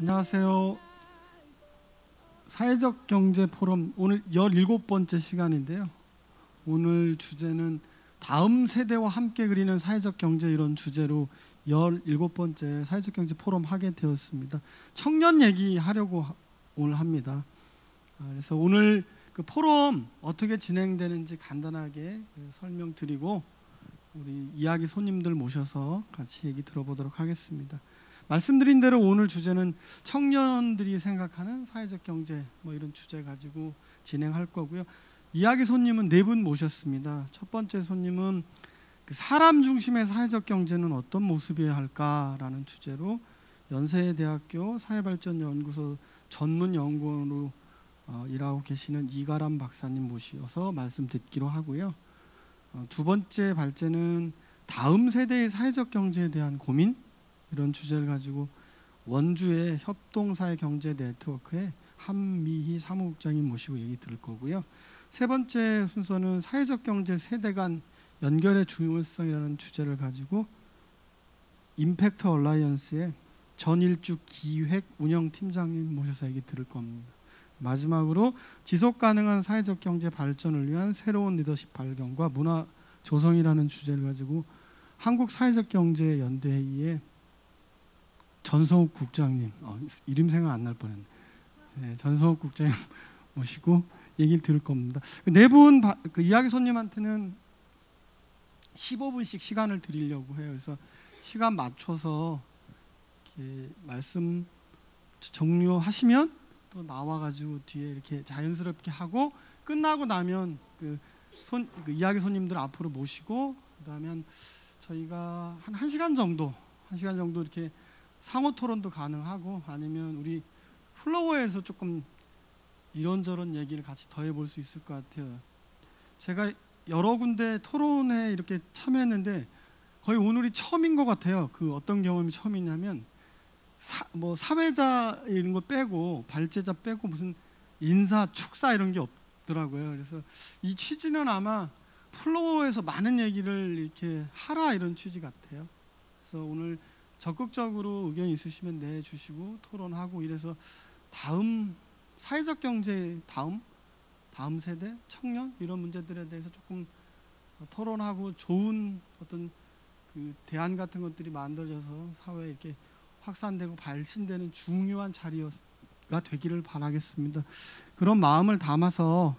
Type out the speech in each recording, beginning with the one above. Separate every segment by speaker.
Speaker 1: 안녕하세요. 사회적 경제 포럼 오늘 17번째 시간인데요. 오늘 주제는 다음 세대와 함께 그리는 사회적 경제 이런 주제로 17번째 사회적 경제 포럼 하게 되었습니다. 청년 얘기하려고 오늘 합니다. 아, 그래서 오늘 그 포럼 어떻게 진행되는지 간단하게 그 설명드리고 우리 이야기 손님들 모셔서 같이 얘기 들어보도록 하겠습니다. 말씀드린 대로 오늘 주제는 청년들이 생각하는 사회적 경제 뭐 이런 주제 가지고 진행할 거고요. 이야기 손님은 네 분 모셨습니다. 첫 번째 손님은 그 사람 중심의 사회적 경제는 어떤 모습이어야 할까라는 주제로 연세대학교 사회발전연구소 전문 연구원으로 어, 일하고 계시는 이가람 박사님 모셔서 말씀 듣기로 하고요. 어, 두 번째 발제는 다음 세대의 사회적 경제에 대한 고민 이런 주제를 가지고 원주의 협동사회 경제 네트워크의 한미희 사무국장님 모시고 얘기 들을 거고요. 세 번째 순서는 사회적 경제 세대 간 연결의 중요성이라는 주제를 가지고 임팩트 얼라이언스의 전일주 기획 운영 팀장님 모셔서 얘기 들을 겁니다. 마지막으로 지속 가능한 사회적 경제 발전을 위한 새로운 리더십 발견과 문화 조성이라는 주제를 가지고 한국 사회적 경제 연대회의의 전성욱 국장님 어, 이름 생각 안 날 뻔했네. 네, 전성욱 국장님 모시고 얘기를 들을 겁니다. 네분 그 이야기 손님한테는 15분씩 시간을 드리려고 해요. 그래서 시간 맞춰서 말씀 종료하시면 또 나와가지고 뒤에 이렇게 자연스럽게 하고 끝나고 나면 그, 손, 그 이야기 손님들 앞으로 모시고 그다음에 저희가 한 1시간 정도 1시간 정도 이렇게 상호 토론도 가능하고 아니면 우리 플로어에서 조금 이런저런 얘기를 같이 더해 볼 수 있을 것 같아요. 제가 여러 군데 토론에 이렇게 참여했는데 거의 오늘이 처음인 것 같아요. 그 어떤 경험이 처음이냐면 사, 뭐 사회자 이런 거 빼고 발제자 빼고 무슨 인사 축사 이런 게 없더라고요. 그래서 이 취지는 아마 플로어에서 많은 얘기를 이렇게 하라 이런 취지 같아요. 그래서 오늘 적극적으로 의견 있으시면 내주시고 토론하고 이래서 다음 사회적 경제 다음 다음 세대 청년 이런 문제들에 대해서 조금 토론하고 좋은 어떤 그 대안 같은 것들이 만들어져서 사회에 이렇게 확산되고 발신되는 중요한 자리가 되기를 바라겠습니다. 그런 마음을 담아서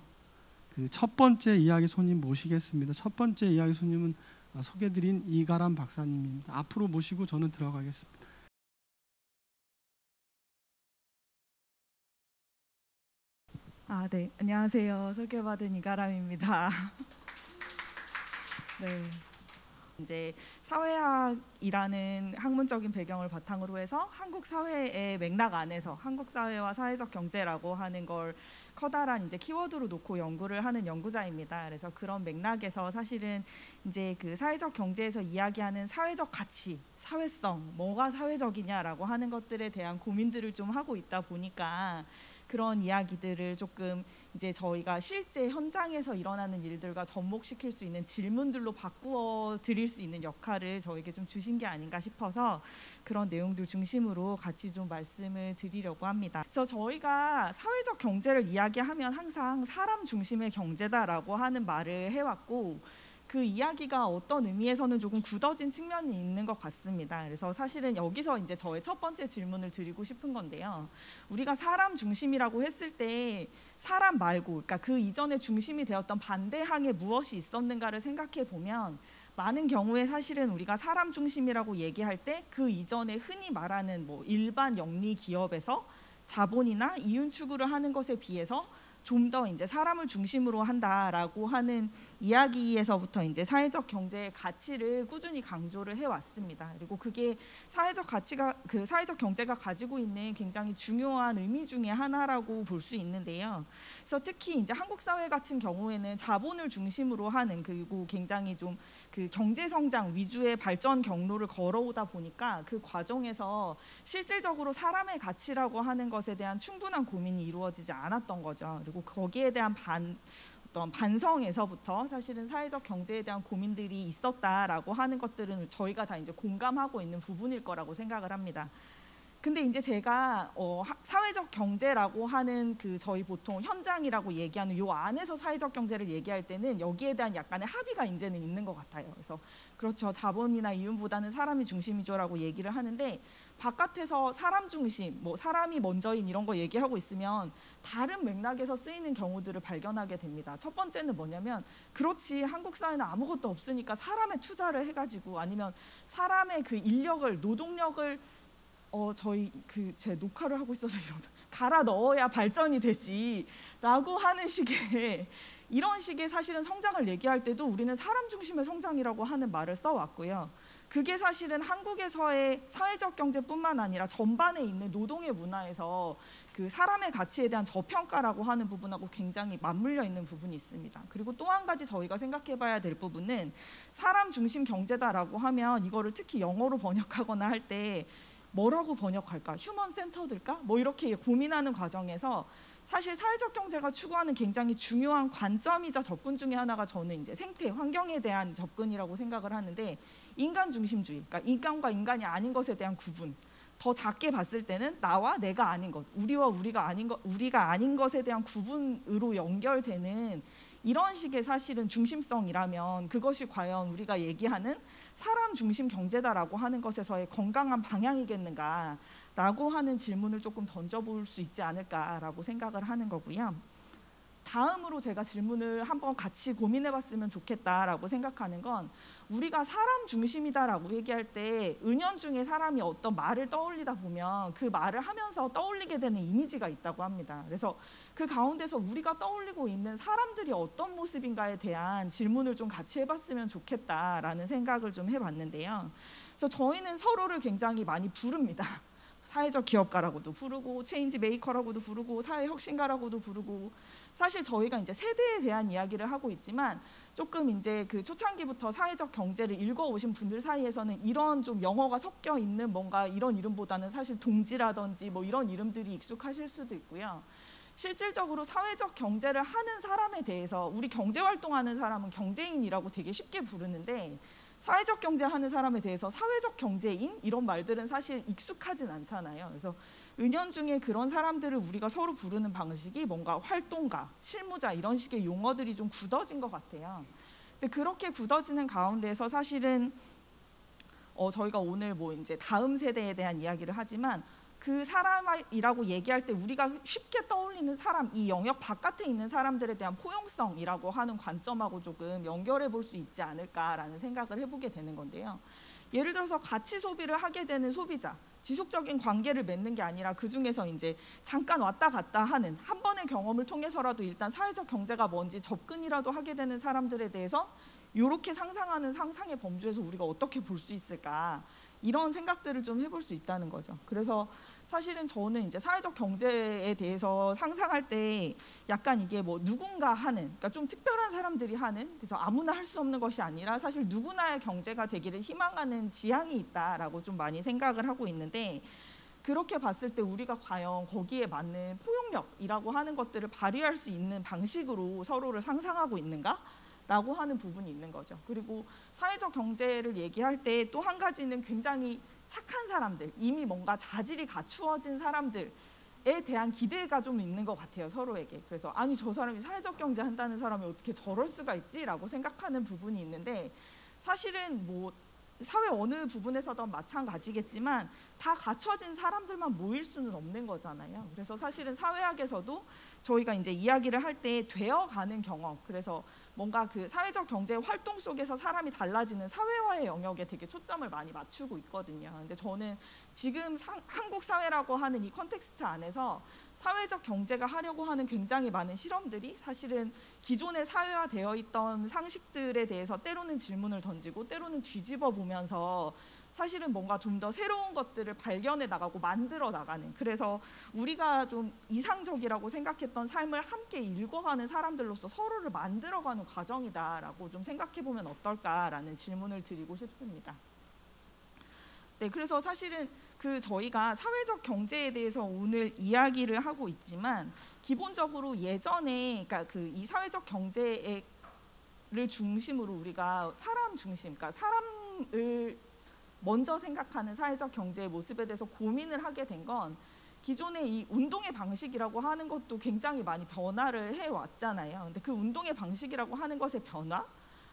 Speaker 1: 그 첫 번째 이야기 손님 모시겠습니다. 첫 번째 이야기 손님은 소개드린 이가람 박사님입니다. 앞으로 모시고 저는 들어가겠습니다.
Speaker 2: 아, 네. 안녕하세요. 소개받은 이가람입니다. 네. 이제 사회학이라는 학문적인 배경을 바탕으로 해서 한국 사회의 맥락 안에서 한국 사회와 사회적 경제라고 하는 걸 커다란 이제 키워드로 놓고 연구를 하는 연구자입니다. 그래서 그런 맥락에서 사실은 이제 그 사회적 경제에서 이야기하는 사회적 가치, 사회성, 뭐가 사회적이냐라고 하는 것들에 대한 고민들을 좀 하고 있다 보니까 그런 이야기들을 조금 이제 저희가 실제 현장에서 일어나는 일들과 접목시킬 수 있는 질문들로 바꾸어 드릴 수 있는 역할을 저에게 좀 주신 게 아닌가 싶어서 그런 내용들 중심으로 같이 좀 말씀을 드리려고 합니다. 그래서 저희가 사회적 경제를 이야기하면 항상 사람 중심의 경제다라고 하는 말을 해왔고 그 이야기가 어떤 의미에서는 조금 굳어진 측면이 있는 것 같습니다. 그래서 사실은 여기서 이제 저의 첫 번째 질문을 드리고 싶은 건데요. 우리가 사람 중심이라고 했을 때 사람 말고, 그러니까 그 이전에 중심이 되었던 반대항에 무엇이 있었는가를 생각해 보면 많은 경우에 사실은 우리가 사람 중심이라고 얘기할 때 그 이전에 흔히 말하는 뭐 일반 영리 기업에서 자본이나 이윤 추구를 하는 것에 비해서 좀 더 이제 사람을 중심으로 한다라고 하는 이야기에서부터 이제 사회적 경제의 가치를 꾸준히 강조를 해 왔습니다. 그리고 그게 사회적 가치가 그 사회적 경제가 가지고 있는 굉장히 중요한 의미 중의 하나라고 볼 수 있는데요. 그래서 특히 이제 한국 사회 같은 경우에는 자본을 중심으로 하는 그리고 굉장히 좀 그 경제 성장 위주의 발전 경로를 걸어오다 보니까 그 과정에서 실질적으로 사람의 가치라고 하는 것에 대한 충분한 고민이 이루어지지 않았던 거죠. 그리고 거기에 대한 반 어떤 반성에서부터 사실은 사회적 경제에 대한 고민들이 있었다라고 하는 것들은 저희가 다 이제 공감하고 있는 부분일 거라고 생각을 합니다. 근데 이제 제가 어, 하- 사회적 경제라고 하는 그 저희 보통 현장이라고 얘기하는 요 안에서 사회적 경제를 얘기할 때는 여기에 대한 약간의 합의가 이제는 있는 것 같아요. 그래서 그렇죠. 자본이나 이윤보다는 사람이 중심이죠라고 얘기를 하는데 바깥에서 사람 중심, 뭐 사람이 먼저인 이런 거 얘기하고 있으면 다른 맥락에서 쓰이는 경우들을 발견하게 됩니다. 첫 번째는 뭐냐면 그렇지 한국 사회는 아무것도 없으니까 사람에 투자를 해가지고 아니면 사람의 그 인력을 노동력을 어 저희 그 제 녹화를 하고 있어서 이러면 갈아 넣어야 발전이 되지라고 하는 식의 이런 식의 사실은 성장을 얘기할 때도 우리는 사람 중심의 성장이라고 하는 말을 써왔고요. 그게 사실은 한국에서의 사회적 경제뿐만 아니라 전반에 있는 노동의 문화에서 그 사람의 가치에 대한 저평가라고 하는 부분하고 굉장히 맞물려 있는 부분이 있습니다. 그리고 또 한 가지 저희가 생각해 봐야 될 부분은 사람 중심 경제다라고 하면 이거를 특히 영어로 번역하거나 할 때 뭐라고 번역할까? 휴먼 센터들까? 뭐 이렇게 고민하는 과정에서 사실 사회적 경제가 추구하는 굉장히 중요한 관점이자 접근 중에 하나가 저는 이제 생태 환경에 대한 접근이라고 생각을 하는데 인간 중심주의, 그러니까 인간과 인간이 아닌 것에 대한 구분. 더 작게 봤을 때는 나와 내가 아닌 것, 우리와 우리가 아닌 것, 우리가 아닌 것에 대한 구분으로 연결되는 이런 식의 사실은 중심성이라면 그것이 과연 우리가 얘기하는 사람 중심 경제다라고 하는 것에서의 건강한 방향이겠는가라고 하는 질문을 조금 던져볼 수 있지 않을까라고 생각을 하는 거고요. 다음으로 제가 질문을 한번 같이 고민해봤으면 좋겠다라고 생각하는 건 우리가 사람 중심이다라고 얘기할 때 은연중에 사람이 어떤 말을 떠올리다 보면 그 말을 하면서 떠올리게 되는 이미지가 있다고 합니다. 그래서 그 가운데서 우리가 떠올리고 있는 사람들이 어떤 모습인가에 대한 질문을 좀 같이 해봤으면 좋겠다라는 생각을 좀 해봤는데요. 그래서 저희는 서로를 굉장히 많이 부릅니다. 사회적 기업가라고도 부르고 change maker라고도 부르고 사회 혁신가라고도 부르고 사실 저희가 이제 세대에 대한 이야기를 하고 있지만 조금 이제 그 초창기부터 사회적 경제를 읽어오신 분들 사이에서는 이런 좀 영어가 섞여 있는 뭔가 이런 이름보다는 사실 동지라든지 뭐 이런 이름들이 익숙하실 수도 있고요. 실질적으로 사회적 경제를 하는 사람에 대해서 우리 경제 활동하는 사람은 경제인이라고 되게 쉽게 부르는데 사회적 경제 하는 사람에 대해서 사회적 경제인 이런 말들은 사실 익숙하진 않잖아요. 그래서 은연중에 그런 사람들을 우리가 서로 부르는 방식이 뭔가 활동가, 실무자 이런 식의 용어들이 좀 굳어진 것 같아요. 근데 그렇게 굳어지는 가운데서 사실은 어, 저희가 오늘 뭐 이제 다음 세대에 대한 이야기를 하지만 그 사람이라고 얘기할 때 우리가 쉽게 떠올리는 사람, 이 영역 바깥에 있는 사람들에 대한 포용성이라고 하는 관점하고 조금 연결해 볼 수 있지 않을까라는 생각을 해보게 되는 건데요. 예를 들어서 가치 소비를 하게 되는 소비자, 지속적인 관계를 맺는 게 아니라 그 중에서 이제 잠깐 왔다 갔다 하는 한 번의 경험을 통해서라도 일단 사회적 경제가 뭔지 접근이라도 하게 되는 사람들에 대해서 이렇게 상상하는 상상의 범주에서 우리가 어떻게 볼 수 있을까? 이런 생각들을 좀 해볼 수 있다는 거죠. 그래서 사실은 저는 이제 사회적 경제에 대해서 상상할 때 약간 이게 뭐 누군가 하는, 그러니까 좀 특별한 사람들이 하는, 그래서 아무나 할 수 없는 것이 아니라 사실 누구나의 경제가 되기를 희망하는 지향이 있다라고 좀 많이 생각을 하고 있는데 그렇게 봤을 때 우리가 과연 거기에 맞는 포용력이라고 하는 것들을 발휘할 수 있는 방식으로 서로를 상상하고 있는가? 라고 하는 부분이 있는 거죠. 그리고 사회적 경제를 얘기할 때 또 한 가지는 굉장히 착한 사람들, 이미 뭔가 자질이 갖추어진 사람들에 대한 기대가 좀 있는 것 같아요 서로에게. 그래서 아니 저 사람이 사회적 경제 한다는 사람이 어떻게 저럴 수가 있지 라고 생각하는 부분이 있는데 사실은 뭐 사회 어느 부분에서든 마찬가지겠지만 다 갖춰진 사람들만 모일 수는 없는 거잖아요. 그래서 사실은 사회학에서도 저희가 이제 이야기를 할 때 되어가는 경험, 그래서 뭔가 그 사회적 경제 활동 속에서 사람이 달라지는 사회화의 영역에 되게 초점을 많이 맞추고 있거든요. 근데 저는 지금 상, 한국 사회라고 하는 이 context 안에서 사회적 경제가 하려고 하는 굉장히 많은 실험들이 사실은 기존에 사회화되어 있던 상식들에 대해서 때로는 질문을 던지고 때로는 뒤집어 보면서 사실은 뭔가 좀 더 새로운 것들을 발견해 나가고 만들어 나가는 그래서 우리가 좀 이상적이라고 생각했던 삶을 함께 읽어가는 사람들로서 서로를 만들어가는 과정이다라고 좀 생각해 보면 어떨까라는 질문을 드리고 싶습니다. 네, 그래서 사실은 그 저희가 사회적 경제에 대해서 오늘 이야기를 하고 있지만 기본적으로 예전에 그러니까 그 이 사회적 경제를 중심으로 우리가 사람 중심, 그러니까 사람을 먼저 생각하는 사회적 경제의 모습에 대해서 고민을 하게 된 건 기존의 이 운동의 방식이라고 하는 것도 굉장히 많이 변화를 해 왔잖아요. 근데 그 운동의 방식이라고 하는 것의 변화,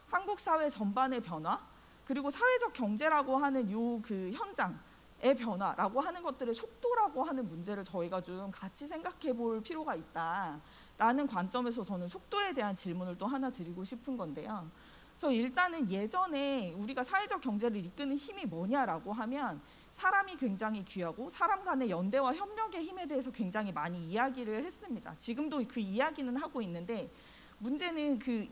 Speaker 2: 한국 사회 전반의 변화, 그리고 사회적 경제라고 하는 요 그 현장의 변화라고 하는 것들의 속도라고 하는 문제를 저희가 좀 같이 생각해 볼 필요가 있다라는 관점에서 저는 속도에 대한 질문을 또 하나 드리고 싶은 건데요. 저 일단은 예전에 우리가 사회적 경제를 이끄는 힘이 뭐냐라고 하면 사람이 굉장히 귀하고 사람 간의 연대와 협력의 힘에 대해서 굉장히 많이 이야기를 했습니다. 지금도 그 이야기는 하고 있는데 문제는 그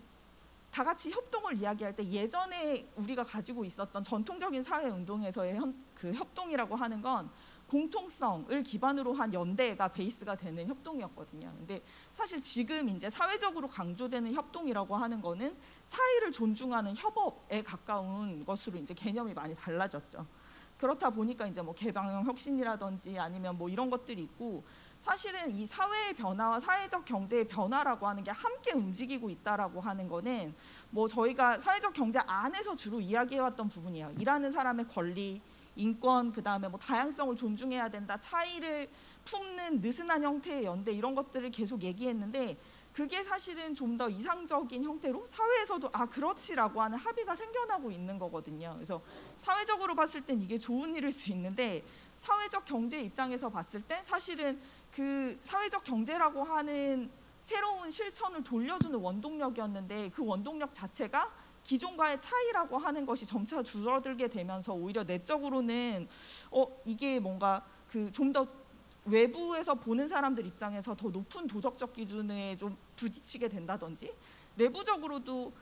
Speaker 2: 다 같이 협동을 이야기할 때 예전에 우리가 가지고 있었던 전통적인 사회 운동에서의 그 협동이라고 하는 건 공통성을 기반으로 한 연대가 베이스가 되는 협동이었거든요. 근데 사실 지금 이제 사회적으로 강조되는 협동이라고 하는 거는 차이를 존중하는 협업에 가까운 것으로 이제 개념이 많이 달라졌죠. 그렇다 보니까 이제 뭐 개방형 혁신이라든지 아니면 뭐 이런 것들이 있고 사실은 이 사회의 변화와 사회적 경제의 변화라고 하는 게 함께 움직이고 있다라고 하는 거는 뭐 저희가 사회적 경제 안에서 주로 이야기해왔던 부분이에요. 일하는 사람의 권리, 인권, 그 다음에 뭐 다양성을 존중해야 된다, 차이를 품는 느슨한 형태의 연대 이런 것들을 계속 얘기했는데 그게 사실은 좀 더 이상적인 형태로 사회에서도 아 그렇지라고 하는 합의가 생겨나고 있는 거거든요. 그래서 사회적으로 봤을 땐 이게 좋은 일일 수 있는데 사회적 경제 입장에서 봤을 땐 사실은 그 사회적 경제라고 하는 새로운 실천을 돌려주는 원동력이었는데 그 원동력 자체가 기존과의 차이라고 하는 것이 점차 줄어들게 되면서 오히려 내적으로는 어 이게 뭔가 그 좀 더 외부에서 보는 사람들 입장에서 더 높은 도덕적 기준에 좀 부딪히게 된다든지 내부적으로도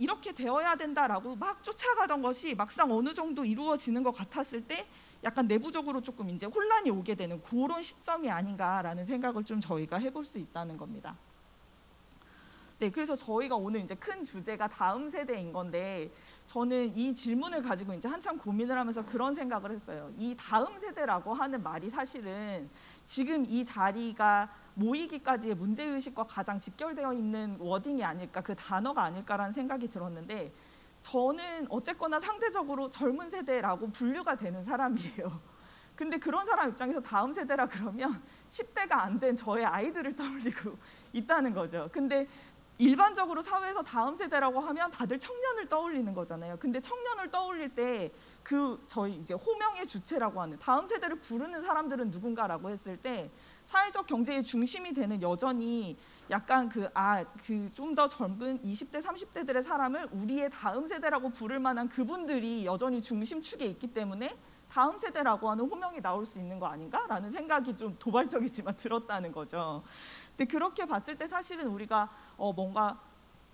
Speaker 2: 이렇게 되어야 된다라고 막 쫓아가던 것이 막상 어느 정도 이루어지는 것 같았을 때 약간 내부적으로 조금 이제 혼란이 오게 되는 그런 시점이 아닌가라는 생각을 좀 저희가 해볼 수 있다는 겁니다. 네, 그래서 저희가 오늘 이제 큰 주제가 다음 세대인 건데 저는 이 질문을 가지고 이제 한참 고민을 하면서 그런 생각을 했어요. 이 다음 세대라고 하는 말이 사실은 지금 이 자리가 모이기까지의 문제 의식과 가장 직결되어 있는 워딩이 아닐까, 그 단어가 아닐까라는 생각이 들었는데 저는 어쨌거나 상대적으로 젊은 세대라고 분류가 되는 사람이에요. 근데 그런 사람 입장에서 다음 세대라 그러면 10대가 안 된 저의 아이들을 떠올리고 있다는 거죠. 근데 일반적으로 사회에서 다음 세대라고 하면 다들 청년을 떠올리는 거잖아요. 근데 청년을 떠올릴 때 그 저희 이제 호명의 주체라고 하는 다음 세대를 부르는 사람들은 누군가라고 했을 때 사회적 경제의 중심이 되는 여전히 약간 그 아 그 좀 더 젊은 20대 30대들의 사람을 우리의 다음 세대라고 부를 만한 그분들이 여전히 중심축에 있기 때문에 다음 세대라고 하는 호명이 나올 수 있는 거 아닌가라는 생각이 좀 도발적이지만 들었다는 거죠. 근데 그렇게 봤을 때 사실은 우리가 어 뭔가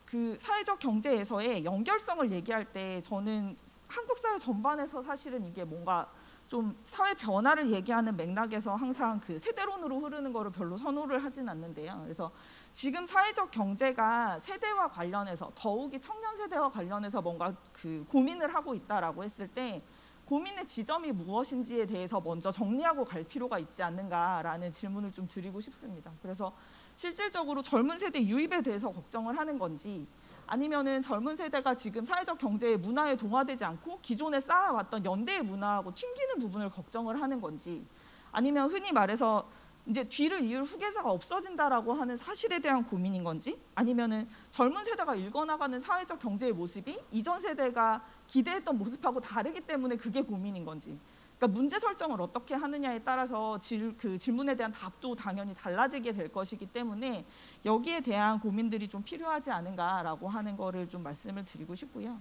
Speaker 2: 그 사회적 경제에서의 연결성을 얘기할 때 저는 한국 사회 전반에서 사실은 이게 뭔가 좀 사회 변화를 얘기하는 맥락에서 항상 그 세대론으로 흐르는 거를 별로 선호를 하진 않는데요. 그래서 지금 사회적 경제가 세대와 관련해서 더욱이 청년 세대와 관련해서 뭔가 그 고민을 하고 있다라고 했을 때 고민의 지점이 무엇인지에 대해서 먼저 정리하고 갈 필요가 있지 않는가라는 질문을 좀 드리고 싶습니다. 그래서 실질적으로 젊은 세대 유입에 대해서 걱정을 하는 건지 아니면은 젊은 세대가 지금 사회적 경제의 문화에 동화되지 않고 기존에 쌓아왔던 연대의 문화하고 튕기는 부분을 걱정을 하는 건지 아니면 흔히 말해서 이제 뒤를 이을 후계자가 없어진다라고 하는 사실에 대한 고민인 건지 아니면은 젊은 세대가 읽어나가는 사회적 경제의 모습이 이전 세대가 기대했던 모습하고 다르기 때문에 그게 고민인 건지 그러니까 문제 설정을 어떻게 하느냐에 따라서 질, 그 질문에 대한 답도 당연히 달라지게 될 것이기 때문에 여기에 대한 고민들이 좀 필요하지 않은가라고 하는 거를 좀 말씀을 드리고 싶고요.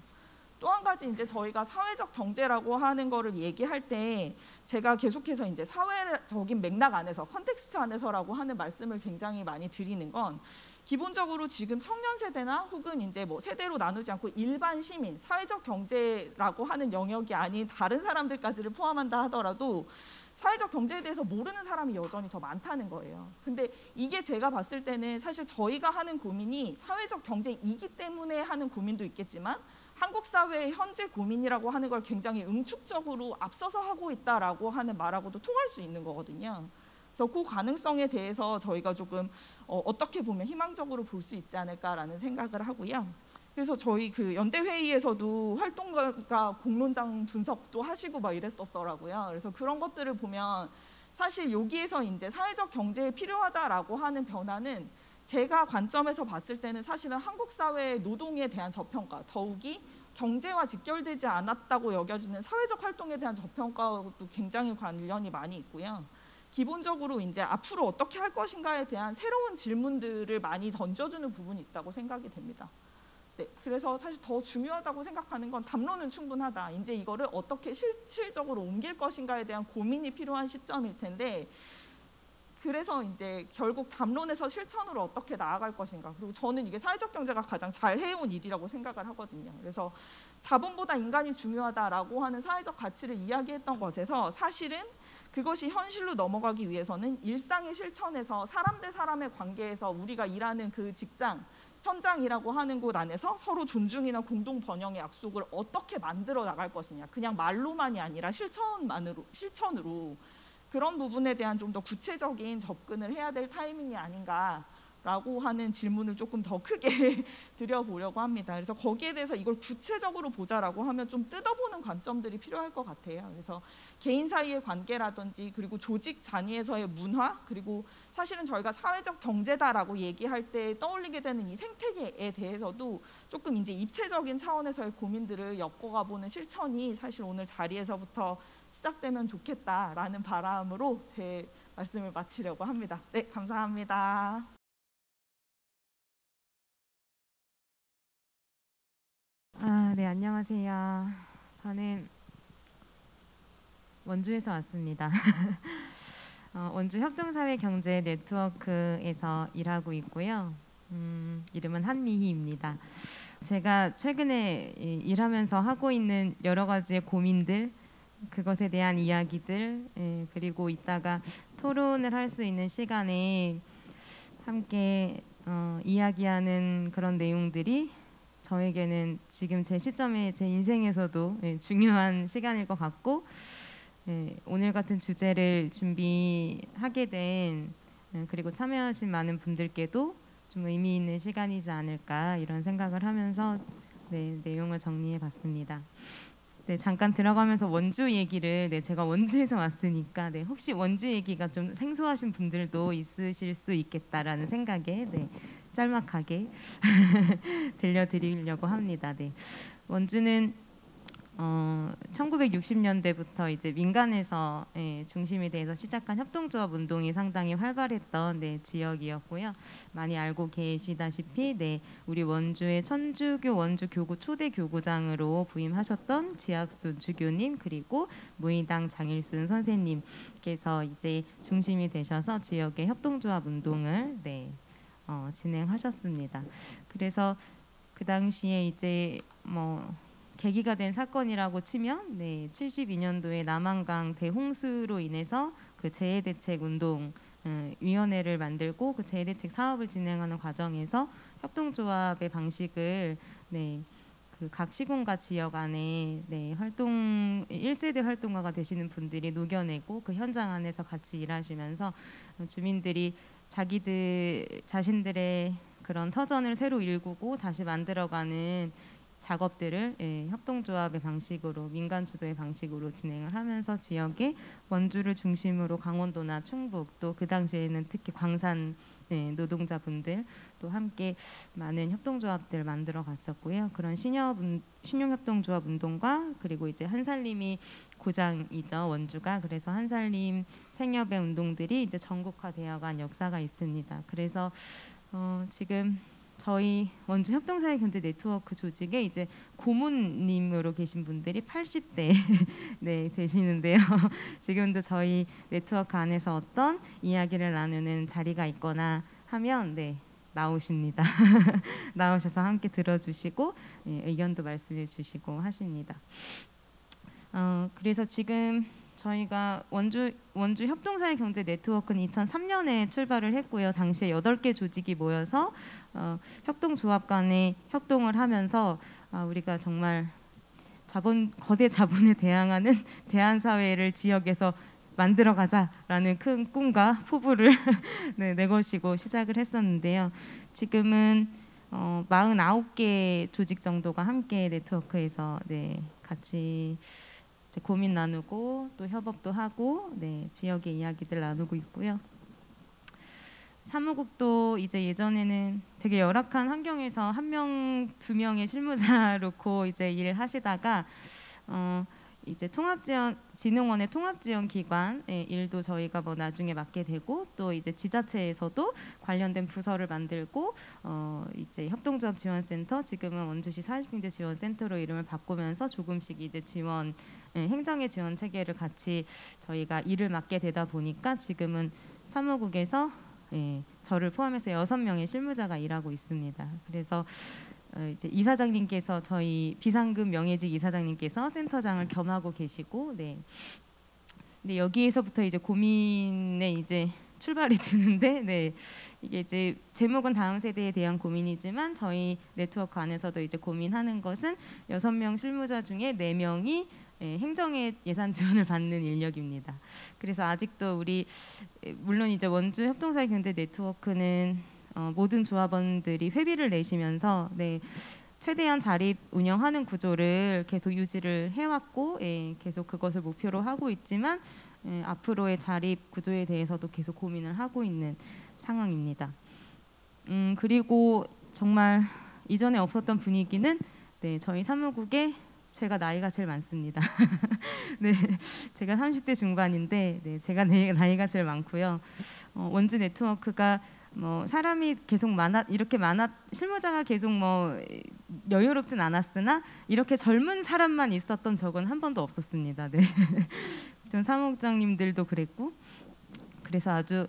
Speaker 2: 또 한 가지 이제 저희가 사회적 경제라고 하는 거를 얘기할 때 제가 계속해서 이제 사회적인 맥락 안에서 context 안에서라고 하는 말씀을 굉장히 많이 드리는 건 기본적으로 지금 청년 세대나 혹은 이제 뭐 세대로 나누지 않고 일반 시민, 사회적 경제라고 하는 영역이 아닌 다른 사람들까지를 포함한다 하더라도 사회적 경제에 대해서 모르는 사람이 여전히 더 많다는 거예요. 근데 이게 제가 봤을 때는 사실 저희가 하는 고민이 사회적 경제이기 때문에 하는 고민도 있겠지만 한국 사회의 현재 고민이라고 하는 걸 굉장히 응축적으로 앞서서 하고 있다라고 하는 말하고도 통할 수 있는 거거든요. 그래서 그 가능성에 대해서 저희가 조금 어, 떻게 보면 희망적으로 볼 수 있지 않을까라는 생각을 하고요. 그래서 저희 그 연대 회의에서도 활동가 공론장 분석도 하시고 막 이랬었더라고요. 그래서 그런 것들을 보면 사실 여기에서 이제 사회적 경제에 필요하다라고 하는 변화는 제가 관점에서 봤을 때는 사실은 한국 사회의 노동에 대한 저평가, 더욱이 경제와 직결되지 않았다고 여겨지는 사회적 활동에 대한 저평가도 굉장히 관련이 많이 있고요. 기본적으로 이제 앞으로 어떻게 할 것인가에 대한 새로운 질문들을 많이 던져주는 부분이 있다고 생각이 됩니다. 네, 그래서 사실 더 중요하다고 생각하는 건 담론은 충분하다. 이제 이거를 어떻게 실질적으로 옮길 것인가에 대한 고민이 필요한 시점일 텐데 그래서 이제 결국 담론에서 실천으로 어떻게 나아갈 것인가. 그리고 저는 이게 사회적 경제가 가장 잘 해온 일이라고 생각을 하거든요. 그래서 자본보다 인간이 중요하다라고 하는 사회적 가치를 이야기했던 것에서 사실은 그것이 현실로 넘어가기 위해서는 일상의 실천에서 사람 대 사람의 관계에서 우리가 일하는 그 직장, 현장이라고 하는 곳 안에서 서로 존중이나 공동 번영의 약속을 어떻게 만들어 나갈 것이냐. 그냥 말로만이 아니라 실천만으로 실천으로 그런 부분에 대한 좀 더 구체적인 접근을 해야 될 타이밍이 아닌가 라고 하는 질문을 조금 더 크게 드려보려고 합니다. 그래서 거기에 대해서 이걸 구체적으로 보자라고 하면 좀 뜯어보는 관점들이 필요할 것 같아요. 그래서 개인 사이의 관계라든지 그리고 조직 단위에서의 문화 그리고 사실은 저희가 사회적 경제다라고 얘기할 때 떠올리게 되는 이 생태계에 대해서도 조금 이제 입체적인 차원에서의 고민들을 엮어가 보는 실천이 사실 오늘 자리에서부터 시작되면 좋겠다라는 바람으로 제 말씀을 마치려고 합니다. 네, 감사합니다.
Speaker 3: 아, 네, 안녕하세요. 저는 원주에서 왔습니다. 어, 원주 협동사회 경제 네트워크에서 일하고 있고요. 음, 이름은 한미희입니다. 제가 최근에 일하면서 하고 있는 여러 가지의 고민들, 그것에 대한 이야기들, 예, 그리고 이따가 토론을 할 수 있는 시간에 함께 어, 이야기하는 그런 내용들이 저에게는 지금 제 시점에 제 인생에서도 예, 중요한 시간일 것 같고 예, 오늘 같은 주제를 준비하게 된 예, 그리고 참여하신 많은 분들께도 좀 의미 있는 시간이지 않을까 이런 생각을 하면서 네, 내용을 정리해 봤습니다. 네, 잠깐 들어가면서 원주 얘기를 네, 제가 원주에서 왔으니까 네, 혹시 원주 얘기가 좀 생소하신 분들도 있으실 수 있겠다라는 생각에 네, 짤막하게 들려드리려고 합니다. 네. 원주는 어, 1960년대부터 이제 민간에서 예, 중심이 돼서 시작한 협동조합 운동이 상당히 활발했던 네, 지역이었고요. 많이 알고 계시다시피 네, 우리 원주의 천주교 원주 교구 초대 교구장으로 부임하셨던 지학순 주교님 그리고 무의당 장일순 선생님께서 이제 중심이 되셔서 지역의 협동조합 운동을 네, 어, 진행하셨습니다. 그래서 그 당시에 이제 뭐 계기가 된 사건이라고 치면 네, 72년도에 남한강 대홍수로 인해서 그 재해 대책 운동 음, 위원회를 만들고 그 재해 대책 사업을 진행하는 과정에서 협동조합의 방식을 네, 그 각 시군과 지역 안에 네, 활동 1세대 활동가가 되시는 분들이 녹여내고 그 현장 안에서 같이 일하시면서 주민들이 자기들 자신들의 그런 터전을 새로 일구고 다시 만들어가는 작업들을 예, 협동조합의 방식으로 민간 주도의 방식으로 진행을 하면서 지역의 원주를 중심으로 강원도나 충북 또 그 당시에는 특히 광산 네, 노동자분들 또 함께 많은 협동조합들을 만들어 갔었고요. 그런 신협 신용협동조합 운동과 그리고 이제 한살림이 고장이죠 원주가 그래서 한살림 생협의 운동들이 이제 전국화되어간 역사가 있습니다. 그래서 어, 지금 저희 원주 협동사회 경제 네트워크 조직에 이제 고문님으로 계신 분들이 80대 네 되시는데요. 지금도 저희 네트워크 안에서 어떤 이야기를 나누는 자리가 있거나 하면 네 나오십니다. 나오셔서 함께 들어주시고 네, 의견도 말씀해 주시고 하십니다. 어, 그래서 지금 저희가 원주 원주 협동사회 경제 네트워크는 2003년에 출발을 했고요. 당시에 8개 조직이 모여서 어, 협동조합 간에 협동을 하면서 아, 우리가 정말 자본 거대 자본에 대항하는 대한 사회를 지역에서 만들어 가자라는 큰 꿈과 포부를 네, 내것이고 시작을 했었는데요. 지금은 어, 49개 조직 정도가 함께 네트워크에서 네, 같이 고민 나누고 또 협업도 하고 네, 지역의 이야기들 나누고 있고요. 사무국도 이제 예전에는 되게 열악한 환경에서 한 명, 두 명의 실무자 놓고 이제 일을 하시다가 어, 이제 통합지원 진흥원의 통합지원 기관 의 일도 저희가 뭐 나중에 맡게 되고 또 이제 지자체에서도 관련된 부서를 만들고 어 이제 협동조합 지원센터 지금은 원주시 사회경제 지원센터로 이름을 바꾸면서 조금씩 이제 지원 예, 행정의 지원 체계를 같이 저희가 일을 맡게 되다 보니까 지금은 사무국에서 예, 저를 포함해서 여섯 명의 실무자가 일하고 있습니다. 그래서 어, 이제 이사장님께서 저희 비상금 명예직 이사장님께서 센터장을 겸하고 계시고, 네. 근데 여기에서부터 이제 고민에 이제 출발이 드는데, 네. 이게 이제 제목은 다음 세대에 대한 고민이지만 저희 네트워크 안에서도 이제 고민하는 것은 여섯 명 실무자 중에 네 명이 예, 행정의 예산 지원을 받는 인력입니다. 그래서 아직도 우리 물론 이제 원주 협동사회 경제 네트워크는 어, 모든 조합원들이 회비를 내시면서 네, 최대한 자립 운영하는 구조를 계속 유지를 해왔고 예, 계속 그것을 목표로 하고 있지만 예, 앞으로의 자립 구조에 대해서도 계속 고민을 하고 있는 상황입니다. 음, 그리고 정말 이전에 없었던 분위기는 네, 저희 사무국에 제가 나이가 제일 많습니다. 네, 제가 30대 중반인데 네, 제가 나이가 제일 많고요. 어, 원주 네트워크가 뭐 사람이 계속 많아 이렇게 많아 실무자가 계속 뭐 여유롭진 않았으나 이렇게 젊은 사람만 있었던 적은 한 번도 없었습니다. 네, 전 사무국장님들도 그랬고 그래서 아주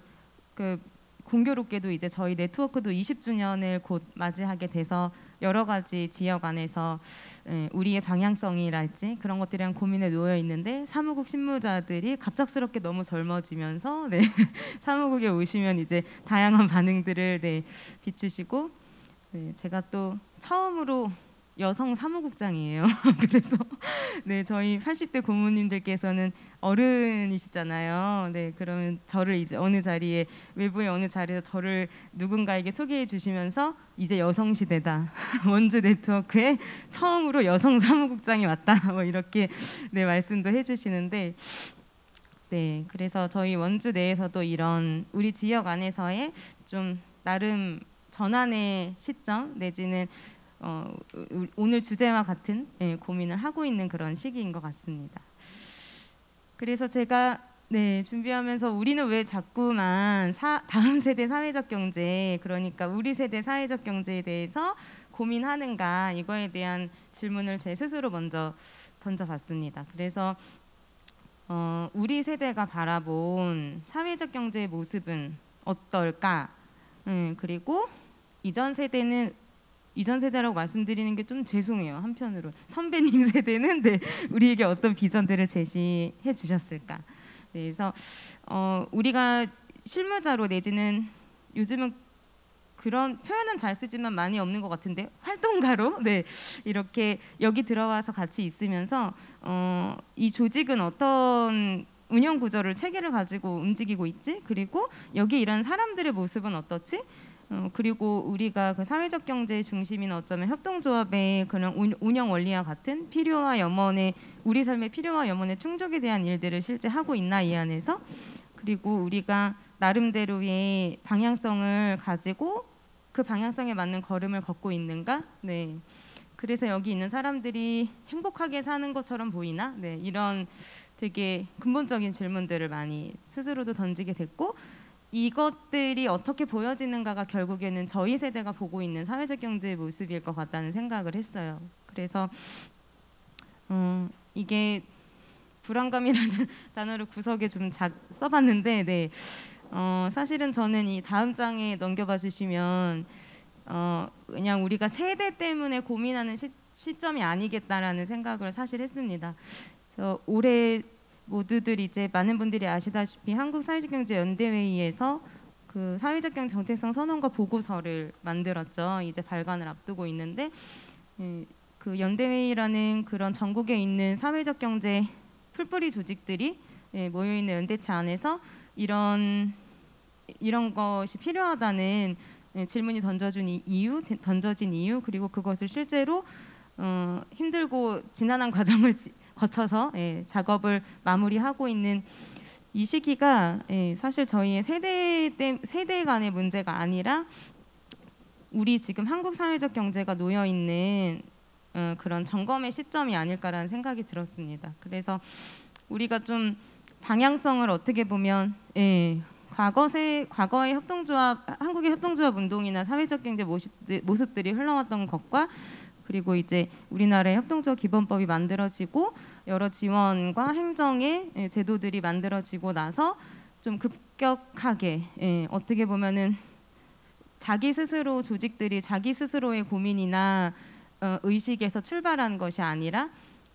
Speaker 3: 그 공교롭게도 이제 저희 네트워크도 20주년을 곧 맞이하게 돼서 여러 가지 지역 안에서 예, 우리의 방향성이랄지 그런 것들이랑 고민에 놓여 있는데 사무국 실무자들이 갑작스럽게 너무 젊어지면서 네, 사무국에 오시면 이제 다양한 반응들을 네, 비추시고 네, 제가 또 처음으로 여성 사무국장이에요. 그래서 네 저희 80대 고모님들께서는 어른이시잖아요. 네 그러면 저를 이제 어느 자리에 외부의 어느 자리에서 저를 누군가에게 소개해 주시면서 이제 여성 시대다. 원주 네트워크에 처음으로 여성 사무국장이 왔다. 뭐 이렇게 네 말씀도 해주시는데. 네, 그래서 저희 원주 내에서도 이런 우리 지역 안에서의 좀 나름 전환의 시점 내지는 어, 오늘 주제와 같은 예, 고민을 하고 있는 그런 시기인 것 같습니다. 그래서 제가 네, 준비하면서 우리는 왜 자꾸만 사, 다음 세대 사회적 경제 그러니까 우리 세대 사회적 경제에 대해서 고민하는가 이거에 대한 질문을 제 스스로 먼저 던져봤습니다. 그래서 어, 우리 세대가 바라본 사회적 경제의 모습은 어떨까? 음, 그리고 이전 세대는 이전 세대라고 말씀드리는 게 좀 죄송해요 한편으로. 선배님 세대는 네, 우리에게 어떤 비전들을 제시해 주셨을까. 네, 그래서 어, 우리가 실무자로 내지는 요즘은 그런 표현은 잘 쓰지만 많이 없는 것 같은데 활동가로 네 이렇게 여기 들어와서 같이 있으면서 어, 이 조직은 어떤 운영 구조를 체계를 가지고 움직이고 있지? 그리고 여기 이런 사람들의 모습은 어떻지 어, 그리고 우리가 그 사회적 경제의 중심인 어쩌면 협동조합의 그런 운영 원리와 같은 필요와 염원의 우리 삶의 필요와 염원의 충족에 대한 일들을 실제 하고 있나 이 안에서 그리고 우리가 나름대로의 방향성을 가지고 그 방향성에 맞는 걸음을 걷고 있는가? 네. 그래서 여기 있는 사람들이 행복하게 사는 것처럼 보이나? 네. 이런 되게 근본적인 질문들을 많이 스스로도 던지게 됐고 이것들이 어떻게 보여지는가가 결국에는 저희 세대가 보고 있는 사회적 경제의 모습일 것 같다는 생각을 했어요. 그래서 음, 이게 불안감이라는 단어를 구석에 좀 작, 써봤는데, 네. 어, 사실은 저는 이 다음 장에 넘겨봐 주시면 어, 그냥 우리가 세대 때문에 고민하는 시, 시점이 아니겠다라는 생각을 사실 했습니다. 그래서 올해 모두들 이제 많은 분들이 아시다시피 한국 사회적 경제 연대회의에서 그 사회적 경제 정책성 선언과 보고서를 만들었죠. 이제 발간을 앞두고 있는데 예, 그 연대회의라는 그런 전국에 있는 사회적 경제 풀뿌리 조직들이 예, 모여 있는 연대체 안에서 이런 이런 것이 필요하다는 예, 질문이 던져준 이- 이유, 대- 던져진 이유 그리고 그것을 실제로 어, 힘들고 지난한 과정을 지- 거쳐서 예, 작업을 마무리하고 있는 이 시기가 예, 사실 저희의 세대 때, 세대 간의 문제가 아니라 우리 지금 한국 사회적 경제가 놓여 있는 어, 그런 점검의 시점이 아닐까라는 생각이 들었습니다. 그래서 우리가 좀 방향성을 어떻게 보면 예, 과거세 과거의 협동조합 한국의 협동조합 운동이나 사회적 경제 모습들, 모습들이 흘러왔던 것과 그리고 이제 우리나라의 협동조합 기본법이 만들어지고 여러 지원과 행정의 예, 제도들이 만들어지고 나서 좀 급격하게 예, 어떻게 보면은 자기 스스로 조직들이 자기 스스로의 고민이나 어, 의식에서 출발한 것이 아니라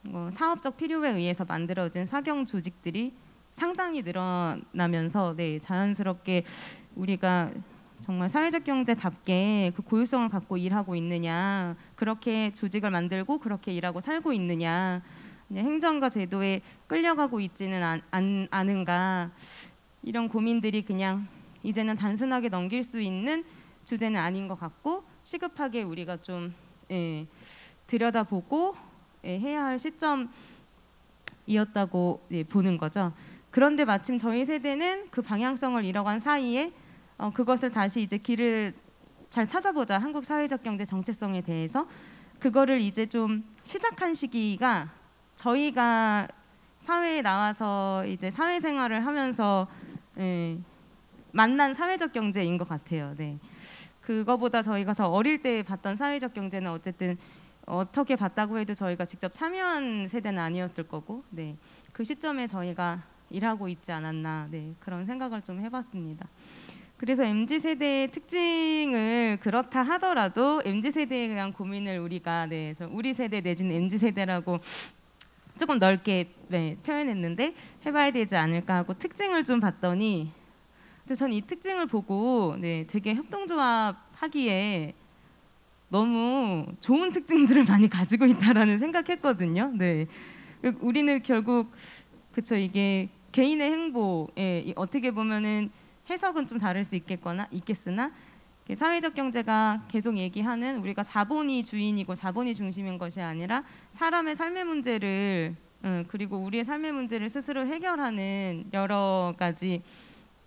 Speaker 3: 어, 사업적 필요에 의해서 만들어진 사경 조직들이 상당히 늘어나면서 네, 자연스럽게 우리가 정말 사회적 경제답게 그 고유성을 갖고 일하고 있느냐 그렇게 조직을 만들고 그렇게 일하고 살고 있느냐 행정과 제도에 끌려가고 있지는 않, 않, 않은가 이런 고민들이 그냥 이제는 단순하게 넘길 수 있는 주제는 아닌 것 같고 시급하게 우리가 좀 예, 들여다보고 예, 해야 할 시점이었다고 예, 보는 거죠. 그런데 마침 저희 세대는 그 방향성을 잃어간 사이에 어, 그것을 다시 이제 길을 잘 찾아보자 한국 사회적 경제 정체성에 대해서 그거를 이제 좀 시작한 시기가 저희가 사회에 나와서 이제 사회생활을 하면서 예, 만난 사회적 경제인 것 같아요. 네. 그거보다 저희가 더 어릴 때 봤던 사회적 경제는 어쨌든 어떻게 봤다고 해도 저희가 직접 참여한 세대는 아니었을 거고, 네. 그 시점에 저희가 일하고 있지 않았나, 네. 그런 생각을 좀 해봤습니다. 그래서 mz 세대의 특징을 그렇다 하더라도 mz 세대에 대한 고민을 우리가 네, 저 우리 세대 내지는 mz 세대라고 조금 넓게 네, 표현했는데 해봐야 되지 않을까 하고 특징을 좀 봤더니 근데 전이 특징을 보고 네, 되게 협동조합 하기에 너무 좋은 특징들을 많이 가지고 있다라는 생각했거든요. 네, 그 우리는 결국 그쵸 이게 개인의 행복에 이- 어떻게 보면은 해석은 좀 다를 수 있겠거나 있겠으나 사회적 경제가 계속 얘기하는 우리가 자본이 주인이고 자본이 중심인 것이 아니라 사람의 삶의 문제를 음, 그리고 우리의 삶의 문제를 스스로 해결하는 여러 가지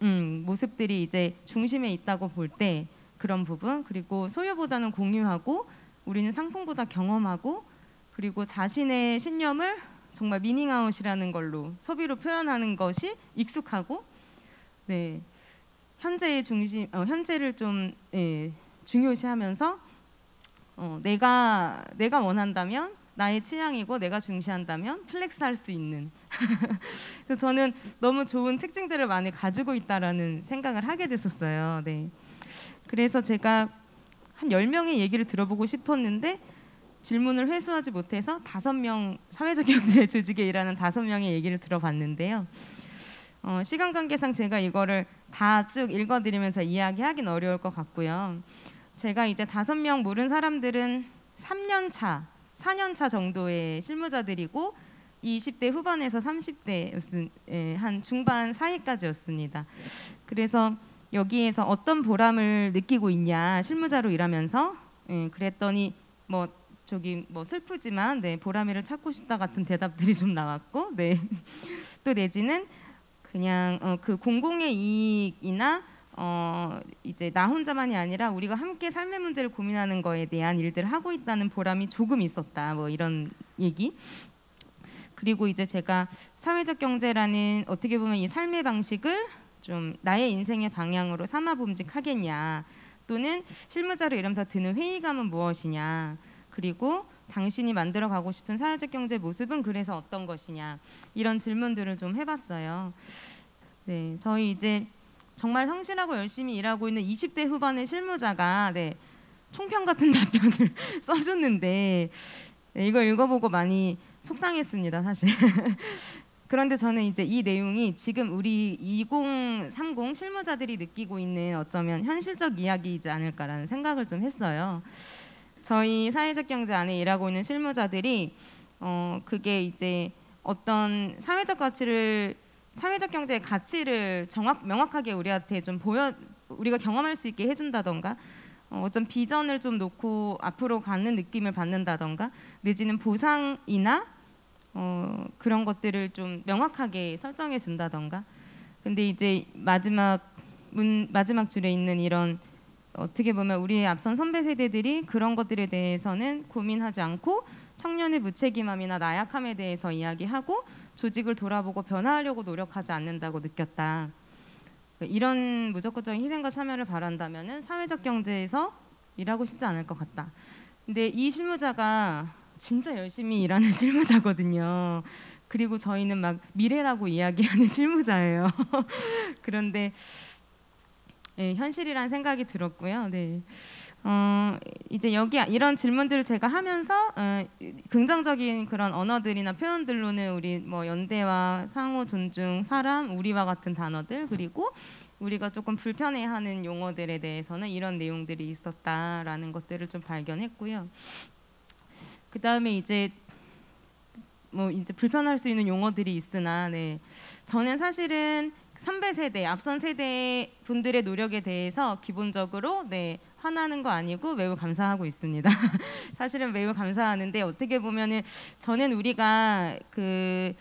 Speaker 3: 음, 모습들이 이제 중심에 있다고 볼 때 그런 부분 그리고 소유보다는 공유하고 우리는 상품보다 경험하고 그리고 자신의 신념을 정말 미닝아웃이라는 걸로 소비로 표현하는 것이 익숙하고 네 현재의 중심 어, 현재를 좀 예, 중요시하면서 어, 내가 내가 원한다면 나의 취향이고 내가 중시한다면 플렉스할 수 있는 그래서 저는 너무 좋은 특징들을 많이 가지고 있다라는 생각을 하게 됐었어요. 네. 그래서 제가 한 10명의 얘기를 들어보고 싶었는데 질문을 회수하지 못해서 다섯 명 사회적 경제 조직에 일하는 다섯 명의 얘기를 들어봤는데요. 어, 시간 관계상 제가 이거를 다 쭉 읽어드리면서 이야기하긴 어려울 것 같고요. 제가 이제 다섯 명 모른 사람들은 3년 차, 4년 차 정도의 실무자들이고 20대 후반에서 30대 예, 한 중반 사이까지였습니다. 그래서 여기에서 어떤 보람을 느끼고 있냐 실무자로 일하면서 예, 그랬더니 뭐 저기 뭐 슬프지만 네 보람이를 찾고 싶다 같은 대답들이 좀 나왔고 네 또 내지는 그냥 어, 그 공공의 이익이나 어 이제 나 혼자만이 아니라 우리가 함께 삶의 문제를 고민하는 거에 대한 일들을 하고 있다는 보람이 조금 있었다. 뭐 이런 얘기. 그리고 이제 제가 사회적 경제라는 어떻게 보면 이 삶의 방식을 좀 나의 인생의 방향으로 삼아 봄직하겠냐. 또는 실무자로 이러면서 드는 회의감은 무엇이냐. 그리고 당신이 만들어 가고 싶은 사회적 경제 모습은 그래서 어떤 것이냐 이런 질문들을 좀 해봤어요. 네, 저희 이제 정말 성실하고 열심히 일하고 있는 20대 후반의 실무자가 네, 총평 같은 답변을 써줬는데 네, 이거 읽어보고 많이 속상했습니다, 사실. 그런데 저는 이제 이 내용이 지금 우리 2030 실무자들이 느끼고 있는 어쩌면 현실적 이야기이지 않을까라는 생각을 좀 했어요. 저희 사회적 경제 안에 일하고 있는 실무자들이 어 그게 이제 어떤 사회적 가치를 사회적 경제의 가치를 정확 명확하게 우리한테 좀 보여 우리가 경험할 수 있게 해준다던가 어, 어떤 비전을 좀 놓고 앞으로 가는 느낌을 받는다던가 내지는 보상이나 어, 그런 것들을 좀 명확하게 설정해 준다던가. 근데 이제 마지막 문 마지막 줄에 있는 이런 어떻게 보면 우리의 앞선 선배 세대들이 그런 것들에 대해서는 고민하지 않고 청년의 무책임함이나 나약함에 대해서 이야기하고 조직을 돌아보고 변화하려고 노력하지 않는다고 느꼈다. 이런 무조건적인 희생과 참여를 바란다면은 사회적 경제에서 일하고 싶지 않을 것 같다. 근데 이 실무자가 진짜 열심히 일하는 실무자거든요. 그리고 저희는 막 미래라고 이야기하는 실무자예요. 그런데 네, 현실이란 생각이 들었고요. 네. 어, 이제 여기 이런 질문들을 제가 하면서 어, 긍정적인 그런 언어들이나 표현들로는 우리 뭐 연대와 상호 존중, 사람, 우리와 같은 단어들 그리고 우리가 조금 불편해하는 용어들에 대해서는 이런 내용들이 있었다라는 것들을 좀 발견했고요. 그 다음에 이제 뭐 이제 불편할 수 있는 용어들이 있으나 네. 저는 사실은 선배 세대, 앞선 세대 분들의 노력에 대해서 기본적으로 네, 화나는 거 아니고 매우 감사하고 있습니다. 사실은 매우 감사하는데 어떻게 보면은 저는 우리가 그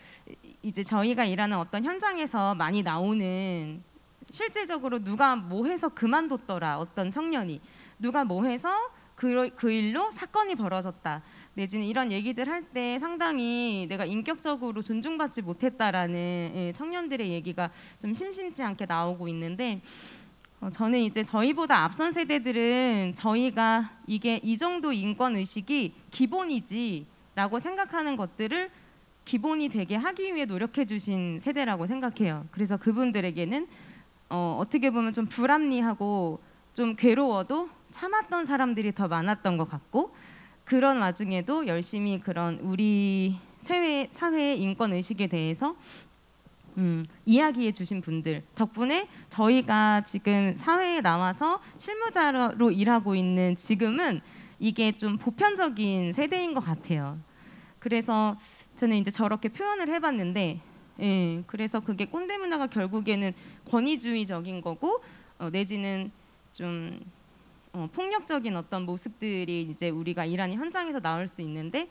Speaker 3: 이제 저희가 일하는 어떤 현장에서 많이 나오는 실제적으로 누가 뭐 해서 그만뒀더라 어떤 청년이 누가 뭐 해서 그, 그 일로 사건이 벌어졌다 내지는 이런 얘기들 할 때 상당히 내가 인격적으로 존중받지 못했다라는 예, 청년들의 얘기가 좀 심심치 않게 나오고 있는데 어, 저는 이제 저희보다 앞선 세대들은 저희가 이게 이 정도 인권 의식이 기본이지라고 생각하는 것들을 기본이 되게 하기 위해 노력해 주신 세대라고 생각해요. 그래서 그분들에게는 어, 어떻게 보면 좀 불합리하고 좀 괴로워도 참았던 사람들이 더 많았던 것 같고 그런 와중에도 열심히 그런 우리 사회 사회의 인권 의식에 대해서 음, 이야기해 주신 분들 덕분에 저희가 지금 사회에 나와서 실무자로 일하고 있는 지금은 이게 좀 보편적인 세대인 것 같아요. 그래서 저는 이제 저렇게 표현을 해봤는데, 예, 그래서 그게 꼰대 문화가 결국에는 권위주의적인 거고 어, 내지는 좀 어, 폭력적인 어떤 모습들이 이제 우리가 일하는 현장에서 나올 수 있는데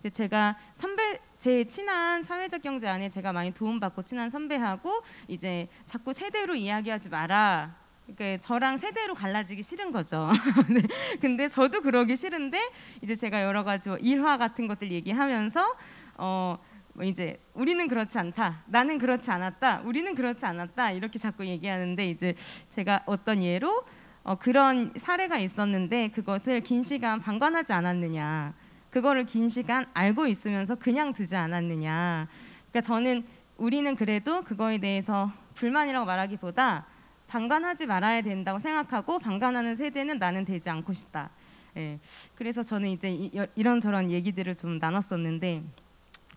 Speaker 3: 이제 제가 선배 제 친한 사회적 경제 안에 제가 많이 도움받고 친한 선배하고 이제 자꾸 세대로 이야기하지 마라. 그러니까 저랑 세대로 갈라지기 싫은 거죠. 네. 근데 저도 그러기 싫은데 이제 제가 여러 가지 뭐 일화 같은 것들 얘기하면서 어. 뭐 이제 우리는 그렇지 않다. 나는 그렇지 않았다. 우리는 그렇지 않았다. 이렇게 자꾸 얘기하는데 이제 제가 어떤 예로 어, 그런 사례가 있었는데 그것을 긴 시간 방관하지 않았느냐. 그거를 긴 시간 알고 있으면서 그냥 두지 않았느냐. 그러니까 저는 우리는 그래도 그거에 대해서 불만이라고 말하기보다 방관하지 말아야 된다고 생각하고 방관하는 세대는 나는 되지 않고 싶다. 예. 그래서 저는 이제 이, 이런저런 얘기들을 좀 나눴었는데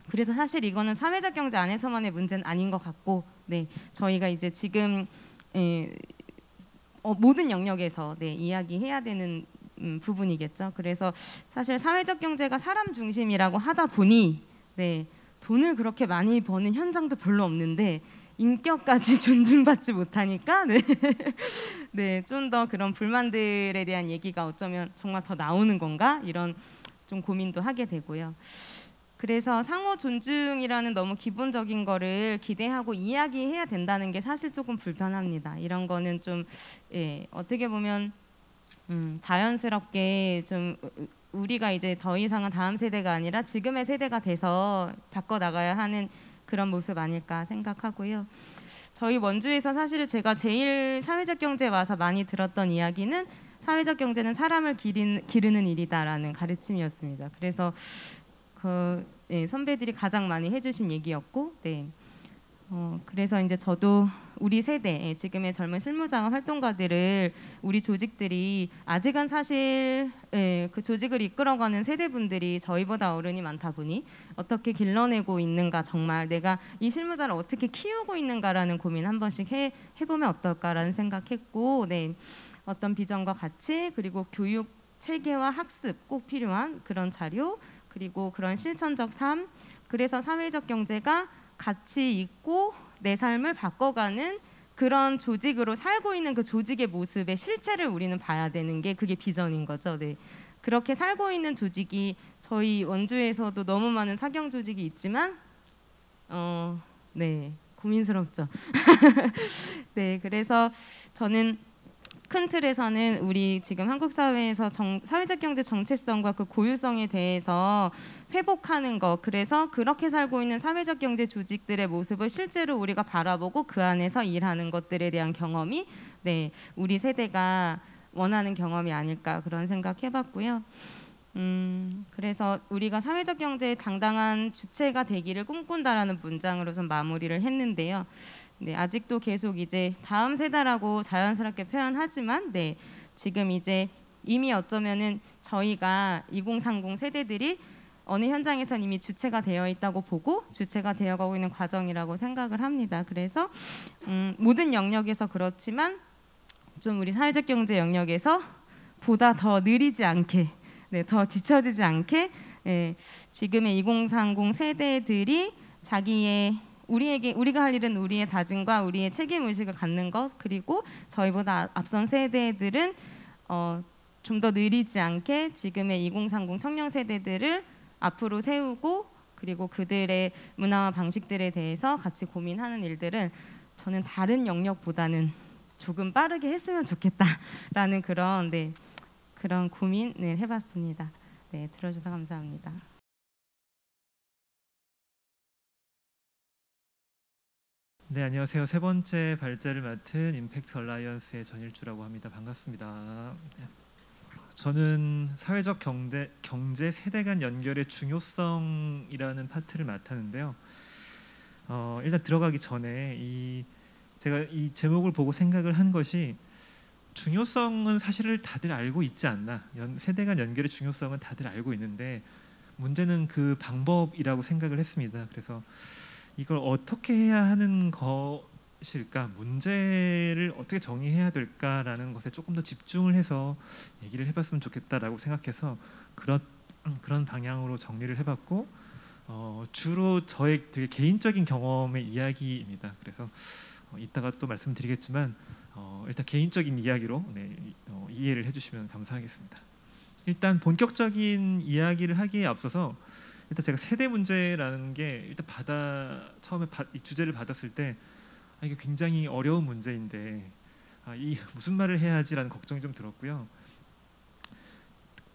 Speaker 3: 그래서 사실 이거는 사회적 경제 안에서만의 문제는 아닌 것 같고 네 저희가 이제 지금 예, 어, 모든 영역에서 네, 이야기해야 되는 음, 부분이겠죠. 그래서 사실 사회적 경제가 사람 중심이라고 하다 보니 네, 돈을 그렇게 많이 버는 현장도 별로 없는데 인격까지 존중받지 못하니까 네, 네, 좀 더 그런 불만들에 대한 얘기가 어쩌면 정말 더 나오는 건가 이런 좀 고민도 하게 되고요. 그래서 상호 존중이라는 너무 기본적인 거를 기대하고 이야기해야 된다는 게 사실 조금 불편합니다. 이런 거는 좀 예, 어떻게 보면 음, 자연스럽게 좀 우리가 이제 더 이상은 다음 세대가 아니라 지금의 세대가 돼서 바꿔 나가야 하는 그런 모습 아닐까 생각하고요. 저희 원주에서 사실 제가 제일 사회적 경제 와서 많이 들었던 이야기는 사회적 경제는 사람을 기린, 기르는 일이다라는 가르침이었습니다. 그래서 그 네, 선배들이 가장 많이 해주신 얘기였고, 네. 어, 그래서 이제 저도 우리 세대 예, 지금의 젊은 실무장 활동가들을 우리 조직들이 아직은 사실 예, 그 조직을 이끌어가는 세대분들이 저희보다 어른이 많다 보니 어떻게 길러내고 있는가 정말 내가 이 실무자를 어떻게 키우고 있는가라는 고민 한 번씩 해 해보면 어떨까라는 생각했고, 네. 어떤 비전과 가치 그리고 교육 체계와 학습 꼭 필요한 그런 자료 그리고 그런 실천적 삶, 그래서 사회적 경제가 가치 있고 내 삶을 바꿔가는 그런 조직으로 살고 있는 그 조직의 모습의 실체를 우리는 봐야 되는 게 그게 비전인 거죠. 네. 그렇게 살고 있는 조직이 저희 원주에서도 너무 많은 사경 조직이 있지만 어, 네. 고민스럽죠. 네, 그래서 저는 큰 틀에서는 우리 지금 한국 사회에서 정, 사회적 경제 정체성과 그 고유성에 대해서 회복하는 것 그래서 그렇게 살고 있는 사회적 경제 조직들의 모습을 실제로 우리가 바라보고 그 안에서 일하는 것들에 대한 경험이 네 우리 세대가 원하는 경험이 아닐까 그런 생각 해봤고요. 음, 그래서 우리가 사회적 경제의 당당한 주체가 되기를 꿈꾼다라는 문장으로 좀 마무리를 했는데요. 네, 아직도 계속 이제 다음 세대라고 자연스럽게 표현하지만 네, 지금 이제 이미 어쩌면은 저희가 2030 세대들이 어느 현장에선 이미 주체가 되어 있다고 보고 주체가 되어가고 있는 과정이라고 생각을 합니다. 그래서 음, 모든 영역에서 그렇지만 좀 우리 사회적 경제 영역에서 보다 더 느리지 않게, 네, 더 뒤처지지 않게 네, 지금의 2030 세대들이 자기의 우리에게 우리가 할 일은 우리의 다짐과 우리의 책임 의식을 갖는 것 그리고 저희보다 앞선 세대들은 어, 좀 더 느리지 않게 지금의 2030 청년 세대들을 앞으로 세우고 그리고 그들의 문화와 방식들에 대해서 같이 고민하는 일들은 저는 다른 영역보다는 조금 빠르게 했으면 좋겠다라는 그런 네, 그런 고민을 해봤습니다. 네, 들어주셔서 감사합니다.
Speaker 4: 네 안녕하세요. 세 번째 발제를 맡은 임팩트 얼라이언스의 전일주라고 합니다. 반갑습니다. 네. 저는 사회적 경제, 경제 세대 간 연결의 중요성이라는 파트를 맡았는데요. 어, 일단 들어가기 전에 이 제가 이 제목을 보고 생각을 한 것이 중요성은 사실을 다들 알고 있지 않나. 연, 세대 간 연결의 중요성은 다들 알고 있는데 문제는 그 방법이라고 생각을 했습니다. 그래서 이걸 어떻게 해야 하는 것일까 문제를 어떻게 정의해야 될까라는 것에 조금 더 집중을 해서 얘기를 해봤으면 좋겠다라고 생각해서 그런 그런 방향으로 정리를 해봤고 어, 주로 저의 되게 개인적인 경험의 이야기입니다. 그래서 어, 이따가 또 말씀드리겠지만 어, 일단 개인적인 이야기로 네, 어, 이해를 해주시면 감사하겠습니다. 일단 본격적인 이야기를 하기에 앞서서 일단 제가 세대 문제라는 게 일단 받아 처음에 바, 이 주제를 받았을 때 아, 이게 굉장히 어려운 문제인데 아, 이 무슨 말을 해야 하지라는 걱정이 좀 들었고요.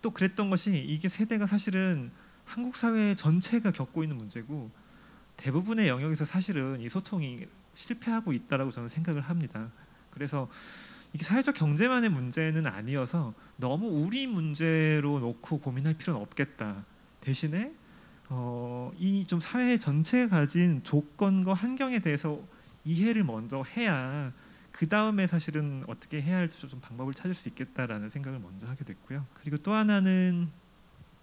Speaker 4: 또 그랬던 것이 이게 세대가 사실은 한국 사회 전체가 겪고 있는 문제고 대부분의 영역에서 사실은 이 소통이 실패하고 있다라고 저는 생각을 합니다. 그래서 이게 사회적 경제만의 문제는 아니어서 너무 우리 문제로 놓고 고민할 필요는 없겠다. 대신에 어, 이 좀 사회 전체가 가진 조건과 환경에 대해서 이해를 먼저 해야 그 다음에 사실은 어떻게 해야 할지 좀 방법을 찾을 수 있겠다라는 생각을 먼저 하게 됐고요. 그리고 또 하나는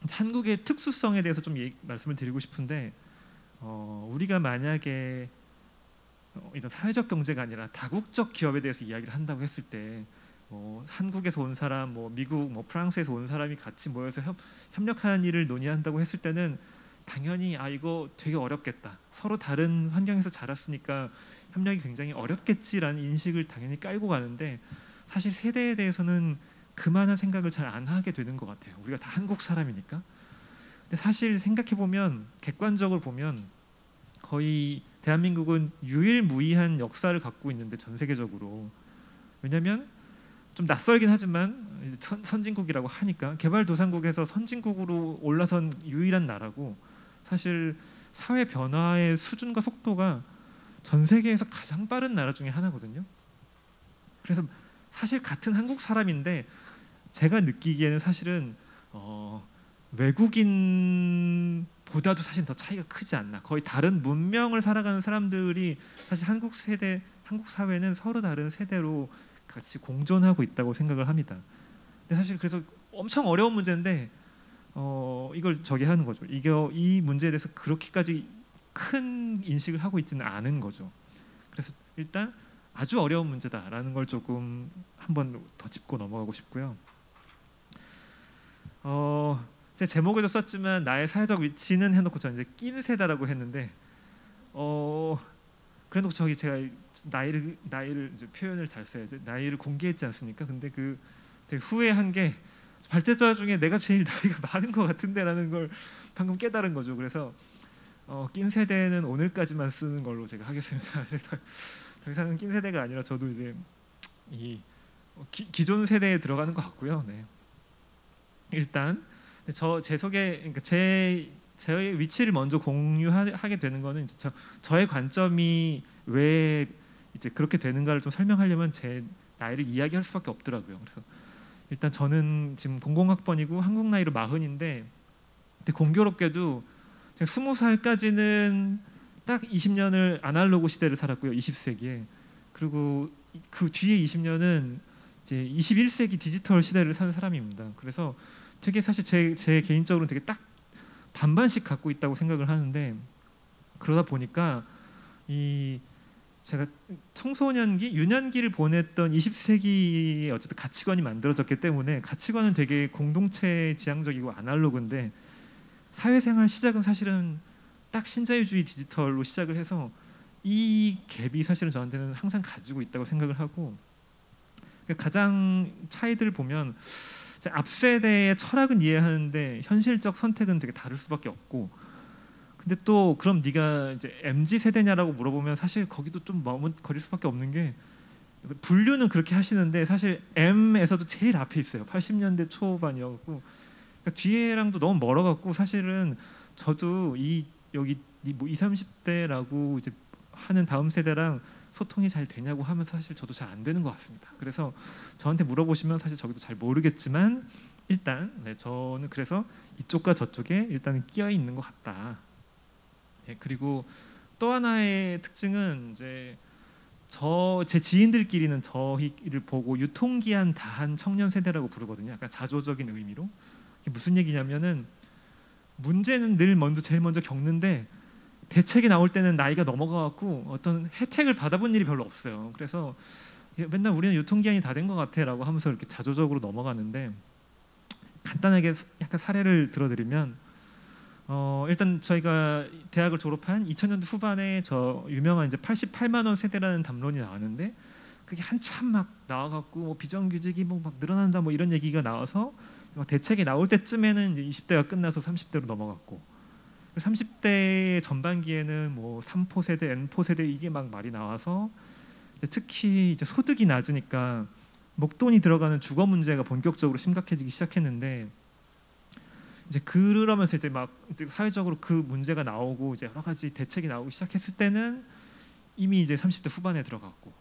Speaker 4: 한국의 특수성에 대해서 좀 얘기, 말씀을 드리고 싶은데 어, 우리가 만약에 어, 이런 사회적 경제가 아니라 다국적 기업에 대해서 이야기를 한다고 했을 때 뭐 한국에서 온 사람, 뭐 미국, 뭐 프랑스에서 온 사람이 같이 모여서 협, 협력하는 일을 논의한다고 했을 때는 당연히 아 이거 되게 어렵겠다. 서로 다른 환경에서 자랐으니까 협력이 굉장히 어렵겠지라는 인식을 당연히 깔고 가는데 사실 세대에 대해서는 그만한 생각을 잘 안 하게 되는 것 같아요. 우리가 다 한국 사람이니까. 근데 사실 생각해 보면 객관적으로 보면 거의 대한민국은 유일무이한 역사를 갖고 있는데 전 세계적으로 왜냐하면 좀 낯설긴 하지만 선 진국이라고 하니까 개발도상국에서 선진국으로 올라선 유일한 나라고 사실 사회 변화의 수준과 속도가 전 세계에서 가장 빠른 나라 중에 하나거든요. 그래서 사실 같은 한국 사람인데 제가 느끼기에는 사실은 어, 외국인보다도 사실 더 차이가 크지 않나. 거의 다른 문명을 살아가는 사람들이 사실 한국 세대, 한국 사회는 서로 다른 세대로 같이 공존하고 있다고 생각을 합니다. 근데 사실 그래서 엄청 어려운 문제인데 어, 이걸 저기 하는 거죠. 이게 이 문제에 대해서 그렇게까지 큰 인식을 하고 있지는 않은 거죠. 그래서 일단 아주 어려운 문제다라는 걸 조금 한번 더 짚고 넘어가고 싶고요. 어, 제 제목에도 썼지만 나의 사회적 위치는 해놓고 저는 이제 끼는 세다라고 했는데 어, 그래도 저기 제가 나이를 나이를 표현을 잘 써야죠. 나이를 공개했지 않습니까? 근데 그 후회한 게 발제자 중에 내가 제일 나이가 많은 것 같은데라는 걸 방금 깨달은 거죠. 그래서 어, 낀 세대는 오늘까지만 쓰는 걸로 제가 하겠습니다. 더 이상은 낀 세대가 아니라 저도 이제 이 기, 기존 세대에 들어가는 것 같고요. 네. 일단 저 제 소개 그러니까 제 저의 위치를 먼저 공유하게 되는 거는 저, 저의 관점이 왜 이제 그렇게 되는가를 좀 설명하려면 제 나이를 이야기할 수밖에 없더라고요. 그래서 일단 저는 지금 공공학번이고 한국 나이로 마흔인데 근데 공교롭게도 제가 스무 살까지는 딱 20년을 아날로그 시대를 살았고요. 20세기에 그리고 그 뒤에 20년은 이제 21세기 디지털 시대를 사는 사람입니다. 그래서 되게 사실 제, 제 개인적으로는 되게 딱 반반씩 갖고 있다고 생각을 하는데 그러다 보니까 이 제가 청소년기, 유년기를 보냈던 20세기의 어쨌든 가치관이 만들어졌기 때문에 가치관은 되게 공동체 지향적이고 아날로그인데 사회생활 시작은 사실은 딱 신자유주의 디지털로 시작을 해서 이 갭이 사실은 저한테는 항상 가지고 있다고 생각을 하고 가장 차이들을 보면 앞 세대의 철학은 이해하는데 현실적 선택은 되게 다를 수밖에 없고 근데 또 그럼 네가 이제 mz 세대냐라고 물어보면 사실 거기도 좀 머뭇거릴 수밖에 없는 게 분류는 그렇게 하시는데 사실 M에서도 제일 앞에 있어요. 80년대 초반이었고 그러니까 뒤에랑도 너무 멀어갖고 사실은 저도 이 여기 뭐 20, 30대라고 이제 하는 다음 세대랑 소통이 잘 되냐고 하면 사실 저도 잘 안 되는 것 같습니다. 그래서 저한테 물어보시면 사실 저기도 잘 모르겠지만 일단 네, 저는 그래서 이쪽과 저쪽에 일단은 끼어 있는 것 같다. 네, 그리고 또 하나의 특징은 이제 저 제 지인들끼리는 저희를 보고 유통기한 다한 청년 세대라고 부르거든요. 약간 자조적인 의미로 무슨 얘기냐면은 문제는 늘 먼저 제일 먼저 겪는데 대책이 나올 때는 나이가 넘어가갖고 어떤 혜택을 받아본 일이 별로 없어요. 그래서 맨날 우리는 유통기한이 다 된 것 같아라고 하면서 이렇게 자조적으로 넘어가는데 간단하게 약간 사례를 들어드리면 어, 일단 저희가 대학을 졸업한 2000년대 후반에 저 유명한 이제 88만 원 세대라는 담론이 나왔는데 그게 한참 막 나와갖고 뭐 비정규직이 뭐 막 늘어난다 뭐 이런 얘기가 나와서 대책이 나올 때쯤에는 이제 20대가 끝나서 30대로 넘어갔고 30대 전반기에는 뭐 3포 세대, N포 세대 이게 막 말이 나와서 특히 이제 소득이 낮으니까 목돈이 들어가는 주거 문제가 본격적으로 심각해지기 시작했는데 이제 그러면서 이제 막 이제 사회적으로 그 문제가 나오고 이제 여러 가지 대책이 나오기 시작했을 때는 이미 이제 30대 후반에 들어갔고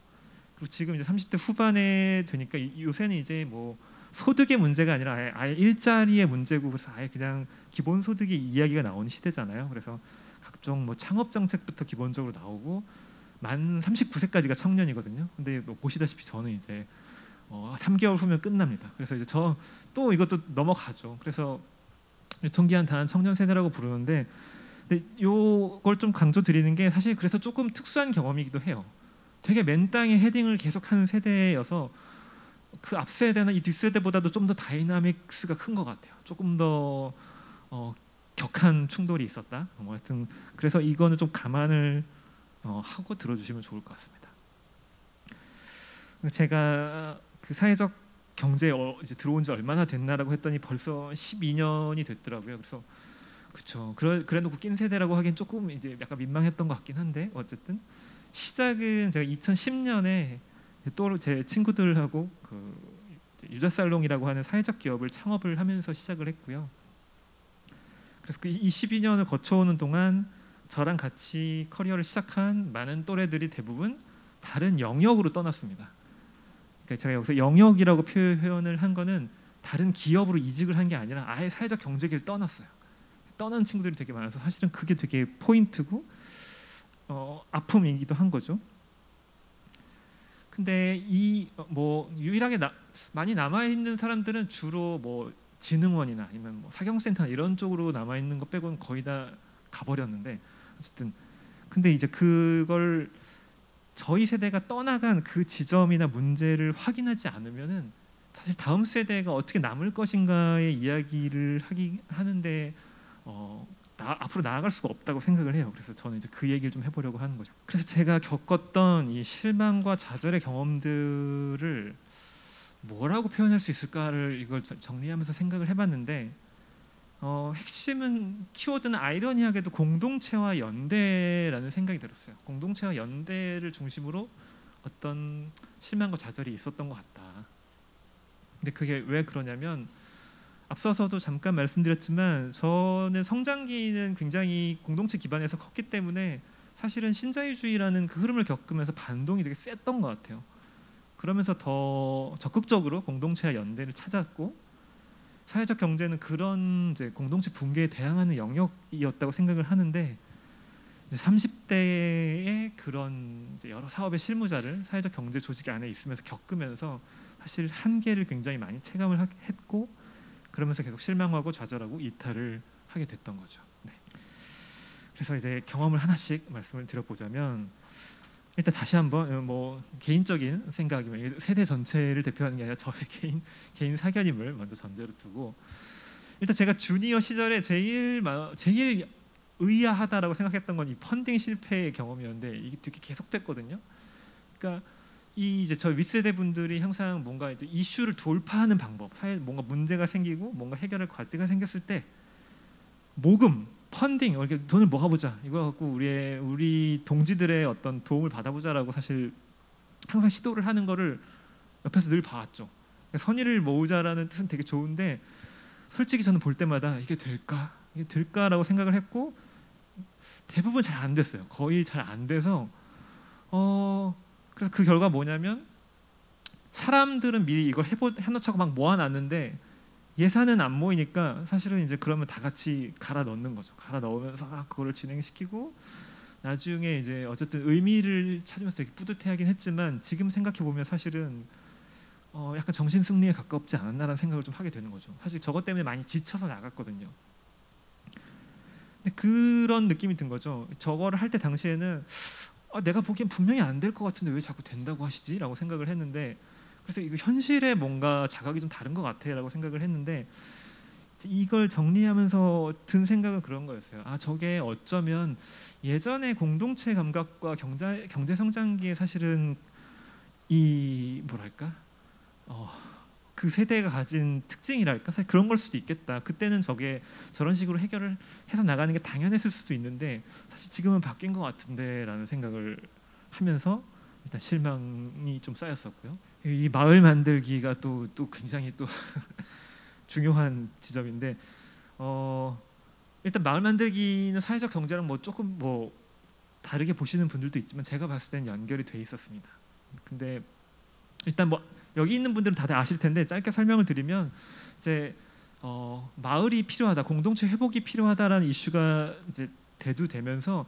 Speaker 4: 그리고 지금 이제 30대 후반에 되니까 요새는 이제 뭐 소득의 문제가 아니라 아예, 아예 일자리의 문제고 그래서 아예 그냥 기본 소득의 이야기가 나오는 시대잖아요. 그래서 각종 뭐 창업 정책부터 기본적으로 나오고 만 39세까지가 청년이거든요. 근데 뭐 보시다시피 저는 이제 어, 3개월 후면 끝납니다. 그래서 이제 저 또 이것도 넘어가죠. 그래서 유통기한 다한 청년 세대라고 부르는데 근데 요걸 좀 강조 드리는 게 사실 그래서 조금 특수한 경험이기도 해요. 되게 맨 땅에 헤딩을 계속하는 세대여서 그 앞 세대나 이 뒷 세대보다도 좀 더 dynamics가 큰 것 같아요. 조금 더 어, 격한 충돌이 있었다. 뭐 하여튼 그래서 이거는 좀 감안을 어, 하고 들어주시면 좋을 것 같습니다. 제가 그 사회적 경제에 어, 이제 들어온 지 얼마나 됐나라고 했더니 벌써 12년이 됐더라고요. 그래서 그렇죠. 그래 그래놓고 낀 세대라고 하긴 조금 이제 약간 민망했던 것 같긴 한데 어쨌든 시작은 제가 2010년에 또 제 친구들하고 그 유자 살롱이라고 하는 사회적 기업을 창업을 하면서 시작을 했고요. 그래서 그 12년을 거쳐오는 동안 저랑 같이 커리어를 시작한 많은 또래들이 대부분 다른 영역으로 떠났습니다. 그러니까 제가 여기서 영역이라고 표현을 한 거는 다른 기업으로 이직을 한 게 아니라 아예 사회적 경제계를 떠났어요. 떠난 친구들이 되게 많아서 사실은 그게 되게 포인트고 어, 아픔이기도 한 거죠. 근데 이 뭐 유일하게 나, 많이 남아 있는 사람들은 주로 뭐 진흥원이나 아니면 뭐 사경센터나 이런 쪽으로 남아 있는 것 빼고는 거의 다 가버렸는데 어쨌든 근데 이제 그걸 저희 세대가 떠나간 그 지점이나 문제를 확인하지 않으면은 사실 다음 세대가 어떻게 남을 것인가의 이야기를 하기 하는데 어, 나, 앞으로 나아갈 수가 없다고 생각을 해요. 그래서 저는 이제 그 얘기를 좀 해보려고 하는 거죠. 그래서 제가 겪었던 이 실망과 좌절의 경험들을 뭐라고 표현할 수 있을까를 이걸 정리하면서 생각을 해봤는데 어, 핵심은 키워드는 아이러니하게도 공동체와 연대라는 생각이 들었어요. 공동체와 연대를 중심으로 어떤 실망과 좌절이 있었던 것 같다. 근데 그게 왜 그러냐면 앞서서도 잠깐 말씀드렸지만 저는 성장기는 굉장히 공동체 기반에서 컸기 때문에 사실은 신자유주의라는 그 흐름을 겪으면서 반동이 되게 셌던 것 같아요. 그러면서 더 적극적으로 공동체와 연대를 찾았고 사회적 경제는 그런 이제 공동체 붕괴에 대항하는 영역이었다고 생각을 하는데 이제 30대의 그런 이제 여러 사업의 실무자를 사회적 경제 조직 안에 있으면서 겪으면서 사실 한계를 굉장히 많이 체감을 했고 그러면서 계속 실망하고 좌절하고 이탈을 하게 됐던 거죠. 네. 그래서 이제 경험을 하나씩 말씀을 드려보자면 일단 다시 한번 어, 뭐 개인적인 생각이면 세대 전체를 대표하는 게 아니라 저의 개인 개인 사견임을 먼저 전제로 두고 일단 제가 주니어 시절에 제일 제일 의아하다라고 생각했던 건 이 펀딩 실패의 경험이었는데 이게 되게 계속됐거든요. 그러니까 이 이제 저 윗세대 분들이 항상 뭔가 이제 이슈를 돌파하는 방법, 사회 뭔가 문제가 생기고 뭔가 해결할 과제가 생겼을 때 모금, 펀딩 이렇게 돈을 모아보자 이거 갖고 우리의 우리 동지들의 어떤 도움을 받아보자라고 사실 항상 시도를 하는 거를 옆에서 늘 봐왔죠. 선의를 모으자라는 뜻은 되게 좋은데 솔직히 저는 볼 때마다 이게 될까 이게 될까라고 생각을 했고 대부분 잘 안 됐어요. 거의 잘 안 돼서 어 그래서 그 결과 뭐냐면 사람들은 미리 이걸 해보 해놓자고 막 모아놨는데 예산은 안 모이니까 사실은 이제 그러면 다 같이 갈아 넣는 거죠. 갈아 넣으면서 아, 그거를 진행시키고 나중에 이제 어쨌든 의미를 찾으면서 되게 뿌듯해하긴 했지만 지금 생각해 보면 사실은 어 약간 정신 승리에 가깝지 않았나라는 생각을 좀 하게 되는 거죠. 사실 저것 때문에 많이 지쳐서 나갔거든요. 근데 그런 느낌이 든 거죠. 저거를 할 때 당시에는 아, 내가 보기엔 분명히 안 될 것 같은데 왜 자꾸 된다고 하시지?라고 생각을 했는데 그래서 이거 현실에 뭔가 자각이 좀 다른 것 같아라고 생각을 했는데 이걸 정리하면서 든 생각은 그런 거였어요. 아 저게 어쩌면 예전의 공동체 감각과 경제 경제 성장기에 사실은 이 뭐랄까 어, 그 세대가 가진 특징이랄까 사실 그런 걸 수도 있겠다. 그때는 저게 저런 식으로 해결을 해서 나가는 게 당연했을 수도 있는데 사실 지금은 바뀐 것 같은데라는 생각을 하면서 일단 실망이 좀 쌓였었고요. 이 마을 만들기가 또 또 굉장히 또 중요한 지점인데 어 일단 마을 만들기는 사회적 경제랑 뭐 조금 뭐 다르게 보시는 분들도 있지만 제가 봤을 때는 연결이 돼 있었습니다. 근데 일단 뭐 여기 있는 분들은 다들 아실 텐데 짧게 설명을 드리면 이제 어, 마을이 필요하다, 공동체 회복이 필요하다라는 이슈가 이제 대두되면서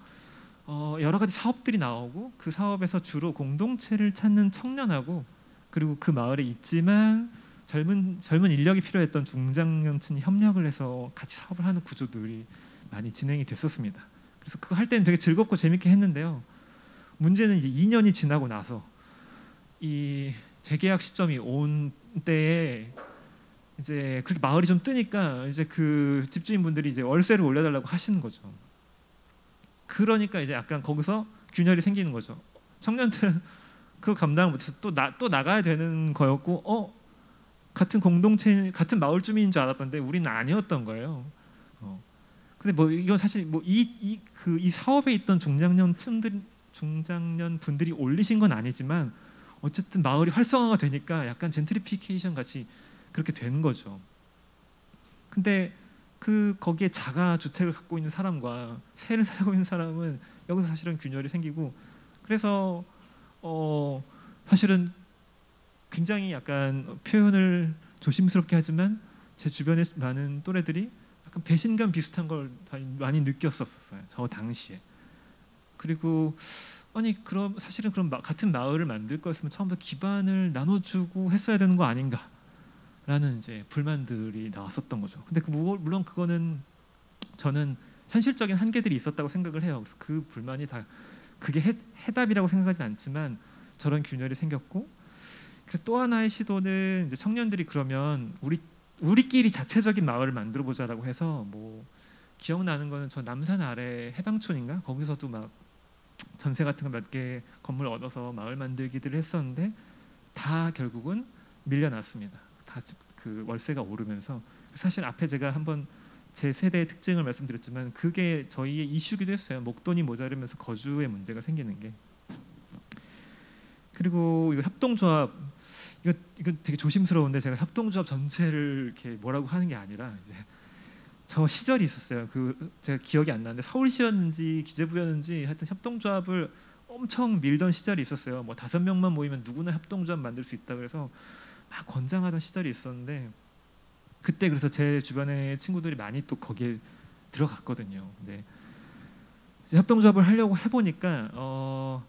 Speaker 4: 어, 여러 가지 사업들이 나오고 그 사업에서 주로 공동체를 찾는 청년하고 그리고 그 마을에 있지만 젊은 젊은 인력이 필요했던 중장년층이 협력을 해서 같이 사업을 하는 구조들이 많이 진행이 됐었습니다. 그래서 그거 할 때는 되게 즐겁고 재밌게 했는데요. 문제는 이제 2년이 지나고 나서 이 재계약 시점이 온 때에 이제 그렇게 마을이 좀 뜨니까 이제 그 집주인분들이 이제 월세를 올려달라고 하시는 거죠. 그러니까 이제 약간 거기서 균열이 생기는 거죠. 청년들은 그 감당을 못해서 또 나 또 나가야 되는 거였고, 어 같은 공동체 같은 마을 주민인 줄 알았던데 우리는 아니었던 거예요. 어. 근데 뭐 이건 사실 뭐 이 이 그 이 사업에 있던 중장년 층들 중장년 분들이 올리신 건 아니지만 어쨌든 마을이 활성화가 되니까 약간 젠트리피케이션 같이 그렇게 되는 거죠. 근데 그 거기에 자가 주택을 갖고 있는 사람과 새를 살고 있는 사람은 여기서 사실은 균열이 생기고 그래서 어 사실은 굉장히 약간 표현을 조심스럽게 하지만 제 주변에 많은 또래들이 약간 배신감 비슷한 걸 많이 느꼈었어요. 저 당시에. 그리고 아니 그럼 사실은 그럼 같은 마을을 만들 거였으면 처음부터 기반을 나눠주고 했어야 되는 거 아닌가라는 이제 불만들이 나왔었던 거죠. 근데 그 물론 그거는 저는 현실적인 한계들이 있었다고 생각을 해요. 그래서 그 불만이 다 그게 해, 해답이라고 생각하지 않지만 저런 균열이 생겼고 그래서 또 하나의 시도는 청년들이 그러면 우리 우리끼리 자체적인 마을을 만들어 보자라고 해서 뭐 기억나는 거는 저 남산 아래 해방촌인가 거기서도 막 전세 같은 거 몇 개 건물 얻어서 마을 만들기들을 했었는데 다 결국은 밀려났습니다. 다 그 월세가 오르면서 사실 앞에 제가 한번 제 세대의 특징을 말씀드렸지만 그게 저희의 이슈기도 했어요. 목돈이 모자르면서 거주의 문제가 생기는 게. 그리고 이거 협동조합 이거 이거 되게 조심스러운데 제가 협동조합 전체를 이렇게 뭐라고 하는 게 아니라 이제 저 시절이 있었어요. 그 제가 기억이 안 나는데 서울시였는지 기재부였는지 하여튼 협동조합을 엄청 밀던 시절이 있었어요. 뭐 다섯 명만 모이면 누구나 협동조합 만들 수 있다 그래서 막 권장하던 시절이 있었는데 그때 그래서 제 주변에 친구들이 많이 또 거기에 들어갔거든요. 근데 협동조합을 하려고 해보니까 어,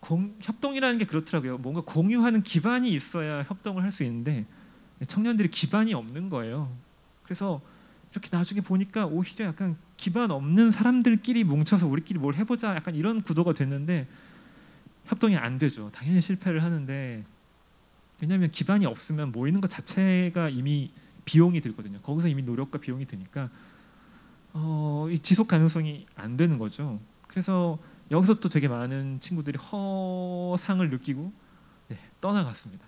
Speaker 4: 공, 협동이라는 게 그렇더라고요. 뭔가 공유하는 기반이 있어야 협동을 할 수 있는데 청년들이 기반이 없는 거예요. 그래서 이렇게 나중에 보니까 오히려 약간 기반 없는 사람들끼리 뭉쳐서 우리끼리 뭘 해보자 약간 이런 구도가 됐는데 협동이 안 되죠. 당연히 실패를 하는데 왜냐하면 기반이 없으면 모이는 것 자체가 이미 비용이 들거든요. 거기서 이미 노력과 비용이 드니까 어, 이 지속 가능성이 안 되는 거죠. 그래서 여기서 또 되게 많은 친구들이 허상을 느끼고 네, 떠나갔습니다.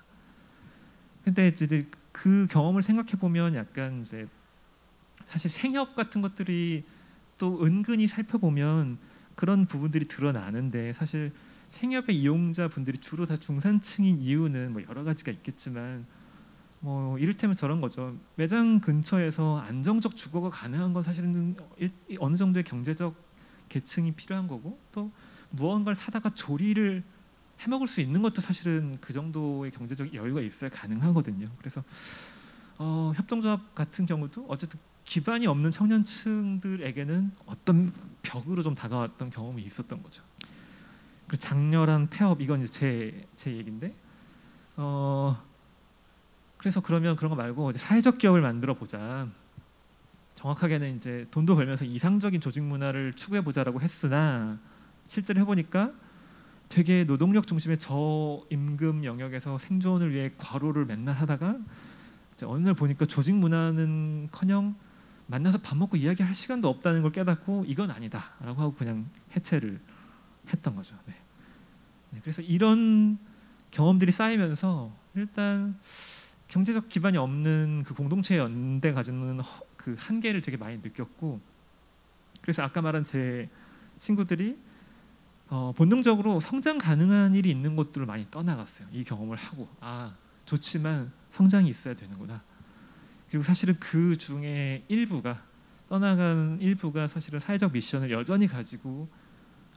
Speaker 4: 근데 이제 그 경험을 생각해 보면 약간 이제 사실 생협 같은 것들이 또 은근히 살펴보면 그런 부분들이 드러나는데 사실 생협의 이용자 분들이 주로 다 중산층인 이유는 뭐 여러 가지가 있겠지만 뭐 이를테면 저런 거죠. 매장 근처에서 안정적 주거가 가능한 건 사실은 어느 정도의 경제적 계층이 필요한 거고 또 무언가를 사다가 조리를 해 먹을 수 있는 것도 사실은 그 정도의 경제적 여유가 있어야 가능하거든요. 그래서 어, 협동조합 같은 경우도 어쨌든 기반이 없는 청년층들에게는 어떤 벽으로 좀 다가왔던 경험이 있었던 거죠. 그 장렬한 폐업 이건 이제 제, 제 얘기인데 어, 그래서 그러면 그런 거 말고 사회적 기업을 만들어 보자. 정확하게는 이제 돈도 벌면서 이상적인 조직 문화를 추구해 보자라고 했으나 실제로 해보니까 되게 노동력 중심의 저임금 영역에서 생존을 위해 과로를 맨날 하다가 어느 날 보니까 조직 문화는커녕 만나서 밥 먹고 이야기할 시간도 없다는 걸 깨닫고 이건 아니다라고 하고 그냥 해체를 했던 거죠. 네. 네, 그래서 이런 경험들이 쌓이면서 일단 경제적 기반이 없는 그 공동체 연대 가지는 그 한계를 되게 많이 느꼈고 그래서 아까 말한 제 친구들이 어, 본능적으로 성장 가능한 일이 있는 곳들을 많이 떠나갔어요. 이 경험을 하고 아 좋지만 성장이 있어야 되는구나. 그리고 사실은 그 중에 일부가 떠나간 일부가 사실은 사회적 미션을 여전히 가지고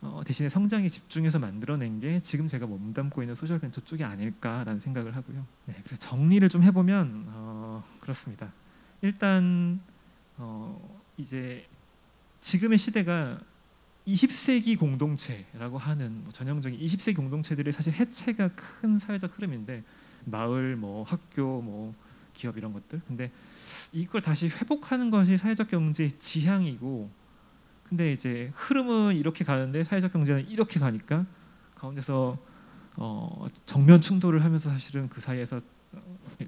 Speaker 4: 어, 대신에 성장에 집중해서 만들어낸 게 지금 제가 몸담고 있는 소셜 벤처 쪽이 아닐까라는 생각을 하고요. 네, 그래서 정리를 좀 해보면 어, 그렇습니다. 일단 어, 이제 지금의 시대가 20세기 공동체라고 하는 뭐 전형적인 20세기 공동체들이 사실 해체가 큰 사회적 흐름인데 마을, 뭐 학교, 뭐 기업 이런 것들. 근데 이걸 다시 회복하는 것이 사회적 경제의 지향이고 근데 이제 흐름은 이렇게 가는데 사회적 경제는 이렇게 가니까 가운데서 어, 정면 충돌을 하면서 사실은 그 사이에서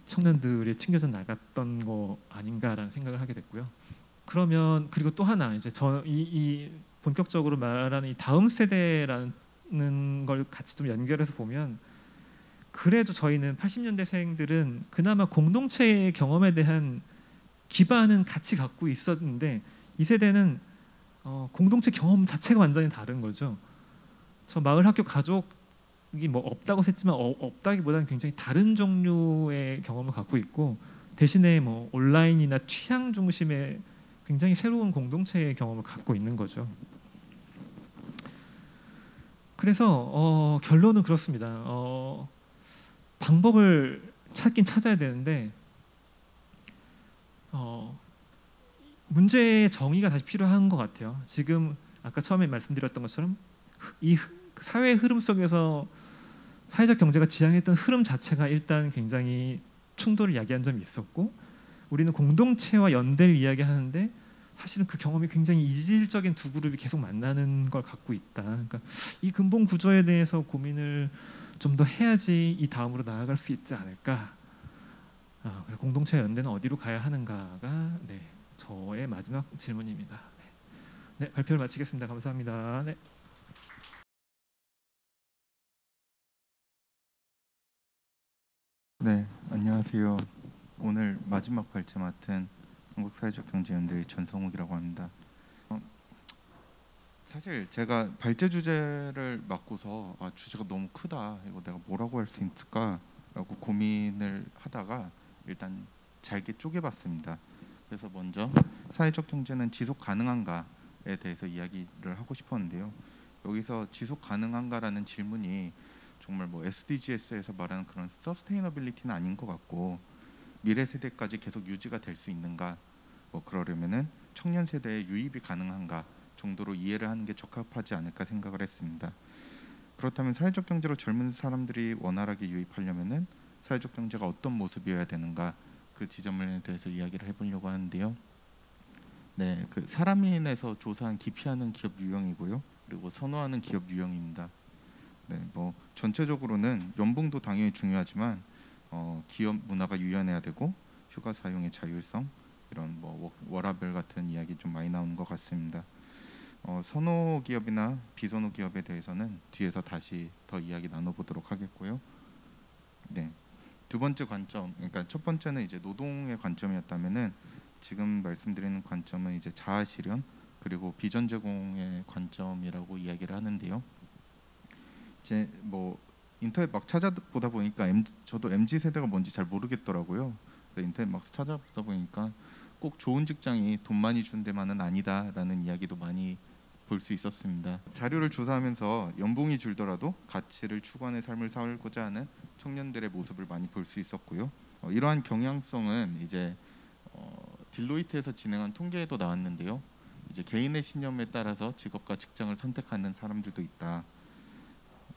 Speaker 4: 청년들이 튕겨져 나갔던 거 아닌가라는 생각을 하게 됐고요. 그러면 그리고 또 하나 이제 저이 이 본격적으로 말하는 이 다음 세대라는 걸 같이 좀 연결해서 보면 그래도 저희는 80년대생들은 그나마 공동체의 경험에 대한 기반은 같이 갖고 있었는데 이 세대는 어, 공동체 경험 자체가 완전히 다른 거죠. 저 마을 학교 가족이 뭐 없다고 했지만 어, 없다기보다는 굉장히 다른 종류의 경험을 갖고 있고 대신에 뭐 온라인이나 취향 중심의 굉장히 새로운 공동체의 경험을 갖고 있는 거죠. 그래서 어, 결론은 그렇습니다. 어, 방법을 찾긴 찾아야 되는데 어, 문제의 정의가 다시 필요한 것 같아요. 지금 아까 처음에 말씀드렸던 것처럼 이 사회 흐름 속에서 사회적 경제가 지향했던 흐름 자체가 일단 굉장히 충돌을 야기한 점이 있었고 우리는 공동체와 연대를 이야기하는데 사실은 그 경험이 굉장히 이질적인 두 그룹이 계속 만나는 걸 갖고 있다. 그러니까 이 근본 구조에 대해서 고민을 좀 더 해야지 이 다음으로 나아갈 수 있지 않을까. 아, 공동체 연대는 어디로 가야 하는가가 네, 저의 마지막 질문입니다. 네, 네, 발표를 마치겠습니다. 감사합니다. 네.
Speaker 5: 네, 안녕하세요. 오늘 마지막 발제 맡은 한국 사회적 경제연대의 전성욱이라고 합니다. 어, 사실 제가 발제 주제를 맡고서 아, 주제가 너무 크다. 이거 내가 뭐라고 할 수 있을까라고 고민을 하다가 일단 잘게 쪼개봤습니다. 그래서 먼저 사회적 경제는 지속 가능한가에 대해서 이야기를 하고 싶었는데요. 여기서 지속 가능한가라는 질문이 정말 뭐 SDGs에서 말하는 그런 서스테이너빌리티는 아닌 것 같고 미래 세대까지 계속 유지가 될 수 있는가 뭐 그러려면은 청년 세대의 유입이 가능한가 정도로 이해를 하는 게 적합하지 않을까 생각을 했습니다. 그렇다면 사회적 경제로 젊은 사람들이 원활하게 유입하려면은 사회적 경제가 어떤 모습이어야 되는가 그 지점에 대해서 이야기를 해보려고 하는데요. 네, 그 사람인에서 조사한 기피하는 기업 유형이고요. 그리고 선호하는 기업 유형입니다. 네, 뭐 전체적으로는 연봉도 당연히 중요하지만 어, 기업 문화가 유연해야 되고 휴가 사용의 자율성 이런 뭐 워라벨 같은 이야기 좀 많이 나오는 것 같습니다. 어, 선호 기업이나 비선호 기업에 대해서는 뒤에서 다시 더 이야기 나눠보도록 하겠고요. 네, 두 번째 관점, 그러니까 첫 번째는 이제 노동의 관점이었다면은 지금 말씀드리는 관점은 이제 자아 실현 그리고 비전 제공의 관점이라고 이야기를 하는데요. 이제 뭐 인터넷 막 찾아보다 보니까 M, 저도 MZ 세대가 뭔지 잘 모르겠더라고요. 인터넷 막 찾아보다 보니까 꼭 좋은 직장이 돈 많이 준 데만은 아니다라는 이야기도 많이 볼 수 있었습니다. 자료를 조사하면서 연봉이 줄더라도 가치를 추구하는 삶을 살고자 하는 청년들의 모습을 많이 볼 수 있었고요. 어, 이러한 경향성은 이제 어, 딜로이트에서 진행한 통계에도 나왔는데요. 이제 개인의 신념에 따라서 직업과 직장을 선택하는 사람들도 있다.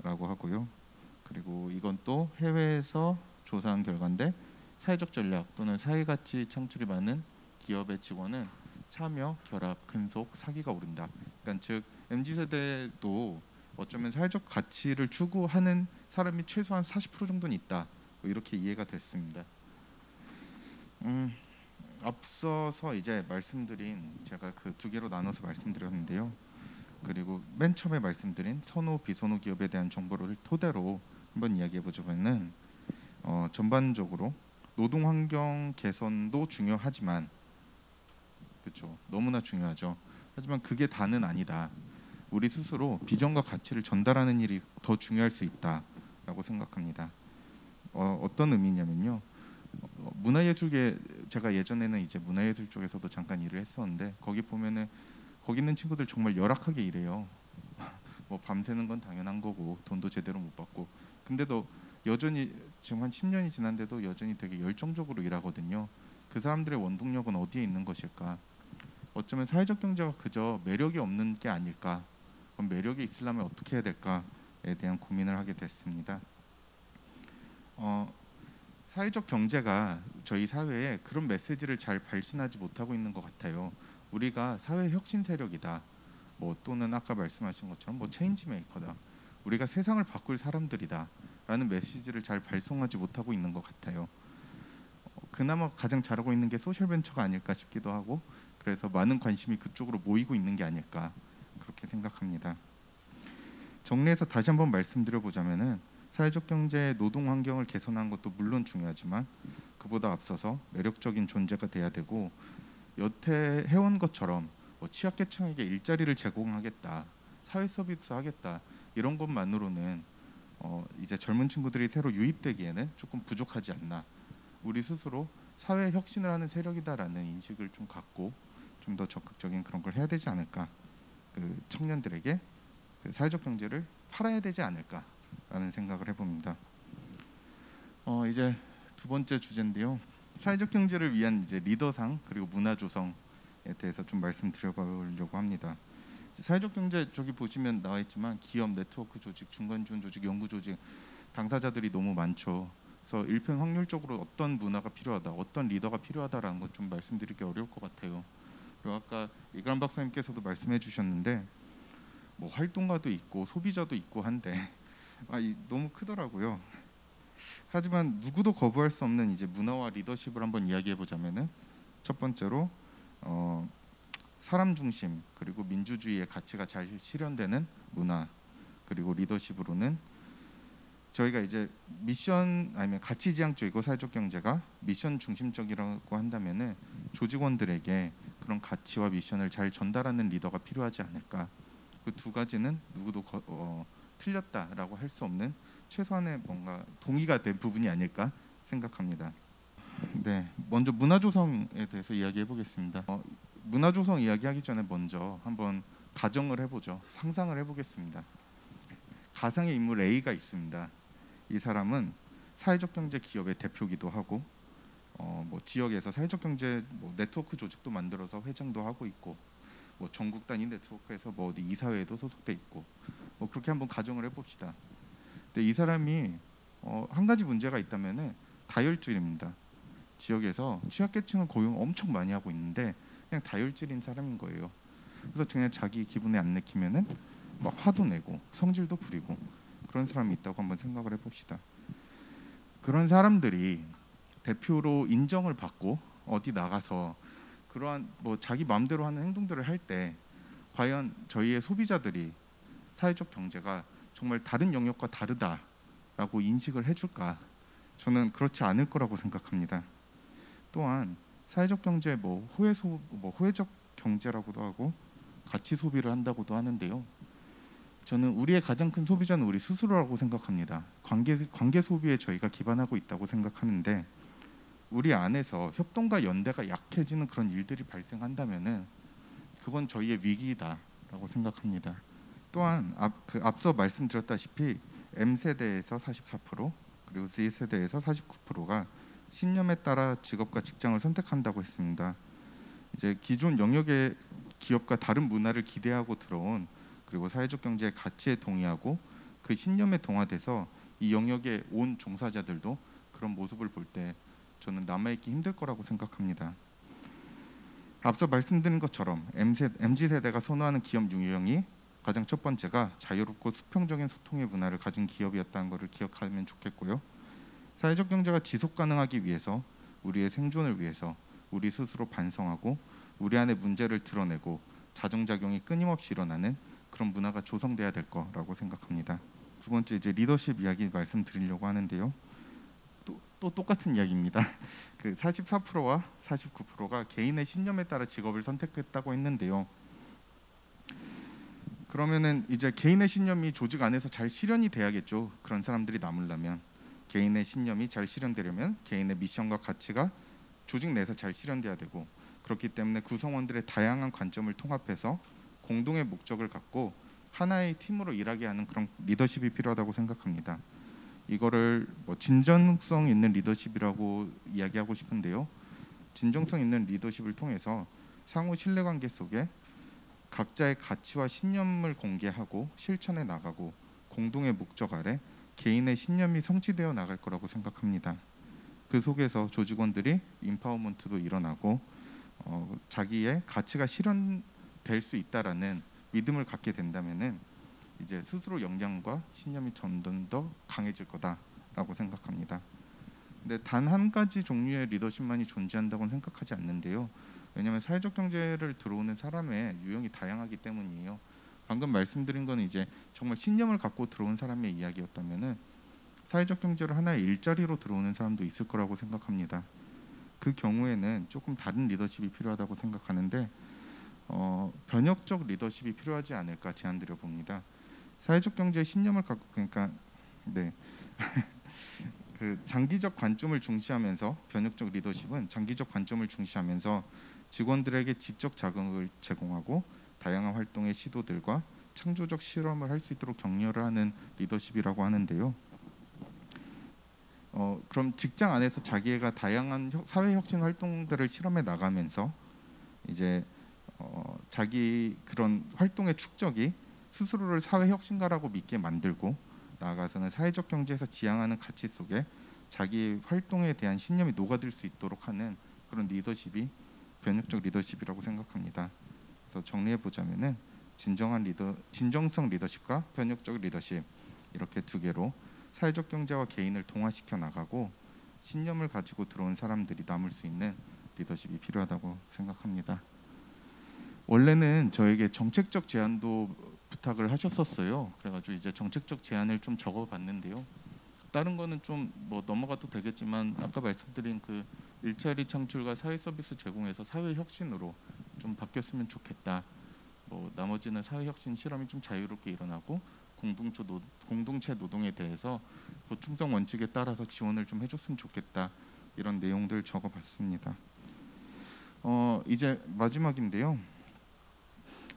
Speaker 5: 라고 하고요. 그리고 이건 또 해외에서 조사한 결과인데 사회적 전략 또는 사회 가치 창출이 많은 기업의 직원은 참여, 결합, 근속, 사기가 오른다. 그러니까 즉 MZ 세대도 어쩌면 사회적 가치를 추구하는 사람이 최소한 40% 정도는 있다. 뭐 이렇게 이해가 됐습니다. 음, 앞서서 이제 말씀드린 제가 그 두 개로 나눠서 말씀드렸는데요. 그리고 맨 처음에 말씀드린 선호 비선호 기업에 대한 정보를 토대로 한번 이야기해 보자면은 어, 전반적으로 노동 환경 개선도 중요하지만 그렇죠 너무나 중요하죠. 하지만 그게 다는 아니다. 우리 스스로 비전과 가치를 전달하는 일이 더 중요할 수 있다라고 생각합니다. 어, 어떤 의미냐면요. 어, 문화예술계 제가 예전에는 이제 문화예술 쪽에서도 잠깐 일을 했었는데 거기 보면은 거기 있는 친구들 정말 열악하게 일해요. 뭐 밤새는 건 당연한 거고 돈도 제대로 못 받고 근데도 여전히 지금 한 10년이 지난데도 여전히 되게 열정적으로 일하거든요. 그 사람들의 원동력은 어디에 있는 것일까? 어쩌면 사회적 경제가 그저 매력이 없는 게 아닐까? 그럼 매력이 있으려면 어떻게 해야 될까에 대한 고민을 하게 됐습니다. 어, 사회적 경제가 저희 사회에 그런 메시지를 잘 발신하지 못하고 있는 것 같아요. 우리가 사회 혁신 세력이다. 뭐 또는 아까 말씀하신 것처럼 뭐 change maker다. 우리가 세상을 바꿀 사람들이다 라는 메시지를 잘 발송하지 못하고 있는 것 같아요. 어, 그나마 가장 잘하고 있는 게 social venture가 아닐까 싶기도 하고 그래서 많은 관심이 그쪽으로 모이고 있는 게 아닐까 그렇게 생각합니다. 정리해서 다시 한번 말씀드려 보자면은 사회적 경제 노동 환경을 개선하는 것도 물론 중요하지만 그보다 앞서서 매력적인 존재가 돼야 되고 여태 해온 것처럼 뭐 취약계층에게 일자리를 제공하겠다, 사회 서비스 하겠다 이런 것만으로는 어, 이제 젊은 친구들이 새로 유입되기에는 조금 부족하지 않나. 우리 스스로 사회 혁신을 하는 세력이다라는 인식을 좀 갖고 좀 더 적극적인 그런 걸 해야 되지 않을까. 그 청년들에게 그 사회적 경제를 팔아야 되지 않을까라는 생각을 해봅니다. 어, 이제 두 번째 주제인데요. 사회적 경제를 위한 이제 리더상 그리고 문화 조성에 대해서 좀 말씀드려보려고 합니다. 사회적 경제 저기 보시면 나와 있지만 기업, 네트워크 조직, 중간 지원 조직, 연구 조직 당사자들이 너무 많죠. 그래서 일평 확률적으로 어떤 문화가 필요하다, 어떤 리더가 필요하다라는 것 좀 말씀드리기 어려울 것 같아요. 그리고 아까 이그람 박사님께서도 말씀해 주셨는데 뭐 활동가도 있고 소비자도 있고 한데 아, 너무 크더라고요. 하지만 누구도 거부할 수 없는 이제 문화와 리더십을 한번 이야기해 보자면은 첫 번째로 어, 사람 중심 그리고 민주주의의 가치가 잘 실현되는 문화 그리고 리더십으로는 저희가 이제 미션 아니면 가치 지향적이고 사회적 경제가 미션 중심적이라고 한다면은 조직원들에게 그런 가치와 미션을 잘 전달하는 리더가 필요하지 않을까. 그 두 가지는 누구도 거, 어, 틀렸다라고 할 수 없는 최소한의 뭔가 동의가 된 부분이 아닐까 생각합니다. 네, 먼저 문화 조성에 대해서 이야기해 보겠습니다. 어, 문화 조성 이야기하기 전에 먼저 한번 가정을 해보죠. 상상을 해보겠습니다. 가상의 인물 A가 있습니다. 이 사람은 사회적 경제 기업의 대표기도 하고 어, 뭐 지역에서 사회적 경제 뭐 네트워크 조직도 만들어서 회장도 하고 있고 뭐 전국 단위 네트워크에서 뭐 어디 이사회에도 소속돼 있고 뭐 그렇게 한번 가정을 해봅시다. 근데 이 사람이 어, 한 가지 문제가 있다면은 다혈질입니다. 지역에서 취약계층을 고용 엄청 많이 하고 있는데 그냥 다혈질인 사람인 거예요. 그래서 그냥 자기 기분에 안 내키면은 막 화도 내고 성질도 부리고 그런 사람이 있다고 한번 생각을 해봅시다. 그런 사람들이 대표로 인정을 받고 어디 나가서 그러한 뭐 자기 마음대로 하는 행동들을 할 때 과연 저희의 소비자들이 사회적 경제가 정말 다른 영역과 다르다라고 인식을 해줄까? 저는 그렇지 않을 거라고 생각합니다. 또한 사회적 경제 뭐 호혜 소 뭐 호혜적 경제라고도 하고 가치 소비를 한다고도 하는데요. 저는 우리의 가장 큰 소비자는 우리 스스로라고 생각합니다. 관계 관계 소비에 저희가 기반하고 있다고 생각하는데 우리 안에서 협동과 연대가 약해지는 그런 일들이 발생한다면은 그건 저희의 위기다라고 생각합니다. 또한 앞, 그 앞서 말씀드렸다시피 M 세대에서 44% 그리고 Z 세대에서 49%가 신념에 따라 직업과 직장을 선택한다고 했습니다. 이제 기존 영역의 기업과 다른 문화를 기대하고 들어온 그리고 사회적 경제의 가치에 동의하고 그 신념에 동화돼서 이 영역에 온 종사자들도 그런 모습을 볼 때 저는 남아있기 힘들 거라고 생각합니다. 앞서 말씀드린 것처럼 MZ 세대가 선호하는 기업 유형이 가장 첫 번째가 자유롭고 수평적인 소통의 문화를 가진 기업이었다는 것을 기억하면 좋겠고요. 사회적 경제가 지속 가능하기 위해서 우리의 생존을 위해서 우리 스스로 반성하고 우리 안의 문제를 드러내고 자정작용이 끊임없이 일어나는 그런 문화가 조성돼야 될 거라고 생각합니다. 두 번째 이제 리더십 이야기 말씀드리려고 하는데요. 또, 또 똑같은 이야기입니다. 그 44%와 49%가 개인의 신념에 따라 직업을 선택했다고 했는데요. 그러면은 이제 개인의 신념이 조직 안에서 잘 실현이 돼야겠죠. 그런 사람들이 남으려면 개인의 신념이 잘 실현되려면 개인의 미션과 가치가 조직 내에서 잘 실현돼야 되고 그렇기 때문에 구성원들의 다양한 관점을 통합해서 공동의 목적을 갖고 하나의 팀으로 일하게 하는 그런 리더십이 필요하다고 생각합니다. 이거를 뭐 진정성 있는 리더십이라고 이야기하고 싶은데요. 진정성 있는 리더십을 통해서 상호 신뢰관계 속에 각자의 가치와 신념을 공개하고 실천해 나가고 공동의 목적 아래 개인의 신념이 성취되어 나갈 거라고 생각합니다. 그 속에서 조직원들이 인파워먼트도 일어나고 어, 자기의 가치가 실현될 수 있다라는 믿음을 갖게 된다면은 이제 스스로 역량과 신념이 점점 더 강해질 거다라고 생각합니다. 근데 단 한 가지 종류의 리더십만이 존재한다고는 생각하지 않는데요. 왜냐하면 사회적 경제를 들어오는 사람의 유형이 다양하기 때문이에요. 방금 말씀드린 거는 이제 정말 신념을 갖고 들어온 사람의 이야기였다면은 사회적 경제를 하나의 일자리로 들어오는 사람도 있을 거라고 생각합니다. 그 경우에는 조금 다른 리더십이 필요하다고 생각하는데 어, 변혁적 리더십이 필요하지 않을까 제안드려 봅니다. 사회적 경제의 신념을 갖고 그러니까 네. 그 장기적 관점을 중시하면서 변혁적 리더십은 장기적 관점을 중시하면서 직원들에게 지적 자극을 제공하고 다양한 활동의 시도들과 창조적 실험을 할 수 있도록 격려를 하는 리더십이라고 하는데요. 어, 그럼 직장 안에서 자기가 다양한 사회 혁신 활동들을 실험해 나가면서 이제 어, 자기 그런 활동의 축적이 스스로를 사회 혁신가라고 믿게 만들고 나아가서는 사회적 경제에서 지향하는 가치 속에 자기 활동에 대한 신념이 녹아들 수 있도록 하는 그런 리더십이 변혁적 리더십이라고 생각합니다. 그래서 정리해 보자면은 진정한 리더, 진정성 리더십과 변혁적 리더십 이렇게 두 개로 사회적 경제와 개인을 동화시켜 나가고 신념을 가지고 들어온 사람들이 남을 수 있는 리더십이 필요하다고 생각합니다. 원래는 저에게 정책적 제안도 부탁을 하셨었어요. 그래가지고 이제 정책적 제안을 좀 적어봤는데요. 다른 거는 좀 뭐 넘어가도 되겠지만 아까 말씀드린 그 일자리 창출과 사회 서비스 제공에서 사회 혁신으로 좀 바뀌었으면 좋겠다. 뭐 나머지는 사회 혁신 실험이 좀 자유롭게 일어나고 공동체 노, 공동체 노동에 대해서 보충성 원칙에 따라서 지원을 좀 해줬으면 좋겠다. 이런 내용들 적어봤습니다. 어 이제 마지막인데요.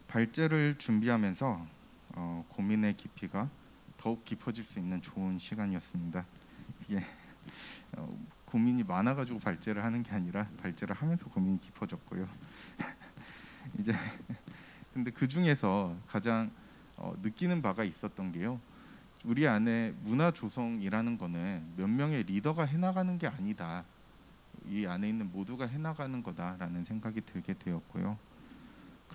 Speaker 5: 발제를 준비하면서 어, 고민의 깊이가 더욱 깊어질 수 있는 좋은 시간이었습니다. 이게 어, 고민이 많아가지고 발제를 하는 게 아니라 발제를 하면서 고민이 깊어졌고요. 이제 근데 그 중에서 가장 어, 느끼는 바가 있었던 게요. 우리 안에 문화 조성이라는 거는 몇 명의 리더가 해나가는 게 아니다. 이 안에 있는 모두가 해나가는 거다라는 생각이 들게 되었고요.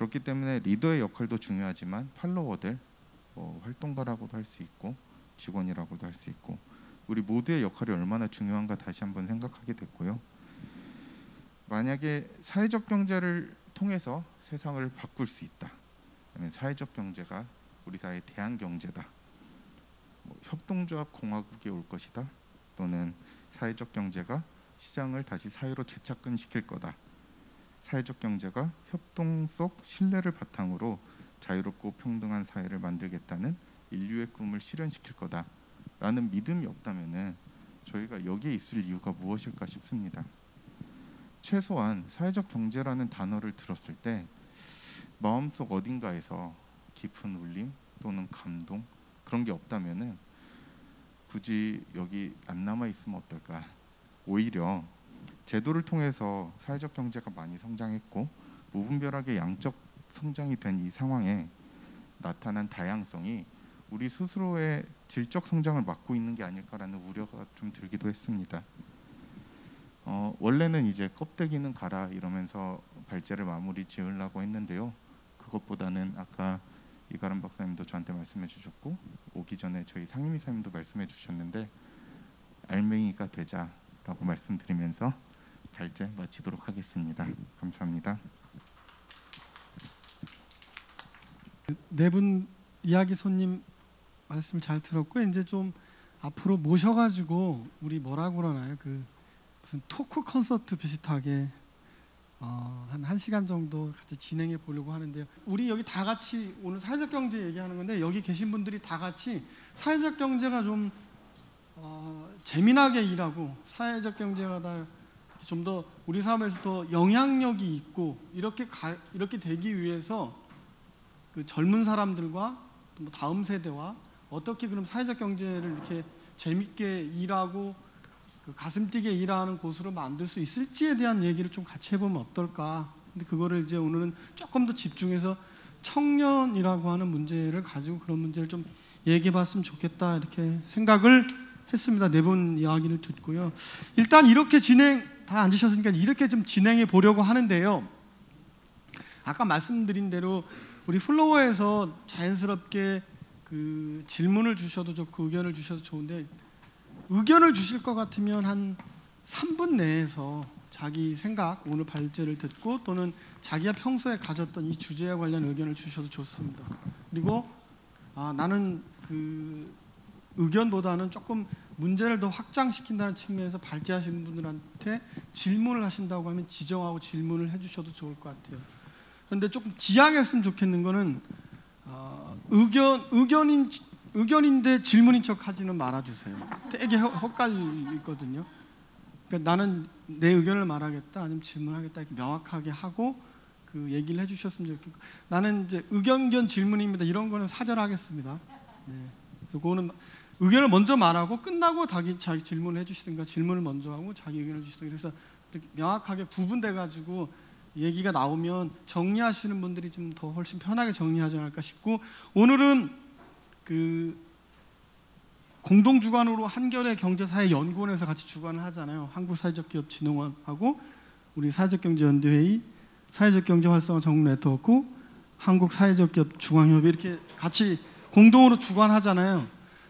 Speaker 5: 그렇기 때문에 리더의 역할도 중요하지만 팔로워들, 뭐 활동가라고도 할 수 있고 직원이라고도 할 수 있고 우리 모두의 역할이 얼마나 중요한가 다시 한번 생각하게 됐고요. 만약에 사회적 경제를 통해서 세상을 바꿀 수 있다. 그러면 사회적 경제가 우리 사회의 대한 경제다. 뭐 협동조합 공화국이 올 것이다. 또는 사회적 경제가 시장을 다시 사회로 재착근시킬 거다. 사회적 경제가 협동 속 신뢰를 바탕으로 자유롭고 평등한 사회를 만들겠다는 인류의 꿈을 실현시킬 거다라는 믿음이 없다면은 저희가 여기에 있을 이유가 무엇일까 싶습니다. 최소한 사회적 경제라는 단어를 들었을 때 마음속 어딘가에서 깊은 울림 또는 감동 그런 게 없다면은 굳이 여기 안 남아 있으면 어떨까? 오히려 제도를 통해서 사회적 경제가 많이 성장했고 무분별하게 양적 성장이 된 이 상황에 나타난 다양성이 우리 스스로의 질적 성장을 막고 있는 게 아닐까라는 우려가 좀 들기도 했습니다. 어, 원래는 이제 껍데기는 가라 이러면서 발제를 마무리 지으려고 했는데요. 그것보다는 아까 이가람 박사님도 저한테 말씀해 주셨고 오기 전에 저희 상임이사님도 말씀해 주셨는데 알맹이가 되자라고 말씀드리면서 발제 마치도록 하겠습니다. 감사합니다.
Speaker 1: 네 분 이야기 손님 말씀 잘 들었고 이제 좀 앞으로 모셔가지고 우리 뭐라고 그러나요? 그 무슨 토크 콘서트 비슷하게 어, 한 1 시간 정도 같이 진행해 보려고 하는데요. 우리 여기 다 같이 오늘 사회적 경제 얘기하는 건데 여기 계신 분들이 다 같이 사회적 경제가 좀 어, 재미나게 일하고 사회적 경제가 다 좀 더 우리 사회에서 더 영향력이 있고 이렇게 가, 이렇게 되기 위해서 그 젊은 사람들과 또뭐 다음 세대와 어떻게 그럼 사회적 경제를 이렇게 재밌게 일하고 그 가슴 뛰게 일하는 곳으로 만들 수 있을지에 대한 얘기를 좀 같이 해보면 어떨까. 근데 그거를 이제 오늘은 조금 더 집중해서 청년이라고 하는 문제를 가지고 그런 문제를 좀 얘기해봤으면 좋겠다 이렇게 생각을 했습니다. 네 분 이야기를 듣고요. 일단 이렇게 진행 다 앉으셨으니까 이렇게 좀 진행해 보려고 하는데요. 아까 말씀드린 대로 우리 플로어에서 자연스럽게 그 질문을 주셔도 좋고 의견을 주셔도 좋은데 의견을 주실 것 같으면 한 3분 내에서 자기 생각 오늘 발제를 듣고 또는 자기가 평소에 가졌던 이 주제에 관련 의견을 주셔도 좋습니다. 그리고 아, 나는 그 의견보다는 조금 문제를 더 확장시킨다는 측면에서 발제하시는 분들한테 질문을 하신다고 하면 지정하고 질문을 해주셔도 좋을 것 같아요. 그런데 조금 지양했으면 좋겠는 거는 어, 의견 의견인 의견인데 질문인 척 하지는 말아주세요. 되게 헛갈리거든요. 그러니까 나는 내 의견을 말하겠다, 아니면 질문하겠다 이렇게 명확하게 하고 그 얘기를 해주셨으면 좋겠고 나는 이제 의견견 질문입니다. 이런 거는 사절하겠습니다. 네. 그래서 그거는 의견을 먼저 말하고 끝나고 자기 자기 질문을 해주시든가 질문을 먼저 하고 자기 의견을 주시든가 그래서 이렇게 명확하게 구분돼 가지고 얘기가 나오면 정리하시는 분들이 좀 더 훨씬 편하게 정리하지 않을까 싶고 오늘은 그 공동 주관으로 한겨레 경제사회 연구원에서 같이 주관을 하잖아요. 한국 사회적 기업 진흥원하고 우리 사회적 경제 연대회의, 사회적 경제 활성화 전국 네트워크, 한국 사회적 기업 중앙협의 이렇게 같이 공동으로 주관하잖아요.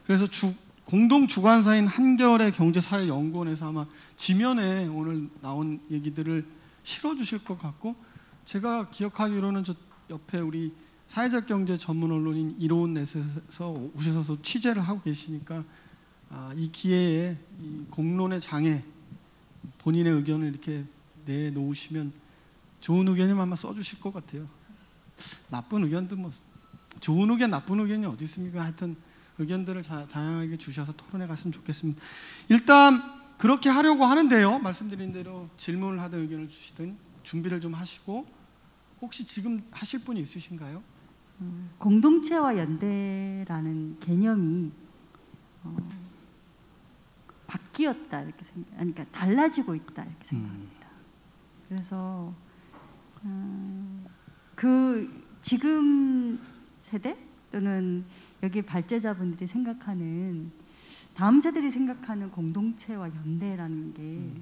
Speaker 1: 그래서 주, 공동 주관사인 한겨레 경제사회연구원에서 아마 지면에 오늘 나온 얘기들을 실어주실 것 같고 제가 기억하기로는 저 옆에 우리 사회적 경제 전문 언론인 이로운 넷에서 오셔서 취재를 하고 계시니까 아, 이 기회에 이 공론의 장에 본인의 의견을 이렇게 내놓으시면 좋은 의견이면 아마 써주실 것 같아요. 나쁜 의견도 뭐 좋은 의견, 나쁜 의견이 어디 있습니까? 하여튼 의견들을 자, 다양하게 주셔서 토론해 갔으면 좋겠습니다. 일단 그렇게 하려고 하는데요. 말씀드린 대로 질문을 하든 의견을 주시든 준비를 좀 하시고 혹시 지금 하실 분이 있으신가요?
Speaker 6: 공동체와 연대라는 개념이 어, 바뀌었다 이렇게 생각, 그러니까 달라지고 있다 이렇게 생각합니다. 그래서 음, 그 지금 세대 또는 여기 발제자분들이 생각하는 다음 세대들이 생각하는 공동체와 연대라는 게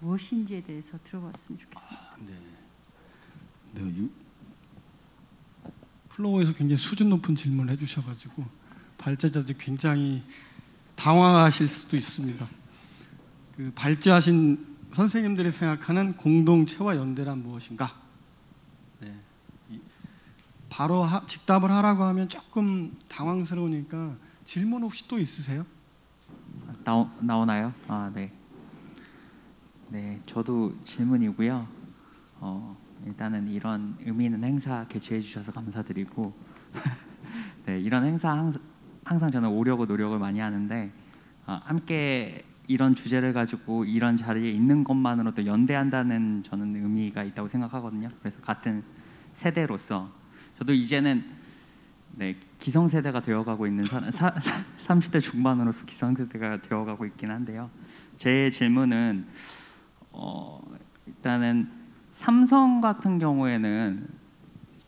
Speaker 6: 무엇인지에 대해서 들어봤으면 좋겠습니다.
Speaker 1: 네. 네, 이 플로어에서 굉장히 수준 높은 질문을 해주셔가지고 발제자들 굉장히 당황하실 수도 있습니다. 그 발제하신 선생님들이 생각하는 공동체와 연대란 무엇인가? 바로 하, 직답을 하라고 하면 조금 당황스러우니까 질문 혹시 또 있으세요?
Speaker 7: 나오, 나오나요? 아, 네. 네, 저도 질문이고요. 어, 일단은 이런 의미 있는 행사 개최해 주셔서 감사드리고 네, 이런 행사 항상, 항상 저는 오려고 노력을 많이 하는데 아, 함께 이런 주제를 가지고 이런 자리에 있는 것만으로도 연대한다는 저는 의미가 있다고 생각하거든요. 그래서 같은 세대로서 저도 이제는 네, 기성세대가 되어가고 있는 사람, 사, 30대 중반으로서 기성세대가 되어가고 있긴 한데요. 제 질문은 어, 일단은 삼성 같은 경우에는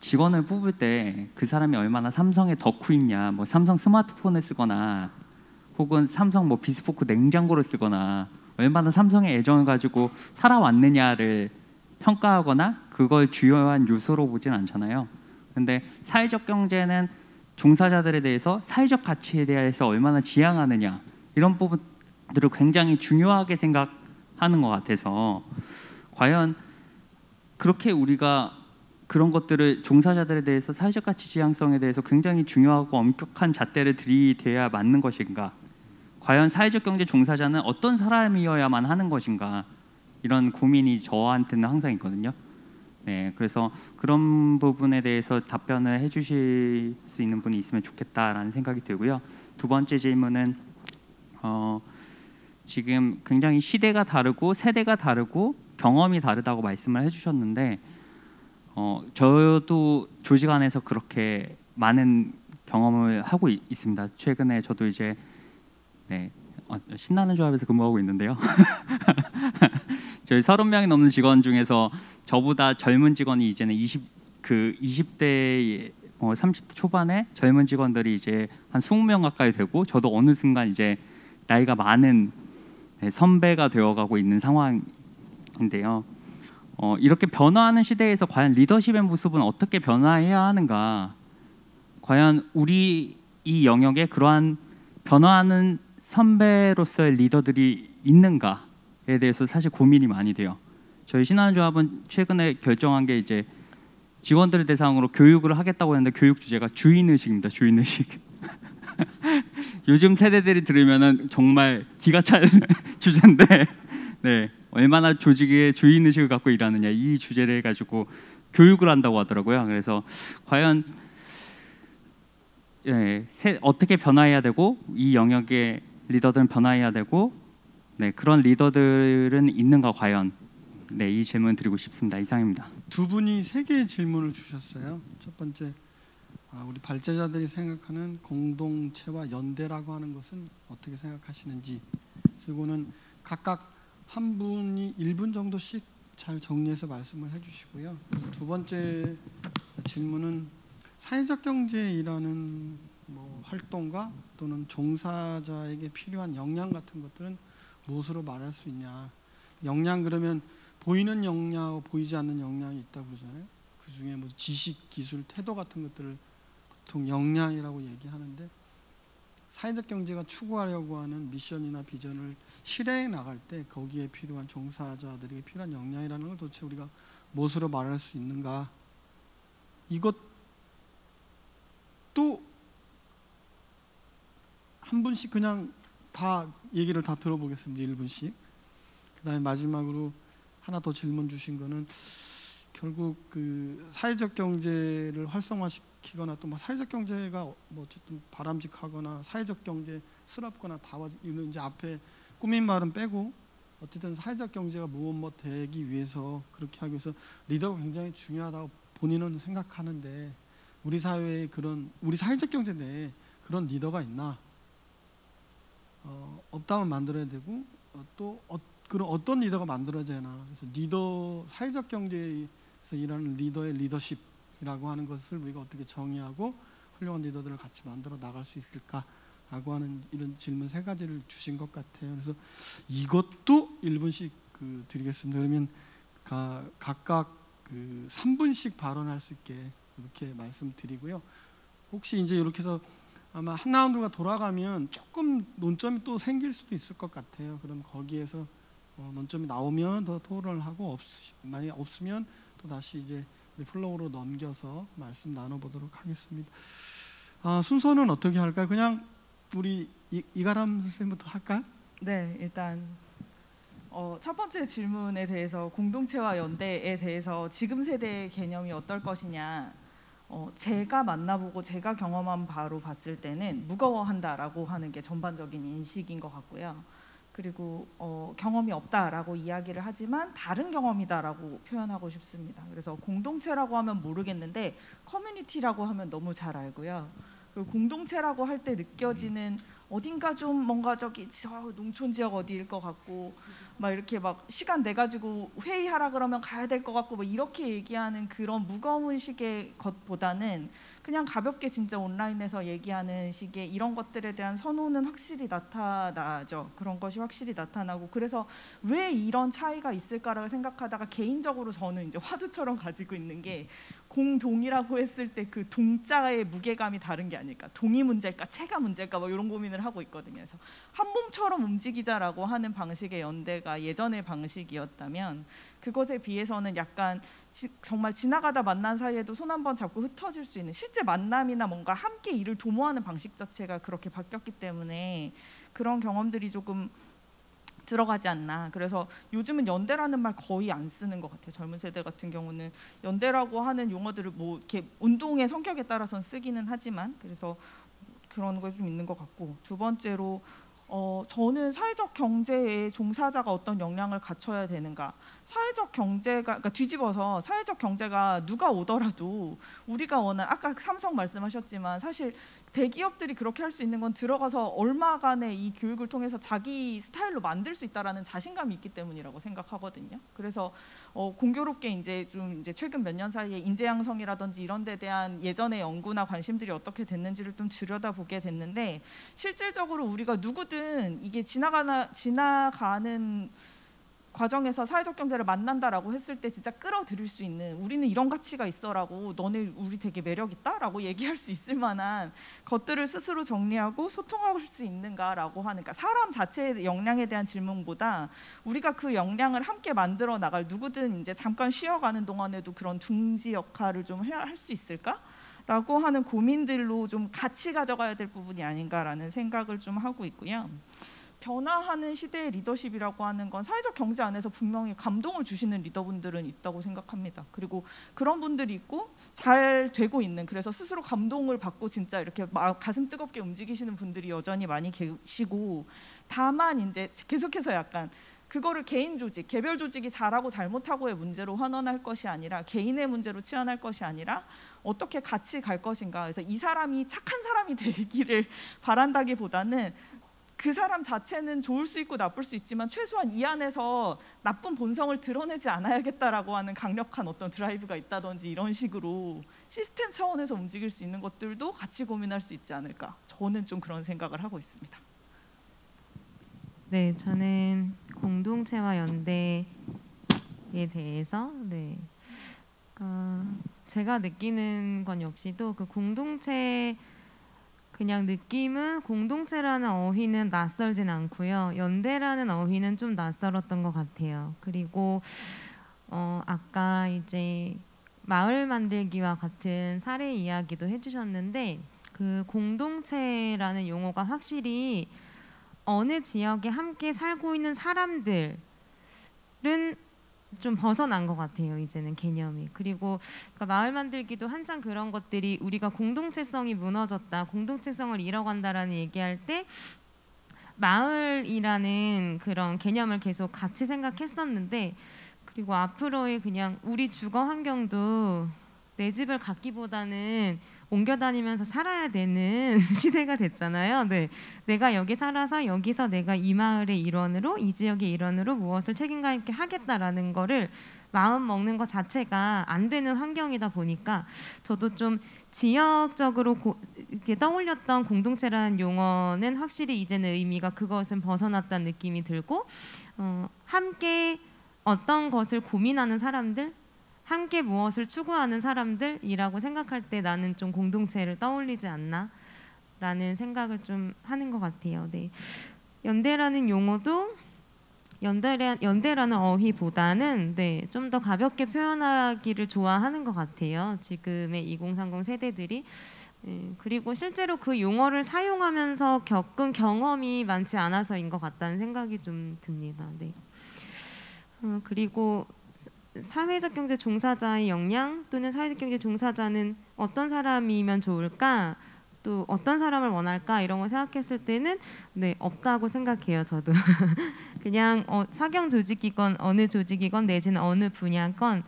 Speaker 7: 직원을 뽑을 때 그 사람이 얼마나 삼성에 덕후 있냐, 뭐 삼성 스마트폰을 쓰거나 혹은 삼성 뭐 비스포크 냉장고를 쓰거나 얼마나 삼성에 애정을 가지고 살아왔느냐를 평가하거나 그걸 주요한 요소로 보진 않잖아요. 근데 사회적 경제는 종사자들에 대해서 사회적 가치에 대해서 얼마나 지향하느냐 이런 부분들을 굉장히 중요하게 생각하는 것 같아서 과연 그렇게 우리가 그런 것들을 종사자들에 대해서 사회적 가치 지향성에 대해서 굉장히 중요하고 엄격한 잣대를 들이대야 맞는 것인가? 과연 사회적 경제 종사자는 어떤 사람이어야만 하는 것인가? 이런 고민이 저한테는 항상 있거든요. 네, 그래서 그런 부분에 대해서 답변을 해주실 수 있는 분이 있으면 좋겠다라는 생각이 들고요. 두 번째 질문은 어, 지금 굉장히 시대가 다르고 세대가 다르고 경험이 다르다고 말씀을 해주셨는데 어, 저도 조직 안에서 그렇게 많은 경험을 하고 있, 있습니다. 최근에 저도 이제 네, 어, 신나는 조합에서 근무하고 있는데요. 저희 30명이 넘는 직원 중에서 저보다 젊은 직원이 이제는 20 그 20대 뭐 30대 초반에 젊은 직원들이 이제 한 20명 가까이 되고 저도 어느 순간 이제 나이가 많은 네, 선배가 되어가고 있는 상황인데요. 어, 이렇게 변화하는 시대에서 과연 리더십의 모습은 어떻게 변화해야 하는가? 과연 우리 이 영역에 그러한 변화하는 선배로서의 리더들이 있는가에 대해서 사실 고민이 많이 돼요. 저희 신한조합은 최근에 결정한 게 이제 직원들을 대상으로 교육을 하겠다고 했는데 교육 주제가 주인 의식입니다. 주인 의식. 요즘 세대들이 들으면은 정말 기가 찬 주제인데, 네 얼마나 조직의 주인 의식을 갖고 일하느냐 이 주제를 가지고 교육을 한다고 하더라고요. 그래서 과연 예, 세, 어떻게 변화해야 되고 이 영역의 리더들은 변화해야 되고 네, 그런 리더들은 있는가 과연 네, 이 질문 드리고 싶습니다. 이상입니다.
Speaker 1: 두 분이 세 개의 질문을 주셨어요. 첫 번째, 아, 우리 발제자들이 생각하는 공동체와 연대라고 하는 것은 어떻게 생각하시는지. 그리고는 각각 한 분이 1분 정도씩 잘 정리해서 말씀을 해주시고요. 두 번째 질문은 사회적 경제이라는 뭐 활동과 또는 종사자에게 필요한 역량 같은 것들은 무엇으로 말할 수 있냐. 역량 그러면 보이는 역량하고 보이지 않는 역량이 있다고 그러잖아요. 그 중에 뭐 지식, 기술, 태도 같은 것들을 보통 역량이라고 얘기하는데 사회적 경제가 추구하려고 하는 미션이나 비전을 실행해 나갈 때 거기에 필요한 종사자들에게 필요한 역량이라는 걸 도대체 우리가 무엇으로 말할 수 있는가? 이것도 한 분씩 그냥 다 얘기를 다 들어보겠습니다. 1분씩. 그 다음에 마지막으로 하나 더 질문 주신 거는 결국 그 사회적 경제를 활성화시키거나 또 뭐 사회적 경제가 뭐 어쨌든 바람직하거나 사회적 경제 스럽거나 다 이런 이제 앞에 꾸민 말은 빼고 어쨌든 사회적 경제가 무엇 뭐 되기 위해서 그렇게 하기 위해서 리더가 굉장히 중요하다고 본인은 생각하는데 우리 사회에 그런 우리 사회적 경제 내에 그런 리더가 있나? 어, 없다면 만들어야 되고 어, 또 어, 그런 어떤 리더가 만들어져야 하나 그래서 리더 사회적 경제에서 일하는 리더의 리더십이라고 하는 것을 우리가 어떻게 정의하고 훌륭한 리더들을 같이 만들어 나갈 수 있을까 라고 하는 이런 질문 세 가지를 주신 것 같아요. 그래서 이것도 1분씩 그 드리겠습니다. 그러면 가, 각각 그 3분씩 발언할 수 있게 이렇게 말씀드리고요. 혹시 이제 이렇게 해서 아마 한 라운드가 돌아가면 조금 논점이 또 생길 수도 있을 것 같아요. 그럼 거기에서 어, 논점이 나오면 더 토론을 하고 없, 만약 없으면 또 다시 이제 플로어로 넘겨서 말씀 나눠보도록 하겠습니다. 아, 순서는 어떻게 할까요? 그냥 우리 이, 이가람 선생님부터 할까요?
Speaker 2: 네, 일단 어, 첫 번째 질문에 대해서 공동체와 연대에 대해서 지금 세대의 개념이 어떨 것이냐 어, 제가 만나보고 제가 경험한 바로 봤을 때는 무거워한다라고 하는 게 전반적인 인식인 것 같고요. 그리고 어, 경험이 없다라고 이야기를 하지만 다른 경험이다라고 표현하고 싶습니다. 그래서 공동체라고 하면 모르겠는데 커뮤니티라고 하면 너무 잘 알고요. 그리고 공동체라고 할 때 느껴지는 어딘가 좀 뭔가 저기 저 농촌 지역 어디일 것 같고 막 이렇게 막 시간 내 가지고 회의하라 그러면 가야 될 것 같고 뭐 이렇게 얘기하는 그런 무거운 식의 것보다는 그냥 가볍게 진짜 온라인에서 얘기하는 식의 이런 것들에 대한 선호는 확실히 나타나죠. 그런 것이 확실히 나타나고 그래서 왜 이런 차이가 있을까라고 생각하다가 개인적으로 저는 이제 화두처럼 가지고 있는 게 공동이라고 했을 때 그 동자의 무게감이 다른 게 아닐까. 동이 문제일까, 체가 문제일까, 뭐 이런 고민을 하고 있거든요. 그래서 한 몸처럼 움직이자라고 하는 방식의 연대가 예전의 방식이었다면 그것에 비해서는 약간 지, 정말 지나가다 만난 사이에도 손 한 번 잡고 흩어질 수 있는 실제 만남이나 뭔가 함께 일을 도모하는 방식 자체가 그렇게 바뀌었기 때문에 그런 경험들이 조금 들어가지 않나. 그래서 요즘은 연대라는 말 거의 안 쓰는 것 같아요. 젊은 세대 같은 경우는 연대라고 하는 용어들을 뭐 이렇게 운동의 성격에 따라서는 쓰기는 하지만 그래서 그런 거좀 있는 것 같고 두 번째로 어, 저는 사회적 경제에 종사자가 어떤 역량을 갖춰야 되는가. 사회적 경제가 그러니까 뒤집어서 사회적 경제가 누가 오더라도 우리가 원한 아까 삼성 말씀하셨지만 사실 대기업들이 그렇게 할 수 있는 건 들어가서 얼마간의 이 교육을 통해서 자기 스타일로 만들 수 있다라는 자신감이 있기 때문이라고 생각하거든요. 그래서 어, 공교롭게 이제 좀 이제 최근 몇 년 사이에 인재 양성이라든지 이런 데 대한 예전의 연구나 관심들이 어떻게 됐는지를 좀 들여다보게 됐는데 실질적으로 우리가 누구든 이게 지나가나 지나가는 과정에서 사회적 경제를 만난다라고 했을 때 진짜 끌어들일 수 있는 우리는 이런 가치가 있어라고 너네 우리 되게 매력 있다라고 얘기할 수 있을 만한 것들을 스스로 정리하고 소통할 수 있는가라고 하는 그러니까 사람 자체의 역량에 대한 질문보다 우리가 그 역량을 함께 만들어 나갈 누구든 이제 잠깐 쉬어가는 동안에도 그런 둥지 역할을 좀 할 수 있을까? 라고 하는 고민들로 좀 같이 가져가야 될 부분이 아닌가라는 생각을 좀 하고 있고요. 변화하는 시대의 리더십이라고 하는 건 사회적 경제 안에서 분명히 감동을 주시는 리더분들은 있다고 생각합니다. 그리고 그런 분들이 있고 잘 되고 있는 그래서 스스로 감동을 받고 진짜 이렇게 가슴 뜨겁게 움직이시는 분들이 여전히 많이 계시고 다만 이제 계속해서 약간 그거를 개인 조직, 개별 조직이 잘하고 잘못하고의 문제로 환원할 것이 아니라 개인의 문제로 치환할 것이 아니라 어떻게 같이 갈 것인가. 그래서 이 사람이 착한 사람이 되기를 바란다기보다는 그 사람 자체는 좋을 수 있고 나쁠 수 있지만 최소한 이 안에서 나쁜 본성을 드러내지 않아야겠다라고 하는 강력한 어떤 드라이브가 있다든지 이런 식으로 시스템 차원에서 움직일 수 있는 것들도 같이 고민할 수 있지 않을까 저는 좀 그런 생각을 하고 있습니다.
Speaker 3: 네, 저는 공동체와 연대에 대해서 네, 어, 제가 느끼는 건 역시도 그 공동체 그냥 느낌은 공동체라는 어휘는 낯설진 않고요. 연대라는 어휘는 좀 낯설었던 것 같아요. 그리고 어, 아까 이제 마을 만들기와 같은 사례 이야기도 해주셨는데 그 공동체라는 용어가 확실히 어느 지역에 함께 살고 있는 사람들은 좀 벗어난 것 같아요. 이제는 개념이. 그리고 그러니까 마을 만들기도 한창 그런 것들이 우리가 공동체성이 무너졌다, 공동체성을 잃어간다라는 얘기할 때 마을이라는 그런 개념을 계속 같이 생각했었는데 그리고 앞으로의 그냥 우리 주거 환경도 내 집을 갖기보다는 옮겨 다니면서 살아야 되는 시대가 됐잖아요. 네. 내가 여기 살아서 여기서 내가 이 마을의 일원으로 이 지역의 일원으로 무엇을 책임감 있게 하겠다라는 거를 마음 먹는 것 자체가 안 되는 환경이다 보니까 저도 좀 지역적으로 고, 이렇게 떠올렸던 공동체라는 용어는 확실히 이제는 의미가 그것은 벗어났다는 느낌이 들고 어, 함께 어떤 것을 고민하는 사람들 함께 무엇을 추구하는 사람들이라고 생각할 때 나는 좀 공동체를 떠올리지 않나 라는 생각을 좀 하는 것 같아요. 네. 연대라는 용어도 연대라, 연대라는 어휘보다는 네, 좀 더 가볍게 표현하기를 좋아하는 것 같아요. 지금의 2030 세대들이 네, 그리고 실제로 그 용어를 사용하면서 겪은 경험이 많지 않아서인 것 같다는 생각이 좀 듭니다. 네. 어, 그리고 사회적 경제 종사자의 역량 또는 사회적 경제 종사자는 어떤 사람이면 좋을까? 또 어떤 사람을 원할까 이런 거 생각했을 때는 네 없다고 생각해요 저도 그냥 어, 사경 조직이건 어느 조직이건 내지는 어느 분야건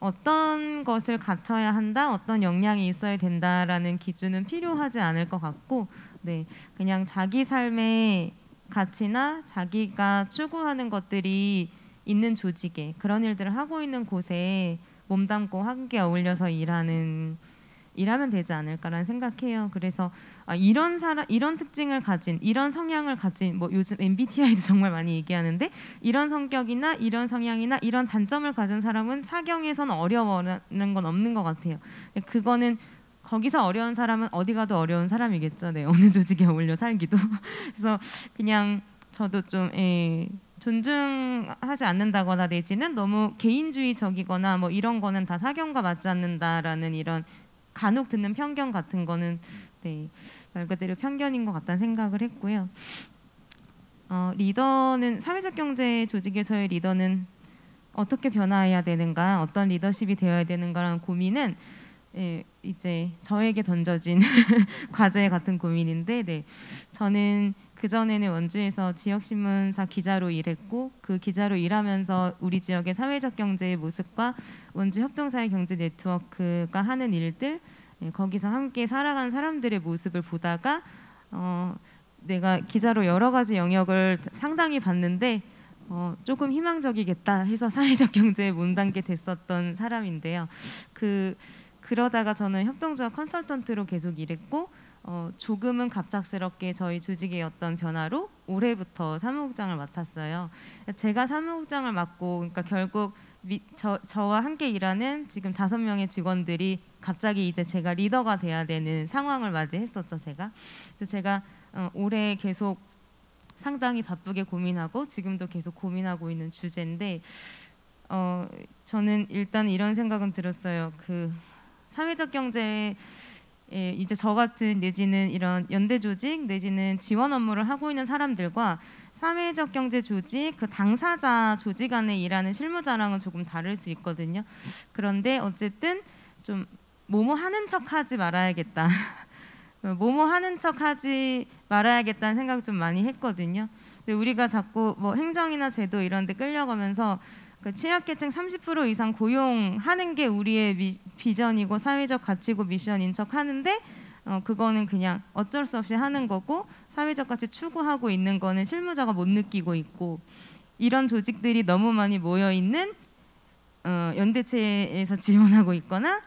Speaker 3: 어떤 것을 갖춰야 한다 어떤 역량이 있어야 된다라는 기준은 필요하지 않을 것 같고 네 그냥 자기 삶의 가치나 자기가 추구하는 것들이 있는 조직에 그런 일들을 하고 있는 곳에 몸담고 함께 어울려서 일하는 일하면 되지 않을까라는 생각해요. 그래서 아, 이런 사람 이런 특징을 가진 이런 성향을 가진 뭐 요즘 MBTI도 정말 많이 얘기하는데 이런 성격이나 이런 성향이나 이런 단점을 가진 사람은 사경에선 어려워하는 건 없는 것 같아요. 그거는 거기서 어려운 사람은 어디 가도 어려운 사람이겠죠. 네, 어느 조직에 어울려 살기도. 그래서 그냥 저도 좀 예, 존중하지 않는다거나 내지는 너무 개인주의적이거나 뭐 이런 거는 다 사경과 맞지 않는다라는 이런 간혹 듣는 편견 같은 거는 네, 말 그대로 편견인 것 같다는 생각을 했고요. 어, 리더는 사회적 경제 조직에서의 리더는 어떻게 변화해야 되는가, 어떤 리더십이 되어야 되는가라는 고민은 예, 이제 저에게 던져진 과제 같은 고민인데, 네, 저는 그 전에는 원주에서 지역 신문사 기자로 일했고 그 기자로 일하면서 우리 지역의 사회적 경제의 모습과 원주 협동사회 경제 네트워크가 하는 일들 예, 거기서 함께 살아간 사람들의 모습을 보다가 어, 내가 기자로 여러 가지 영역을 상당히 봤는데 어, 조금 희망적이겠다 해서 사회적 경제에 몸담게 됐었던 사람인데요. 그 그러다가 저는 협동조합 컨설턴트로 계속 일했고 어, 조금은 갑작스럽게 저희 조직의 어떤 변화로 올해부터 사무국장을 맡았어요. 제가 사무국장을 맡고 그러니까 결국 미, 저, 저와 함께 일하는 지금 다섯 명의 직원들이 갑자기 이제 제가 리더가 돼야 되는 상황을 맞이했었죠 제가. 그래서 제가 어, 올해 계속 상당히 바쁘게 고민하고 지금도 계속 고민하고 있는 주제인데 어, 저는 일단 이런 생각은 들었어요. 그 사회적 경제 예, 이제 저 같은 내지는 이런 연대 조직 내지는 지원 업무를 하고 있는 사람들과 사회적 경제 조직 그 당사자 조직 안에 일하는 실무자랑은 조금 다를 수 있거든요. 그런데 어쨌든 좀 뭐뭐 하는 척 하지 말아야겠다. 뭐뭐 하는 척 하지 말아야겠다는 생각 좀 많이 했거든요. 근데 우리가 자꾸 뭐 행정이나 제도 이런 데 끌려가면서 그 취약계층 30% 이상 고용하는 게 우리의 미, 비전이고 사회적 가치고 미션인 척 하는데 어, 그거는 그냥 어쩔 수 없이 하는 거고 사회적 가치 추구하고 있는 거는 실무자가 못 느끼고 있고 이런 조직들이 너무 많이 모여 있는 어, 연대체에서 지원하고 있거나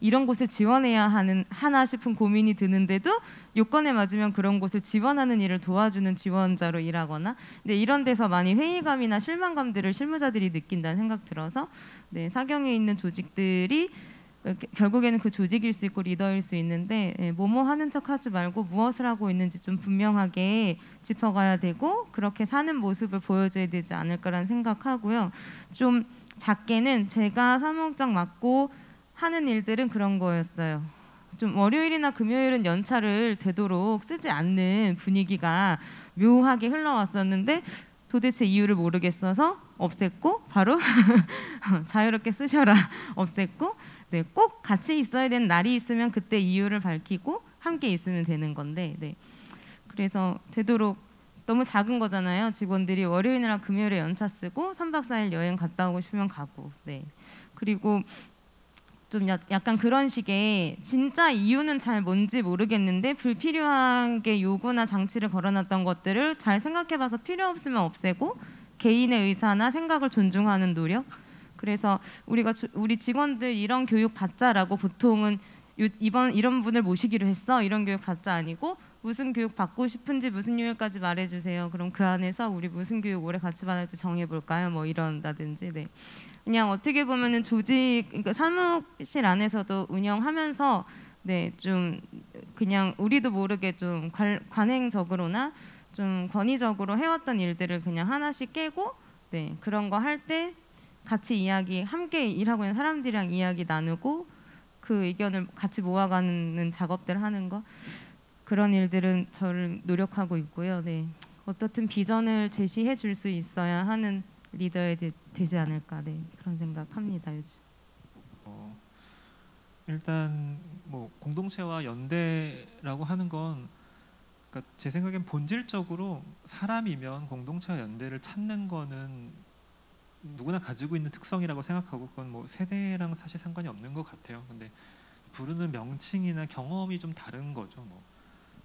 Speaker 3: 이런 곳을 지원해야 하는 하나 싶은 고민이 드는데도 요건에 맞으면 그런 곳을 지원하는 일을 도와주는 지원자로 일하거나 네, 이런 데서 많이 회의감이나 실망감들을 실무자들이 느낀다는 생각 들어서 네, 사경에 있는 조직들이 결국에는 그 조직일 수 있고 리더일 수 있는데 예, 뭐뭐 하는 척하지 말고 무엇을 하고 있는지 좀 분명하게 짚어가야 되고 그렇게 사는 모습을 보여줘야 되지 않을까라는 생각하고요. 좀 작게는 제가 사무국장 맡고 하는 일들은 그런 거였어요. 좀 월요일이나 금요일은 연차를 되도록 쓰지 않는 분위기가 묘하게 흘러왔었는데 도대체 이유를 모르겠어서 없앴고 바로 자유롭게 쓰셔라 없앴고 네, 꼭 같이 있어야 되는 날이 있으면 그때 이유를 밝히고 함께 있으면 되는 건데 네. 그래서 되도록 너무 작은 거잖아요. 직원들이 월요일이나 금요일에 연차 쓰고 3박 4일 여행 갔다 오고 싶으면 가고. 네. 그리고 좀 약, 약간 그런 식의 진짜 이유는 잘 뭔지 모르겠는데 불필요하게 요구나 장치를 걸어놨던 것들을 잘 생각해봐서 필요 없으면 없애고 개인의 의사나 생각을 존중하는 노력. 그래서 우리가 조- 우리 직원들 이런 교육 받자라고 보통은 요- 이번 이런 분을 모시기로 했어 이런 교육 받자 아니고 무슨 교육 받고 싶은지 무슨 요일까지 말해주세요. 그럼 그 안에서 우리 무슨 교육 올해 같이 받을지 정해볼까요? 뭐 이런다든지 네. 그냥 어떻게 보면은 조직 그러니까 사무실 안에서도 운영하면서 네 좀 그냥 우리도 모르게 좀 관, 관행적으로나 좀 권위적으로 해왔던 일들을 그냥 하나씩 깨고 네 그런 거 할 때 같이 이야기 함께 일하고 있는 사람들이랑 이야기 나누고 그 의견을 같이 모아가는 작업들 하는 거 그런 일들은 저를 노력하고 있고요. 네 어떻든 비전을 제시해 줄 수 있어야 하는 리더에 되, 되지 않을까 네 그런 생각합니다 요즘.
Speaker 4: 어, 일단 뭐 공동체와 연대라고 하는 건 그러니까 제 생각엔 본질적으로 사람이면 공동체와 연대를 찾는 거는 누구나 가지고 있는 특성이라고 생각하고 그건 뭐 세대랑 사실 상관이 없는 것 같아요. 근데 부르는 명칭이나 경험이 좀 다른 거죠. 뭐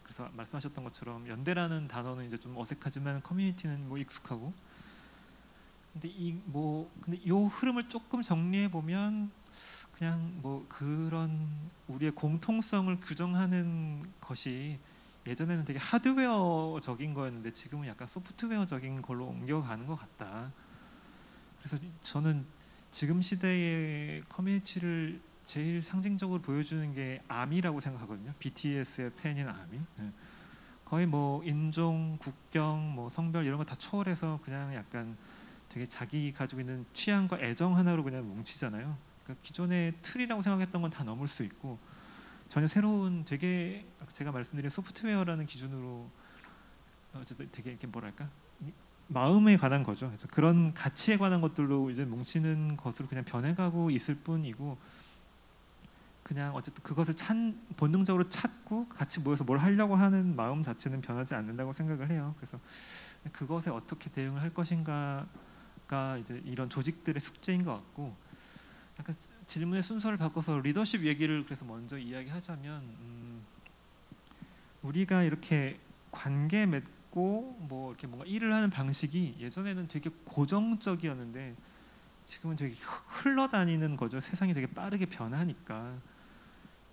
Speaker 4: 그래서 말씀하셨던 것처럼 연대라는 단어는 이제 좀 어색하지만 커뮤니티는 뭐 익숙하고 근데 이 뭐 근데 요 흐름을 조금 정리해 보면 그냥 뭐 그런 우리의 공통성을 규정하는 것이 예전에는 되게 하드웨어적인 거였는데 지금은 약간 소프트웨어적인 걸로 옮겨가는 것 같다. 그래서 저는 지금 시대의 커뮤니티를 제일 상징적으로 보여주는 게 아미라고 생각하거든요. BTS의 팬인 아미. 네. 거의 뭐 인종, 국경, 뭐 성별 이런 거 다 초월해서 그냥 약간 되게 자기 가지고 있는 취향과 애정 하나로 그냥 뭉치잖아요. 그러니까 기존의 틀이라고 생각했던 건 다 넘을 수 있고 전혀 새로운 되게 제가 말씀드린 소프트웨어라는 기준으로 어쨌든 되게 이렇게 뭐랄까 이- 마음에 관한 거죠. 그래서 그런 가치에 관한 것들로 이제 뭉치는 것으로 그냥 변해가고 있을 뿐이고 그냥 어쨌든 그것을 찾 본능적으로 찾고 같이 모여서 뭘 하려고 하는 마음 자체는 변하지 않는다고 생각을 해요. 그래서 그것에 어떻게 대응을 할 것인가 가 이제 이런 조직들의 숙제인 것 같고 약간 질문의 순서를 바꿔서 리더십 얘기를 그래서 먼저 이야기하자면 음, 우리가 이렇게 관계 맺고 뭐 이렇게 뭔가 일을 하는 방식이 예전에는 되게 고정적이었는데 지금은 되게 흘러다니는 거죠. 세상이 되게 빠르게 변하니까.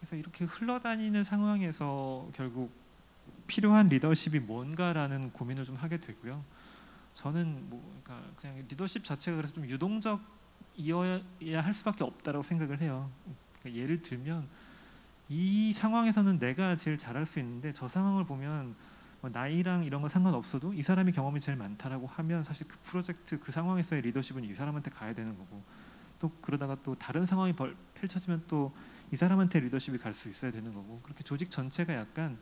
Speaker 4: 그래서 이렇게 흘러다니는 상황에서 결국 필요한 리더십이 뭔가라는 고민을 좀 하게 되고요. 저는 뭐 그러니까 그냥 리더십 자체가 그래서 좀 유동적이어야 할 수밖에 없다라고 생각을 해요. 그러니까 예를 들면 이 상황에서는 내가 제일 잘할 수 있는데 저 상황을 보면 뭐 나이랑 이런 거 상관없어도 이 사람이 경험이 제일 많다라고 하면 사실 그 프로젝트 그 상황에서의 리더십은 이 사람한테 가야 되는 거고 또 그러다가 또 다른 상황이 벌, 펼쳐지면 또 이 사람한테 리더십이 갈 수 있어야 되는 거고 그렇게 조직 전체가 약간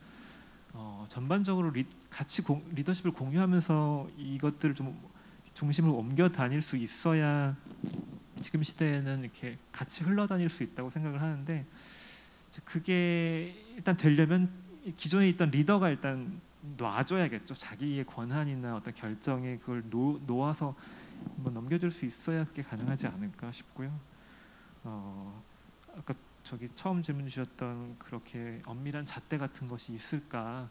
Speaker 4: 어, 전반적으로 리, 같이 공, 리더십을 공유하면서 이것들을 좀 중심을 옮겨 다닐 수 있어야 지금 시대에는 이렇게 같이 흘러다닐 수 있다고 생각을 하는데 그게 일단 되려면 기존에 있던 리더가 일단 놔줘야겠죠. 자기의 권한이나 어떤 결정에 그걸 놓, 놓아서 한번 넘겨줄 수 있어야 그게 가능하지 않을까 싶고요. 어, 아까 저기 처음 질문 주셨던 그렇게 엄밀한 잣대 같은 것이 있을까는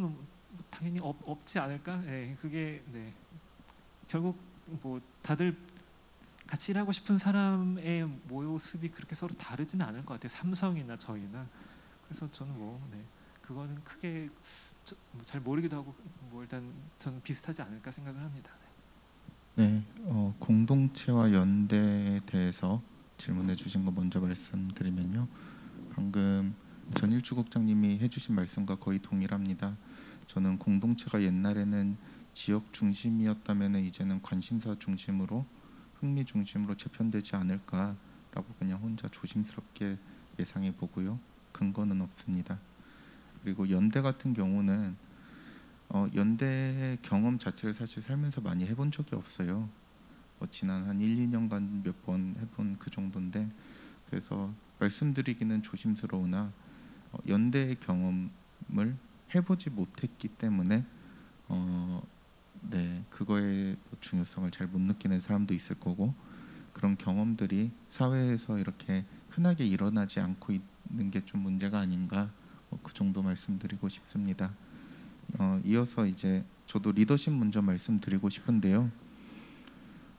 Speaker 4: 뭐 당연히 없, 없지 않을까. 네, 그게 네. 결국 뭐 다들 같이 일하고 싶은 사람의 모습이 그렇게 서로 다르지는 않을 것 같아요. 삼성이나 저희나. 그래서 저는 뭐 네. 그거는 크게 저- 뭐 잘 모르기도 하고 뭐 일단 저는 비슷하지 않을까 생각을 합니다.
Speaker 5: 네, 어, 공동체와 연대에 대해서 질문해 주신 거 먼저 말씀드리면요. 방금 전일주 국장님이 해주신 말씀과 거의 동일합니다. 저는 공동체가 옛날에는 지역 중심이었다면 이제는 관심사 중심으로 흥미 중심으로 재편되지 않을까라고 그냥 혼자 조심스럽게 예상해 보고요. 근거는 없습니다. 그리고 연대 같은 경우는 어, 연대 경험 자체를 사실 살면서 많이 해본 적이 없어요. 뭐 지난 한 1, 2년간 몇 번 해본 그 정도인데 그래서 말씀드리기는 조심스러우나 어, 연대의 경험을 해보지 못했기 때문에 어, 네 그거의 중요성을 잘 못 느끼는 사람도 있을 거고 그런 경험들이 사회에서 이렇게 흔하게 일어나지 않고 있는 게 좀 문제가 아닌가 뭐그 정도 말씀드리고 싶습니다. 어, 이어서 이제 저도 리더십 먼저 말씀드리고 싶은데요.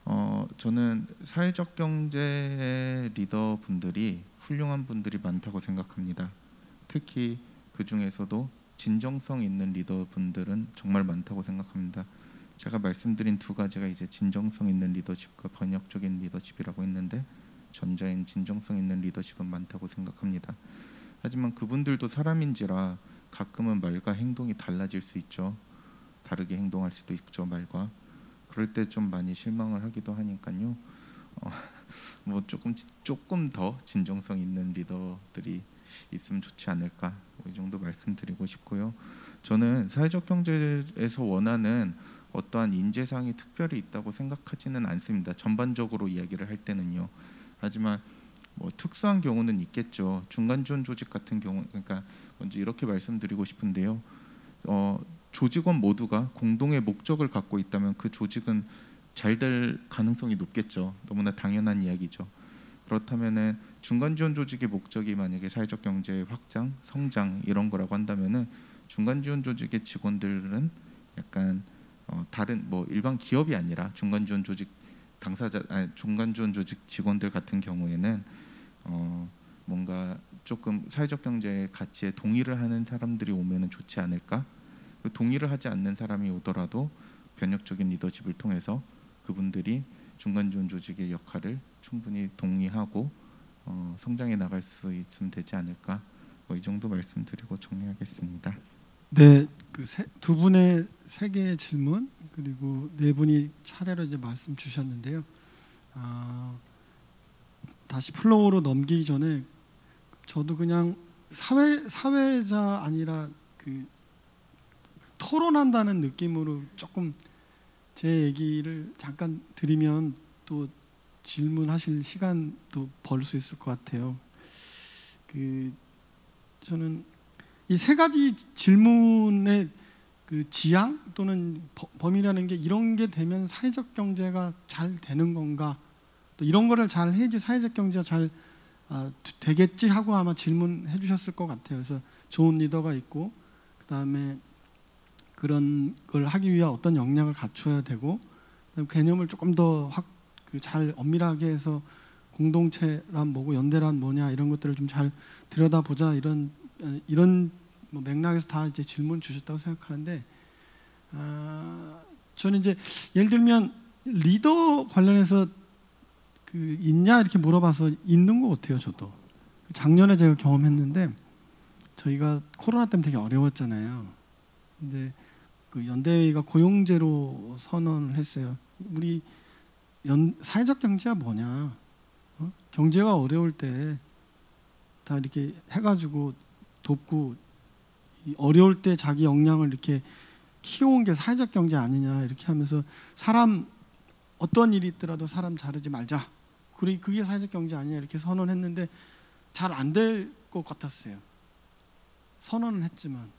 Speaker 5: 어, 저는 사회적 경제의 리더 분들이 훌륭한 분들이 많다고 생각합니다. 특히 그 중에서도 진정성 있는 리더 분들은 정말 많다고 생각합니다. 제가 말씀드린 두 가지가 이제 진정성 있는 리더십과 번역적인 리더십이라고 했는데 전자인 진정성 있는 리더십은 많다고 생각합니다. 하지만 그분들도 사람인지라 가끔은 말과 행동이 달라질 수 있죠. 다르게 행동할 수도 있죠 말과. 그럴 때 좀 많이 실망을 하기도 하니까요. 어, 뭐 조금 조금 더 진정성 있는 리더들이 있으면 좋지 않을까 뭐이 정도 말씀드리고 싶고요. 저는 사회적 경제에서 원하는 어떠한 인재상이 특별히 있다고 생각하지는 않습니다. 전반적으로 이야기를 할 때는요. 하지만 뭐 특수한 경우는 있겠죠. 중간 지원 조직 같은 경우 그러니까 먼저 이렇게 말씀드리고 싶은데요. 어, 조직원 모두가 공동의 목적을 갖고 있다면 그 조직은 잘 될 가능성이 높겠죠. 너무나 당연한 이야기죠. 그렇다면은 중간 지원 조직의 목적이 만약에 사회적 경제 확장, 성장 이런 거라고 한다면은 중간 지원 조직의 직원들은 약간 어, 다른 뭐 일반 기업이 아니라 중간 지원 조직 당사자 아니, 중간 지원 조직 직원들 같은 경우에는 어, 뭔가 조금 사회적 경제 가치에 동의를 하는 사람들이 오면은 좋지 않을까? 동의를 하지 않는 사람이 오더라도 변혁적인 리더십을 통해서 그분들이 중간 지원 조직의 역할을 충분히 동의하고 어, 성장해 나갈 수 있으면 되지 않을까? 뭐 이 정도 말씀드리고 정리하겠습니다.
Speaker 1: 네, 그 두 분의 세 개의 질문 그리고 네 분이 차례로 이제 말씀 주셨는데요. 아, 다시 플로어로 넘기기 전에 저도 그냥 사회 사회자 아니라 그 토론한다는 느낌으로 조금 제 얘기를 잠깐 드리면 또 질문하실 시간도 벌 수 있을 것 같아요. 그 저는 이 세 가지 질문의 그 지향 또는 범위라는 게 이런 게 되면 사회적 경제가 잘 되는 건가 또 이런 거를 잘 해야지 사회적 경제가 잘 아, 되겠지 하고 아마 질문해 주셨을 것 같아요. 그래서 좋은 리더가 있고 그 다음에 그런 걸 하기 위해 어떤 역량을 갖춰야 되고 개념을 조금 더 확잘 그 엄밀하게 해서 공동체란 뭐고 연대란 뭐냐 이런 것들을 좀 잘 들여다보자 이런 이런 뭐 맥락에서 다 이제 질문 주셨다고 생각하는데 아, 저는 이제 예를 들면 리더 관련해서 그 있냐 이렇게 물어봐서 있는 것 같아요 저도. 작년에 제가 경험했는데 저희가 코로나 때문에 되게 어려웠잖아요. 근데 그 연대회의가 고용제로 선언을 했어요 우리 연, 사회적 경제가 뭐냐 어? 경제가 어려울 때 다 이렇게 해가지고 돕고 어려울 때 자기 역량을 이렇게 키워온 게 사회적 경제 아니냐 이렇게 하면서 사람 어떤 일이 있더라도 사람 자르지 말자 그리 그게 사회적 경제 아니냐 이렇게 선언했는데 잘 안 될 것 같았어요. 선언은 했지만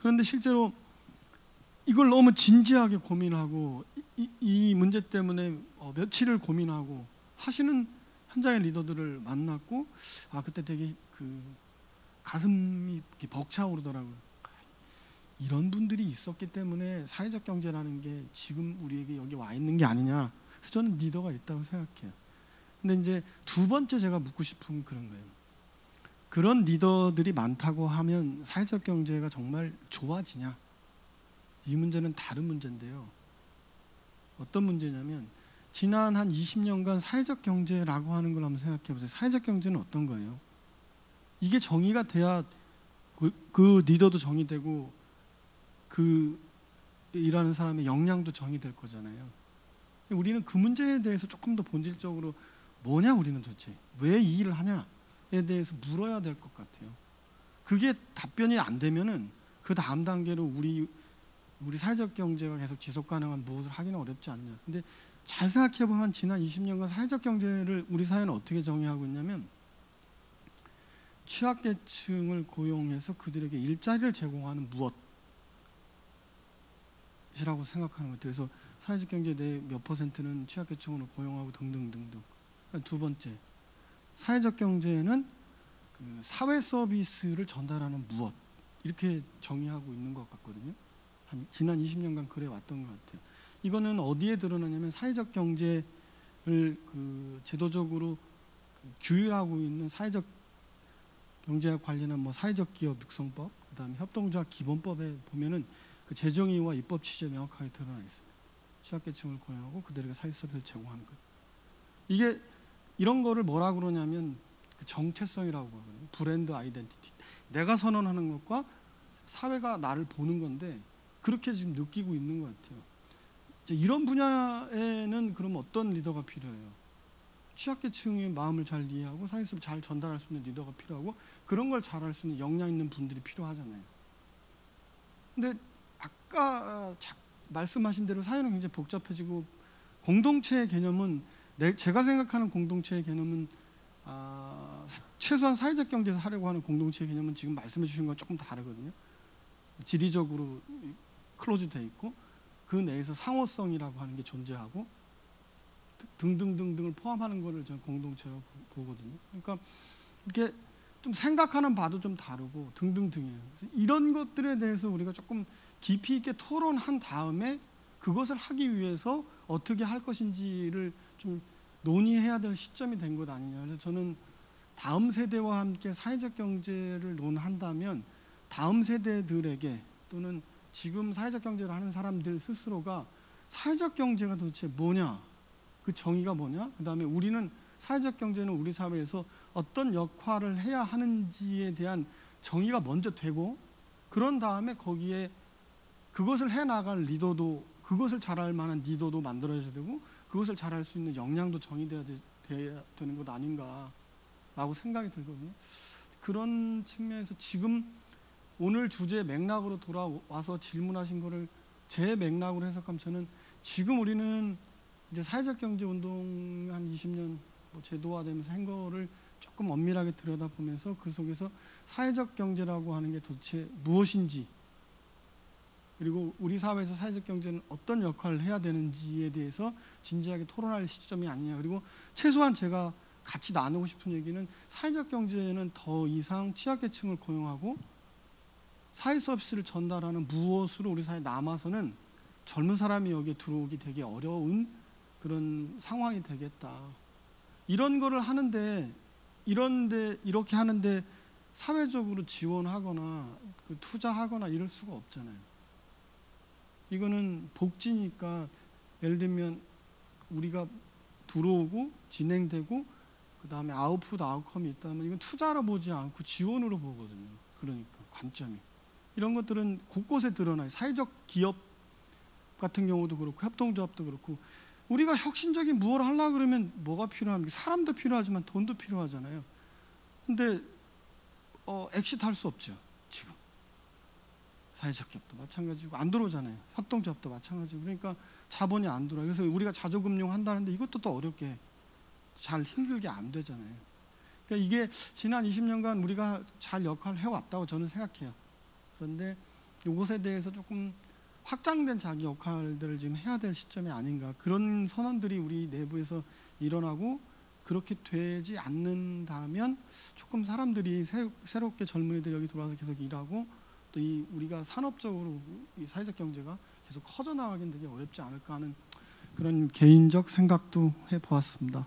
Speaker 1: 그런데 실제로 이걸 너무 진지하게 고민하고 이, 이 문제 때문에 어, 며칠을 고민하고 하시는 현장의 리더들을 만났고 아 그때 되게 그 가슴이 벅차오르더라고요. 이런 분들이 있었기 때문에 사회적 경제라는 게 지금 우리에게 여기 와 있는 게 아니냐. 그래서 저는 리더가 있다고 생각해요. 근데 이제 두 번째 제가 묻고 싶은 그런 거예요. 그런 리더들이 많다고 하면 사회적 경제가 정말 좋아지냐? 이 문제는 다른 문제인데요. 어떤 문제냐면 지난 한 20년간 사회적 경제라고 하는 걸 한번 생각해 보세요. 사회적 경제는 어떤 거예요? 이게 정의가 돼야 그, 그 리더도 정의되고 그 일하는 사람의 역량도 정의될 거잖아요. 우리는 그 문제에 대해서 조금 더 본질적으로 뭐냐 우리는 도대체 왜 이 일을 하냐에 대해서 물어야 될 것 같아요. 그게 답변이 안 되면은 그 다음 단계로 우리 우리 사회적 경제가 계속 지속 가능한 무엇을 하기는 어렵지 않냐. 근데 잘 생각해 보면 지난 20년간 사회적 경제를 우리 사회는 어떻게 정의하고 있냐면 취약계층을 고용해서 그들에게 일자리를 제공하는 무엇이라고 생각하는 것 같아요. 그래서 사회적 경제 내 몇 퍼센트는 취약계층으로 고용하고 등등등등. 두 번째, 사회적 경제는 그 사회 서비스를 전달하는 무엇 이렇게 정의하고 있는 것 같거든요. 한 지난 20년간 그래 왔던 것 같아요. 이거는 어디에 드러나냐면 사회적 경제를 그 제도적으로 규율하고 있는 사회적 경제와 관련한 뭐 사회적 기업 육성법, 그다음에 협동조합 기본법에 보면은 그 재정의와 입법 취지에 명확하게 드러나 있습니다. 취약계층을 고용하고 그들에게 사회 서비스를 제공하는 것. 이게 이런 거를 뭐라 그러냐면 그 정체성이라고 하거든요. 브랜드 아이덴티티. 내가 선언하는 것과 사회가 나를 보는 건데 그렇게 지금 느끼고 있는 것 같아요. 이런 분야에는 그럼 어떤 리더가 필요해요? 취약계층의 마음을 잘 이해하고 사회에서 잘 전달할 수 있는 리더가 필요하고 그런 걸 잘할 수 있는 역량 있는 분들이 필요하잖아요. 근데 아까 자, 말씀하신 대로 사회는 굉장히 복잡해지고 공동체의 개념은 내, 제가 생각하는 공동체의 개념은 아, 최소한 사회적 경제에서 하려고 하는 공동체의 개념은 지금 말씀해 주신 건 조금 다르거든요. 지리적으로 클로즈 돼 있고 그 내에서 상호성이라고 하는 게 존재하고 등등등등을 포함하는 거를 저는 공동체로 보거든요. 그러니까 이렇게 좀 생각하는 바도 좀 다르고 등등등이에요. 이런 것들에 대해서 우리가 조금 깊이 있게 토론한 다음에 그것을 하기 위해서 어떻게 할 것인지를 좀 논의해야 될 시점이 된 것 아니냐. 그래서 저는 다음 세대와 함께 사회적 경제를 논한다면 다음 세대들에게 또는 지금 사회적 경제를 하는 사람들 스스로가 사회적 경제가 도대체 뭐냐, 그 정의가 뭐냐, 그 다음에 우리는 사회적 경제는 우리 사회에서 어떤 역할을 해야 하는지에 대한 정의가 먼저 되고 그런 다음에 거기에 그것을 해 나갈 리더도 그것을 잘할 만한 리더도 만들어야 되고 그것을 잘할 수 있는 역량도 돼야 되는 것 아닌가라고 생각이 들거든요. 그런 측면에서 지금 오늘 주제 맥락으로 돌아와서 질문하신 거를 제 맥락으로 해석하면 저는 지금 우리는 이제 사회적 경제 운동 한 20년 뭐 제도화되면서 한 거를 조금 엄밀하게 들여다보면서 그 속에서 사회적 경제라고 하는 게 도대체 무엇인지 그리고 우리 사회에서 사회적 경제는 어떤 역할을 해야 되는지에 대해서 진지하게 토론할 시점이 아니냐. 그리고 최소한 제가 같이 나누고 싶은 얘기는 사회적 경제는 더 이상 취약계층을 고용하고 사회 서비스를 전달하는 무엇으로 우리 사회에 남아서는 젊은 사람이 여기에 들어오기 되게 어려운 그런 상황이 되겠다. 이런 거를 하는데 이런데 이렇게 하는데 사회적으로 지원하거나 그 투자하거나 이럴 수가 없잖아요. 이거는 복지니까 예를 들면 우리가 들어오고 진행되고 그 다음에 아웃풋 아웃컴이 있다면 이건 투자로 보지 않고 지원으로 보거든요. 그러니까 관점이 이런 것들은 곳곳에 드러나요. 사회적 기업 같은 경우도 그렇고 협동조합도 그렇고 우리가 혁신적인 무엇을 하려 그러면 뭐가 필요합니까? 사람도 필요하지만 돈도 필요하잖아요. 근데 어, exit 할 수 없죠. 지금 사회적 기업도 마찬가지고 안 들어오잖아요. 협동조합도 마찬가지고 그러니까 자본이 안 들어요. 그래서 우리가 자조금융 한다는데 이것도 또 어렵게 잘 힘들게 안 되잖아요. 그러니까 이게 지난 20년간 우리가 잘 역할을 해왔다고 저는 생각해요. 그런데 이것에 대해서 조금 확장된 자기 역할들을 지금 해야 될 시점이 아닌가 그런 선언들이 우리 내부에서 일어나고 그렇게 되지 않는다면 조금 사람들이 새, 새롭게 젊은이들 여기 들어와서 계속 일하고 또 이 우리가 산업적으로 이 사회적 경제가 계속 커져 나가긴 되게 어렵지 않을까 하는 그런 개인적 생각도 해보았습니다.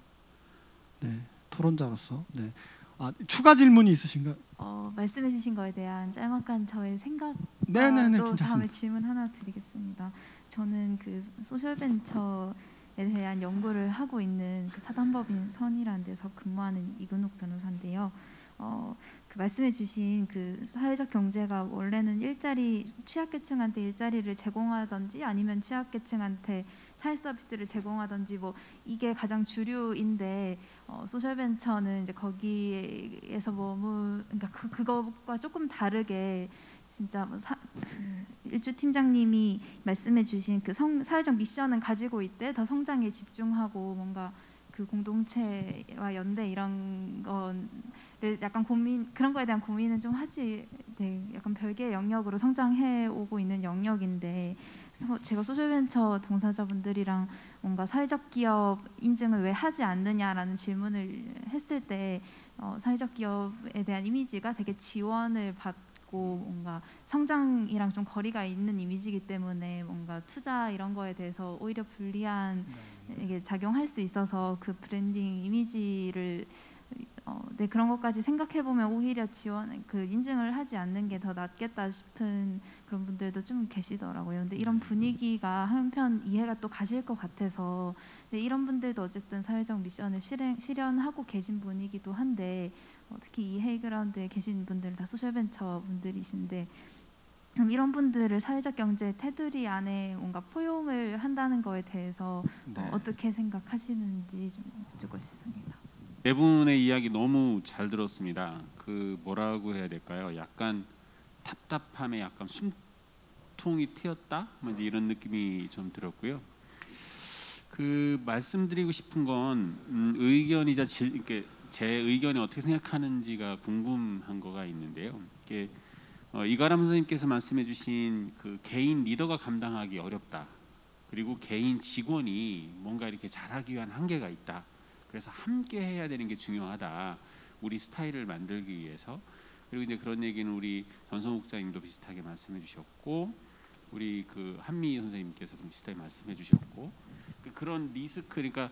Speaker 1: 네, 토론자로서. 네. 아, 추가 질문이 있으신가?
Speaker 8: 어, 말씀해 주신 거에 대한 짤막한 저의 생각
Speaker 1: 네네네
Speaker 8: 또 다음에. 질문 하나 드리겠습니다. 저는 그 소셜 벤처에 대한 연구를 하고 있는 그 사단법인 선이라는 데서 근무하는 이근옥 변호사인데요. 어, 그 말씀해 주신 그 사회적 경제가 원래는 일자리 취약계층한테 일자리를 제공하든지 아니면 취약계층한테 사회 서비스를 제공하든지 뭐 이게 가장 주류인데 어, 소셜벤처는 이제 거기에서 머무 그러니까 그 그것과 조금 다르게 진짜 뭐 사, 그 일주 팀장님이 말씀해주신 그 성, 사회적 미션은 가지고 있대? 더 성장에 집중하고 뭔가 그 공동체와 연대 이런 거를 약간 고민 그런 거에 대한 고민은 좀 하지 네 약간 별개의 영역으로 성장해 오고 있는 영역인데 그래서 제가 social venture 종사자분들이랑 뭔가 사회적 기업 인증을 왜 하지 않느냐라는 질문을 했을 때 어, 사회적 기업에 대한 이미지가 되게 지원을 받고 뭔가 성장이랑 좀 거리가 있는 이미지이기 때문에 뭔가 투자 이런 거에 대해서 오히려 불리한 이게 작용할 수 있어서 그 브랜딩 이미지를 어, 네 그런 것까지 생각해 보면 오히려 지원 그 인증을 하지 않는 게 더 낫겠다 싶은 그런 분들도 좀 계시더라고요. 근데 이런 분위기가 한편 이해가 또 가실 것 같아서 네, 이런 분들도 어쨌든 사회적 미션을 실행 실현하고 계신 분이기도 한데 어, 특히 이 헤이그라운드에 계신 분들 다 소셜벤처 분들이신데 그럼 이런 분들을 사회적 경제 테두리 안에 뭔가 포용을 한다는 거에 대해서
Speaker 1: 네.
Speaker 8: 어, 어떻게 생각하시는지 좀 여쭙고 싶습니다.
Speaker 9: 네 분의 이야기 너무 잘 들었습니다. 그 뭐라고 해야 될까요? 약간 답답함에 약간 숨통이 트였다, 뭐 이런 느낌이 좀 들었고요. 그 말씀드리고 싶은 건 음, 의견이자 질, 이렇게 제 의견이 어떻게 생각하는지가 궁금한 거가 있는데요. 이게 어, 이가람 선생님께서 말씀해주신 그 개인 리더가 감당하기 어렵다. 그리고 개인 직원이 뭔가 이렇게 잘하기 위한 한계가 있다. 그래서 함께 해야 되는 게 중요하다. 우리 스타일을 만들기 위해서. 그리고 이제 그런 얘기는 우리 전성욱 국장님도 비슷하게 말씀해 주셨고 우리 그 한미 선생님께서도 비슷하게 말씀해 주셨고 그- 그런 리스크 그러니까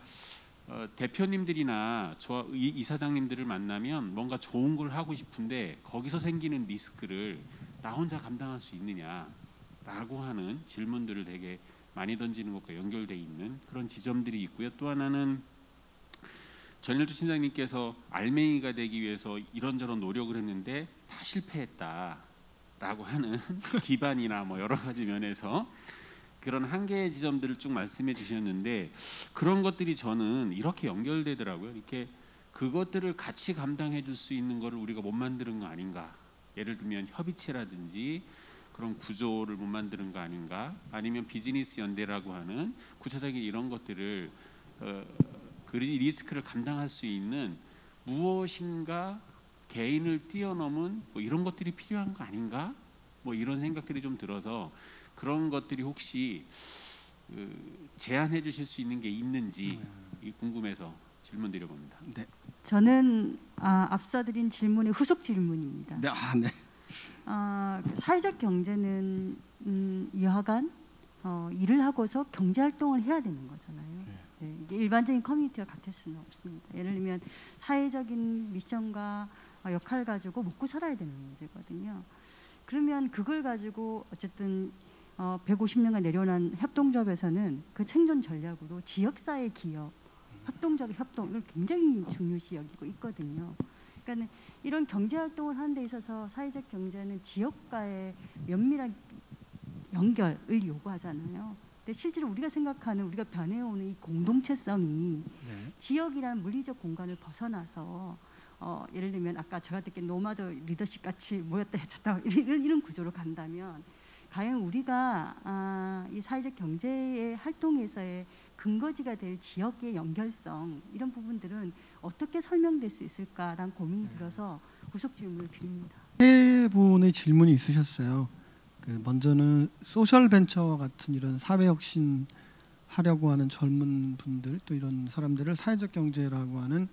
Speaker 9: 어, 대표님들이나 저 이, 이사장님들을 만나면 뭔가 좋은 걸 하고 싶은데 거기서 생기는 리스크를 나 혼자 감당할 수 있느냐라고 하는 질문들을 되게 많이 던지는 것과 연결돼 있는 그런 지점들이 있고요. 또 하나는 전일주 팀장님께서 알맹이가 되기 위해서 이런저런 노력을 했는데 다 실패했다라고 하는 기반이나 뭐 여러 가지 면에서 그런 한계의 지점들을 쭉 말씀해 주셨는데 그런 것들이 저는 이렇게 연결되더라고요. 이렇게 그것들을 같이 감당해 줄 수 있는 거를 우리가 못 만드는 거 아닌가? 예를 들면 협의체라든지 그런 구조를 못 만드는 거 아닌가? 아니면 비즈니스 연대라고 하는 구체적인 이런 것들을 어, 그 리스크를 감당할 수 있는 무엇인가 개인을 뛰어넘은 뭐 이런 것들이 필요한 거 아닌가? 뭐 이런 생각들이 좀 들어서 그런 것들이 혹시 그 제안해 주실 수 있는 게 있는지 이 궁금해서 질문 드려봅니다.
Speaker 1: 네.
Speaker 6: 저는 아, 앞서 드린 질문의 후속 질문입니다.
Speaker 1: 네. 아, 네.
Speaker 6: 아, 그 사회적 경제는 음, 여하간 어, 일을 하고서 경제 활동을 해야 되는 거잖아요. 일반적인 커뮤니티와 같을 수는 없습니다. 예를 들면 사회적인 미션과 어, 역할을 가지고 먹고 살아야 되는 문제거든요. 그러면 그걸 가지고 어쨌든 어, 150년간 내려난 협동조합에서는 그 생존 전략으로 지역사회 기업, 협동적 협동 이걸 굉장히 중요시 여기고 있거든요. 그러니까 이런 경제 활동을 하는 데 있어서 사회적 경제는 지역과의 면밀한 연결을 요구하잖아요. 근데 실제로 우리가 생각하는 우리가 변해오는 이 공동체성이
Speaker 1: 네.
Speaker 6: 지역이라는 물리적 공간을 벗어나서 어, 예를 들면 아까 제가 듣기 노마드 리더십 같이 모였다 해쳤다 이런 이런 구조로 간다면 과연 우리가 아, 이 사회적 경제의 활동에서의 근거지가 될 지역의 연결성 이런 부분들은 어떻게 설명될 수 있을까라는 고민이 들어서 후속 질문을 드립니다.
Speaker 1: 세 분의 질문이 있으셨어요. 그 먼저는 social venture 같은 이런 사회 혁신 하려고 하는 젊은 분들 또 이런 사람들을 사회적 경제라고 하는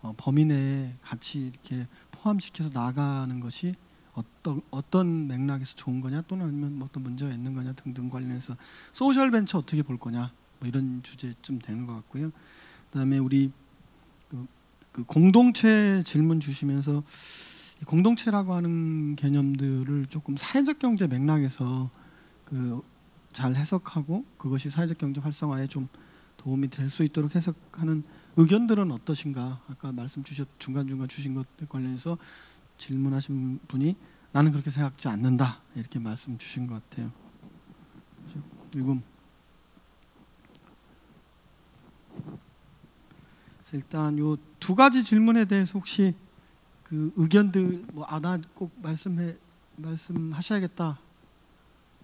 Speaker 1: 어, 범위 내에 같이 이렇게 포함시켜서 나가는 것이 어떤 어떤 맥락에서 좋은 거냐 또는 아니면 뭐 어떤 문제가 있는 거냐 등등 관련해서 social venture 어떻게 볼 거냐 뭐 이런 주제쯤 되는 것 같고요. 그다음에 우리 그, 그 공동체 질문 주시면서 이 공동체라고 하는 개념들을 조금 사회적 경제 맥락에서 그 잘 해석하고 그것이 사회적 경제 활성화에 좀 도움이 될 수 있도록 해석하는 의견들은 어떠신가? 아까 말씀 주셨 중간 중간 주신 것 관련해서 질문하신 분이 나는 그렇게 생각지 않는다 이렇게 말씀 주신 것 같아요. 일곱 일단 요 두 가지 질문에 대해서 혹시 그 의견들 뭐 아 나 꼭 말씀해 말씀하셔야겠다.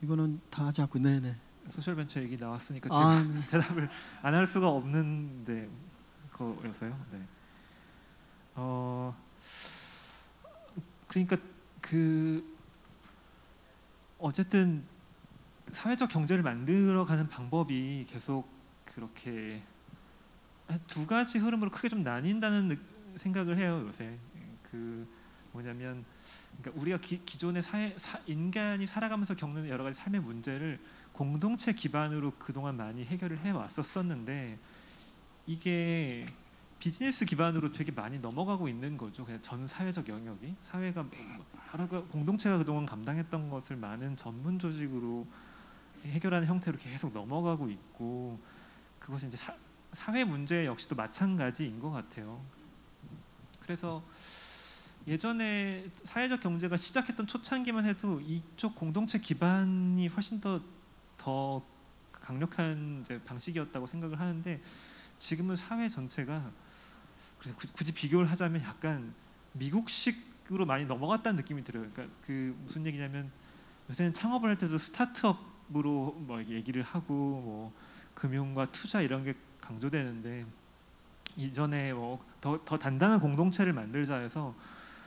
Speaker 1: 이거는 다 하지 않고 네네.
Speaker 4: 소셜 벤처 얘기 나왔으니까
Speaker 1: 아,
Speaker 4: 제가
Speaker 1: 네.
Speaker 4: 대답을 안 할 수가 없는데 거여서요. 네. 어 그러니까 그 어쨌든 사회적 경제를 만들어가는 방법이 계속 그렇게 한두 가지 흐름으로 크게 좀 나뉜다는 느- 생각을 해요 요새. 그 뭐냐면 그러니까 우리가 기, 기존의 사회 사, 인간이 살아가면서 겪는 여러 가지 삶의 문제를 공동체 기반으로 그동안 많이 해결을 해 왔었었는데 이게 비즈니스 기반으로 되게 많이 넘어가고 있는 거죠. 그냥 전 사회적 영역이 사회가 뭐- 바로 그 공동체가 그동안 감당했던 것을 많은 전문 조직으로 해결하는 형태로 계속 넘어가고 있고 그것이 이제 사, 사회 문제 역시도 마찬가지인 것 같아요. 그래서 예전에 사회적 경제가 시작했던 초창기만 해도 이쪽 공동체 기반이 훨씬 더 더 강력한 방식이었다고 생각을 하는데 지금은 사회 전체가 굳이 비교를 하자면 약간 미국식으로 많이 넘어갔다는 느낌이 들어요. 그러니까 그 무슨 얘기냐면 요새는 창업을 할 때도 스타트업으로 뭐 얘기를 하고 뭐 금융과 투자 이런 게 강조되는데 이전에 뭐 더 더 단단한 공동체를 만들자 해서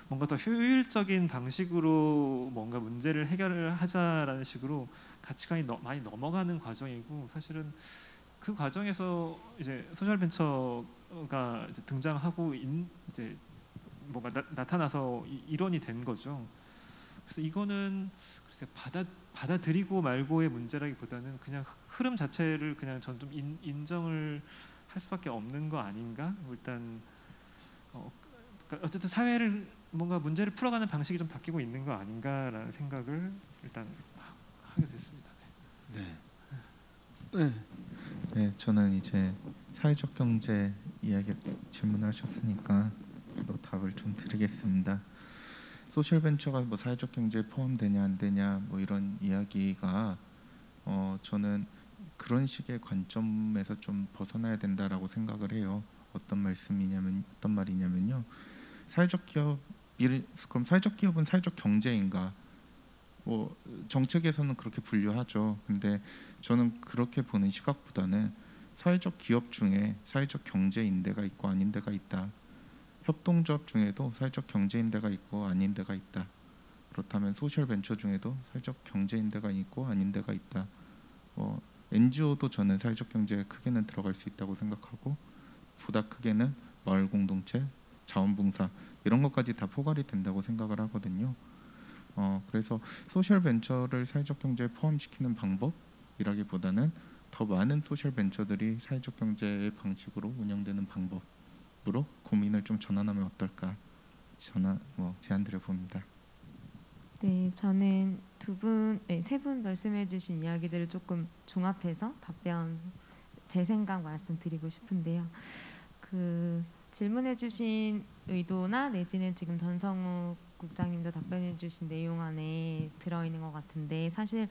Speaker 4: 뭔가 더 효율적인 방식으로 뭔가 문제를 해결을 하자라는 식으로 가치관이 너, 많이 넘어가는 과정이고 사실은 그 과정에서 이제 social venture가 이제 등장하고 인, 이제 뭔가 나, 나타나서 이, 일원이 된 거죠. 그래서 이거는 글쎄 받아 받아들이고 말고의 문제라기보다는 그냥 흐름 자체를 그냥 전 좀 인정을 할 수밖에 없는 거 아닌가? 일단 어, 그러니까 어쨌든 사회를 뭔가 문제를 풀어가는 방식이 좀 바뀌고 있는 거 아닌가라는 생각을 일단 하- 하게 됐습니다.
Speaker 1: 네. 네.
Speaker 5: 네, 저는 이제 사회적 경제 이야기 질문하셨으니까 또 답을 좀 드리겠습니다. 소셜 벤처가 뭐 사회적 경제에 포함되냐 안 되냐 뭐 이런 이야기가 어 저는 그런 식의 관점에서 좀 벗어나야 된다라고 생각을 해요. 어떤 말씀이냐면 어떤 말이냐면요. 사회적 기업 일 그럼 사회적 기업은 사회적 경제인가? 뭐 정책에서는 그렇게 분류하죠. 근데 저는 그렇게 보는 시각보다는 사회적 기업 중에 사회적 경제인 데가 있고 아닌 데가 있다. 협동조합 중에도 사회적 경제인 데가 있고 아닌 데가 있다. 그렇다면 social venture 중에도 사회적 경제인 데가 있고 아닌 데가 있다. 뭐 NGO도 저는 사회적 경제에 크게는 들어갈 수 있다고 생각하고 보다 크게는 마을 공동체, 자원봉사 이런 것까지 다 포괄이 된다고 생각을 하거든요. 어, 그래서 social venture를 사회적 경제에 포함시키는 방법이라기보다는 더 많은 social venture들이 사회적 경제의 방식으로 운영되는 방법으로 고민을 좀 전환하면 어떨까 전환 뭐 제안드려 봅니다.
Speaker 3: 네, 저는 두 분, 네, 세분 말씀해주신 이야기들을 조금 종합해서 답변 제 생각 말씀드리고 싶은데요. 그 질문해주신 의도나 내지는 지금 전성욱 국장님도 답변해주신 내용 안에 들어있는 것 같은데 사실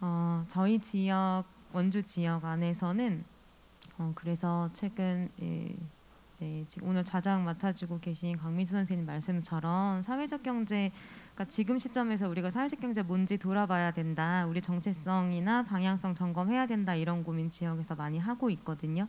Speaker 3: 어, 저희 지역 원주 지역 안에서는 어, 그래서 최근 예, 이제 지금 오늘 좌장 맡아주고 계신 강민수 선생님 말씀처럼 사회적 경제 그러니까 지금 시점에서 우리가 사회적 경제 뭔지 돌아봐야 된다. 우리 정체성이나 방향성 점검해야 된다. 이런 고민 지역에서 많이 하고 있거든요.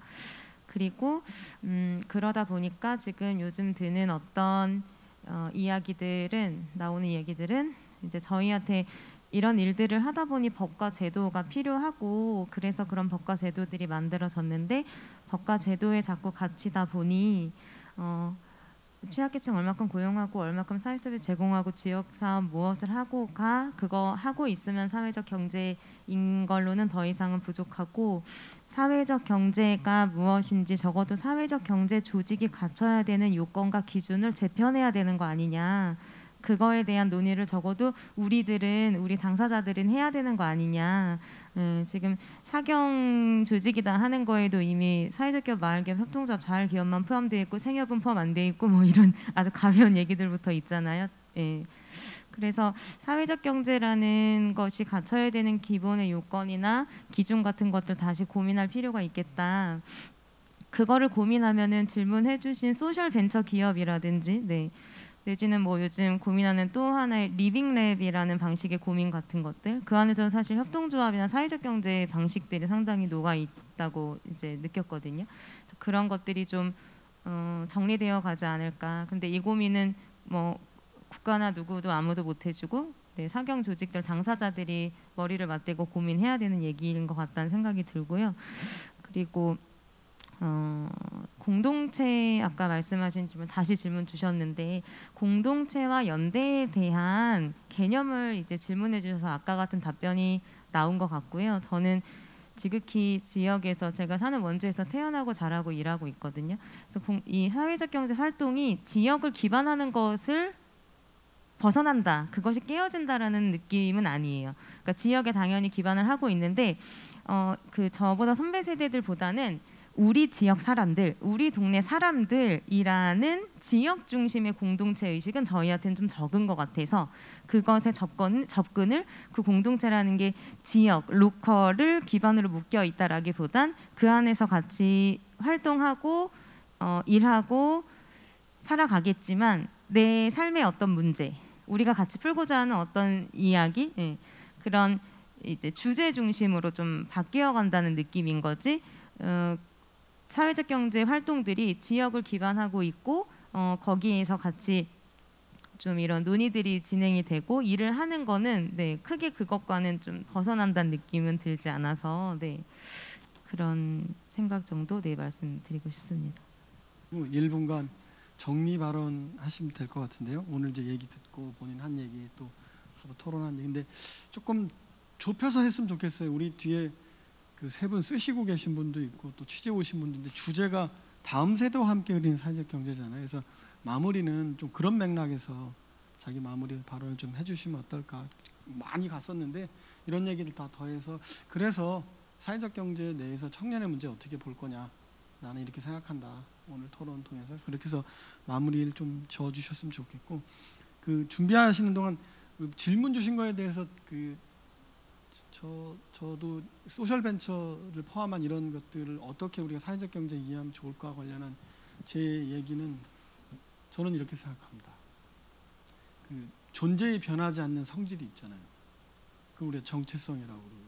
Speaker 3: 그리고 음, 그러다 보니까 지금 요즘 드는 어떤 어, 이야기들은 나오는 얘기들은 이제 저희한테 이런 일들을 하다 보니 법과 제도가 필요하고 그래서 그런 법과 제도들이 만들어졌는데 법과 제도에 자꾸 갇히다 보니 어, 취약계층 얼마큼 고용하고 얼마큼 사회 서비스 제공하고 지역 사업 무엇을 하고가 그거 하고 있으면 사회적 경제 인 걸로는 더 이상은 부족하고 사회적 경제가 무엇인지 적어도 사회적 경제 조직이 갖춰야 되는 요건과 기준을 재편해야 되는 거 아니냐. 그거에 대한 논의를 적어도 우리들은 우리 당사자들은 해야 되는 거 아니냐. 음, 지금 사경 조직이다 하는 거에도 이미 사회적 기업, 마을기업, 협동조합, 자활기업만 포함되어 있고 생협은 포함 안 돼 있고 뭐 이런 아주 가벼운 얘기들부터 있잖아요. 예. 그래서 사회적 경제라는 것이 갖춰야 되는 기본의 요건이나 기준 같은 것들 다시 고민할 필요가 있겠다. 그거를 고민하면은 질문해 주신 social venture 기업이라든지 네. 내지는 뭐 요즘 고민하는 또 하나의 living lab이라는 방식의 고민 같은 것들 그 안에서는 사실 협동조합이나 사회적 경제 방식들이 상당히 녹아 있다고 이제 느꼈거든요. 그런 것들이 좀 어, 정리되어 가지 않을까. 근데 이 고민은 뭐 국가나 누구도 아무도 못 해주고 네, 사경 조직들 당사자들이 머리를 맞대고 고민해야 되는 얘기인 것 같다는 생각이 들고요. 그리고 어, 공동체 아까 말씀하신 질문 다시 질문 주셨는데 공동체와 연대에 대한 개념을 이제 질문해 주셔서 아까 같은 답변이 나온 것 같고요. 저는 지극히 지역에서 제가 사는 원주에서 태어나고 자라고 일하고 있거든요. 그래서 공, 이 사회적 경제 활동이 지역을 기반하는 것을 벗어난다. 그것이 깨어진다라는 느낌은 아니에요. 그러니까 지역에 당연히 기반을 하고 있는데 어, 그 저보다 선배 세대들보다는 우리 지역 사람들, 우리 동네 사람들이라는 지역 중심의 공동체 의식은 저희한테는 좀 적은 것 같아서 그것에 접근, 접근을 그 공동체라는 게 지역, 로컬을 기반으로 묶여 있다라기보단 그 안에서 같이 활동하고 어, 일하고 살아가겠지만 내 삶의 어떤 문제, 우리가 같이 풀고자 하는 어떤 이야기, 예, 그런 이제 주제 중심으로 좀 바뀌어 간다는 느낌인 거지. 어, 사회적 경제 활동들이 지역을 기반하고 있고 어, 거기에서 같이 좀 이런 논의들이 진행이 되고 일을 하는 거는 네 크게 그것과는 좀 벗어난다는 느낌은 들지 않아서 네 그런 생각 정도 네 말씀드리고 싶습니다.
Speaker 1: 1분간 정리 발언 하시면 될 것 같은데요. 오늘 이제 얘기 듣고 본인 한 얘기 또 서로 토론한 얘기인데 조금 좁혀서 했으면 좋겠어요. 우리 뒤에 그 세 분 쓰시고 계신 분도 있고 또 취재 오신 분인데 주제가 다음 세대와 함께 그리는 사회적 경제잖아요. 그래서 마무리는 좀 그런 맥락에서 자기 마무리 발언을 좀 해주시면 어떨까. 많이 갔었는데 이런 얘기를 다 더해서 그래서 사회적 경제 내에서 청년의 문제 어떻게 볼 거냐. 나는 이렇게 생각한다. 오늘 토론 통해서 그렇게 해서 마무리를 좀 지어 주셨으면 좋겠고 그 준비하시는 동안 그 질문 주신 거에 대해서 그 저 저도 social venture를 포함한 이런 것들을 어떻게 우리가 사회적 경제 이해하면 좋을까 관련한 제 얘기는 저는 이렇게 생각합니다. 그 존재에 변하지 않는 성질이 있잖아요. 그 우리가 정체성이라고 그러고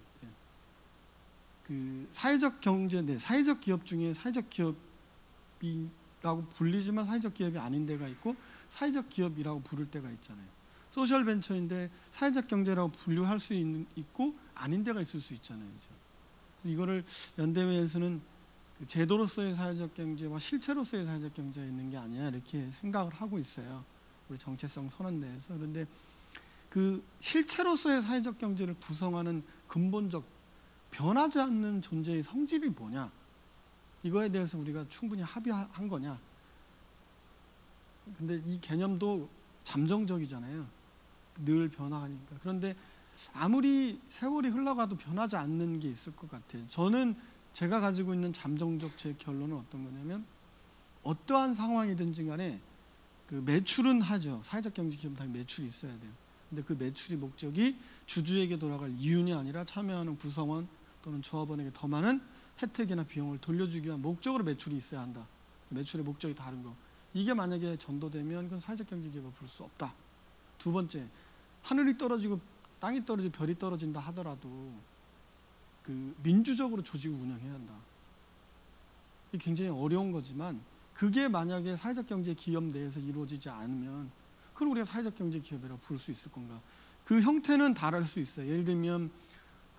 Speaker 1: 그 사회적 경제 내 사회적 기업 중에 사회적 기업이 라고 불리지만 사회적 기업이 아닌 데가 있고 사회적 기업이라고 부를 때가 있잖아요. social venture인데 사회적 경제라고 분류할 수 있는, 있고 아닌 데가 있을 수 있잖아요. 그죠? 이거를 연대회에서는 그 제도로서의 사회적 경제와 실체로서의 사회적 경제가 있는 게 아니야 이렇게 생각을 하고 있어요. 우리 정체성 선언 내에서 그런데 그 실체로서의 사회적 경제를 구성하는 근본적 변하지 않는 존재의 성질이 뭐냐 이거에 대해서 우리가 충분히 합의한 거냐 근데 이 개념도 잠정적이잖아요. 늘 변화하니까. 그런데 아무리 세월이 흘러가도 변하지 않는 게 있을 것 같아요. 저는 제가 가지고 있는 잠정적 제 결론은 어떤 거냐면 어떠한 상황이든지 간에 그 매출은 하죠. 사회적 경제 기업 다 매출이 있어야 돼요. 근데 그 매출이 목적이 주주에게 돌아갈 이윤이 아니라 참여하는 구성원 또는 조합원에게 더 많은 혜택이나 비용을 돌려주기 위한 목적으로 매출이 있어야 한다. 매출의 목적이 다른 거. 이게 만약에 전도되면 그건 사회적 경제 기업을 부를 수 없다. 두 번째, 하늘이 떨어지고 땅이 떨어지고 별이 떨어진다 하더라도 그 민주적으로 조직을 운영해야 한다. 이게 굉장히 어려운 거지만 그게 만약에 사회적 경제 기업 내에서 이루어지지 않으면 그걸 우리가 사회적 경제 기업이라고 부를 수 있을 건가? 그 형태는 다를 수 있어요. 예를 들면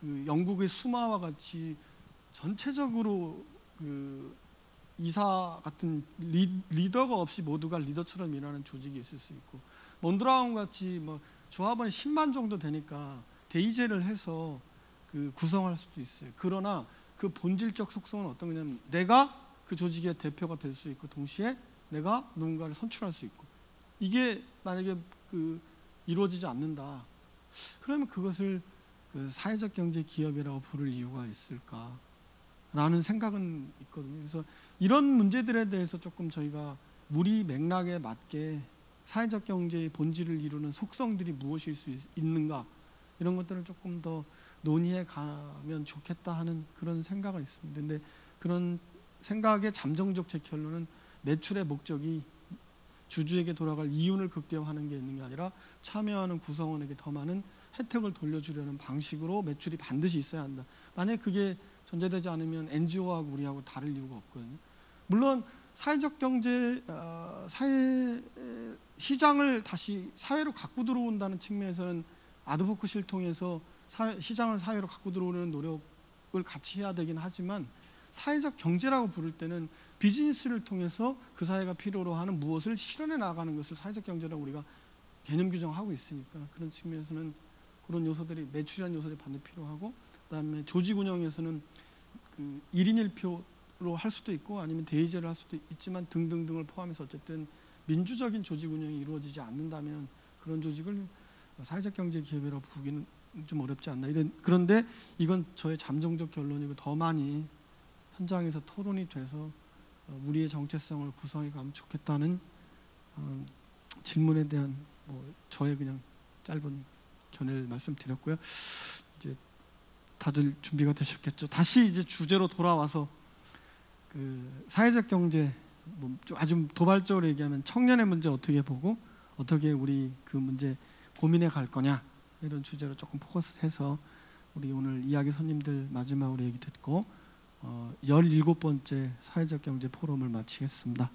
Speaker 1: 그 영국의 수마와 같이 전체적으로 그 이사 같은 리, 리더가 없이 모두가 리더처럼 일하는 조직이 있을 수 있고 몬드라운 같이 뭐 조합원이 10만 정도 되니까 대의제를 해서 그 구성할 수도 있어요. 그러나 그 본질적 속성은 어떤 거냐면 내가 그 조직의 대표가 될 수 있고 동시에 내가 누군가를 선출할 수 있고 이게 만약에 그 이루어지지 않는다. 그러면 그것을 그 사회적 경제 기업이라고 부를 이유가 있을까 라는 생각은 있거든요. 그래서 이런 문제들에 대해서 조금 저희가 무리 맥락에 맞게 사회적 경제의 본질을 이루는 속성들이 무엇일 수 있, 는가 이런 것들을 조금 더 논의해 가면 좋겠다 하는 그런 생각은 있습니다. 근데 그런 생각의 잠정적 제 결론은 매출의 목적이 주주에게 돌아갈 이윤을 극대화하는 게 있는 게 아니라 참여하는 구성원에게 더 많은 혜택을 돌려주려는 방식으로 매출이 반드시 있어야 한다. 만약 그게 전제되지 않으면 NGO하고 우리하고 다를 이유가 없거든요. 물론 사회적 경제 어, 사회 시장을 다시 사회로 갖고 들어온다는 측면에서는 아드보크시를 통해서 사회, 시장을 사회로 갖고 들어오는 노력을 같이 해야 되긴 하지만 사회적 경제라고 부를 때는 비즈니스를 통해서 그 사회가 필요로 하는 무엇을 실현해 나가는 것을 사회적 경제라고 우리가 개념 규정하고 있으니까 그런 측면에서는 그런 요소들이 매출이라는 요소들이 반드시 필요하고 그다음에 조직 운영에서는 그 1인 1표로 할 수도 있고 아니면 대의제를 할 수도 있지만 등등등을 포함해서 어쨌든 민주적인 조직 운영이 이루어지지 않는다면 그런 조직을 사회적 경제 기업이라고 부르기는 좀 어렵지 않나 이런 그런데 이건 저의 잠정적 결론이고 더 많이 현장에서 토론이 돼서 어, 우리의 정체성을 구성해 가면 좋겠다는 어, 질문에 대한 뭐 저의 그냥 짧은 견해를 말씀드렸고요. 다들 준비가 되셨겠죠. 다시 이제 주제로 돌아와서 그 사회적 경제 뭐 아주 도발적으로 얘기하면 청년의 문제 어떻게 보고 어떻게 우리 그 문제 고민해 갈 거냐 이런 주제로 조금 포커스해서 우리 오늘 이야기 손님들 마지막으로 얘기 듣고 어, 17번째 사회적 경제 포럼을 마치겠습니다.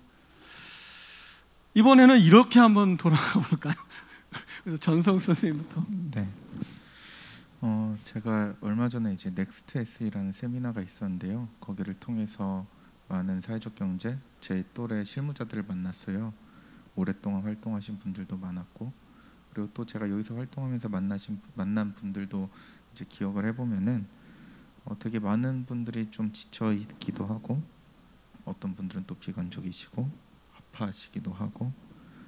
Speaker 1: 이번에는 이렇게 한번 돌아가 볼까요? 그래서 전성 선생님부터.
Speaker 5: 제가 얼마 전에 이제 Next SE라는 세미나가 있었는데요. 거기를 통해서 많은 사회적 경제 제 또래 실무자들을 만났어요. 오랫동안 활동하신 분들도 많았고 그리고 또 제가 여기서 활동하면서 만나신 만난 분들도 이제 기억을 해보면은 어, 되게 많은 분들이 좀 지쳐 있기도 하고 어떤 분들은 또 비관적이시고 아파하시기도 하고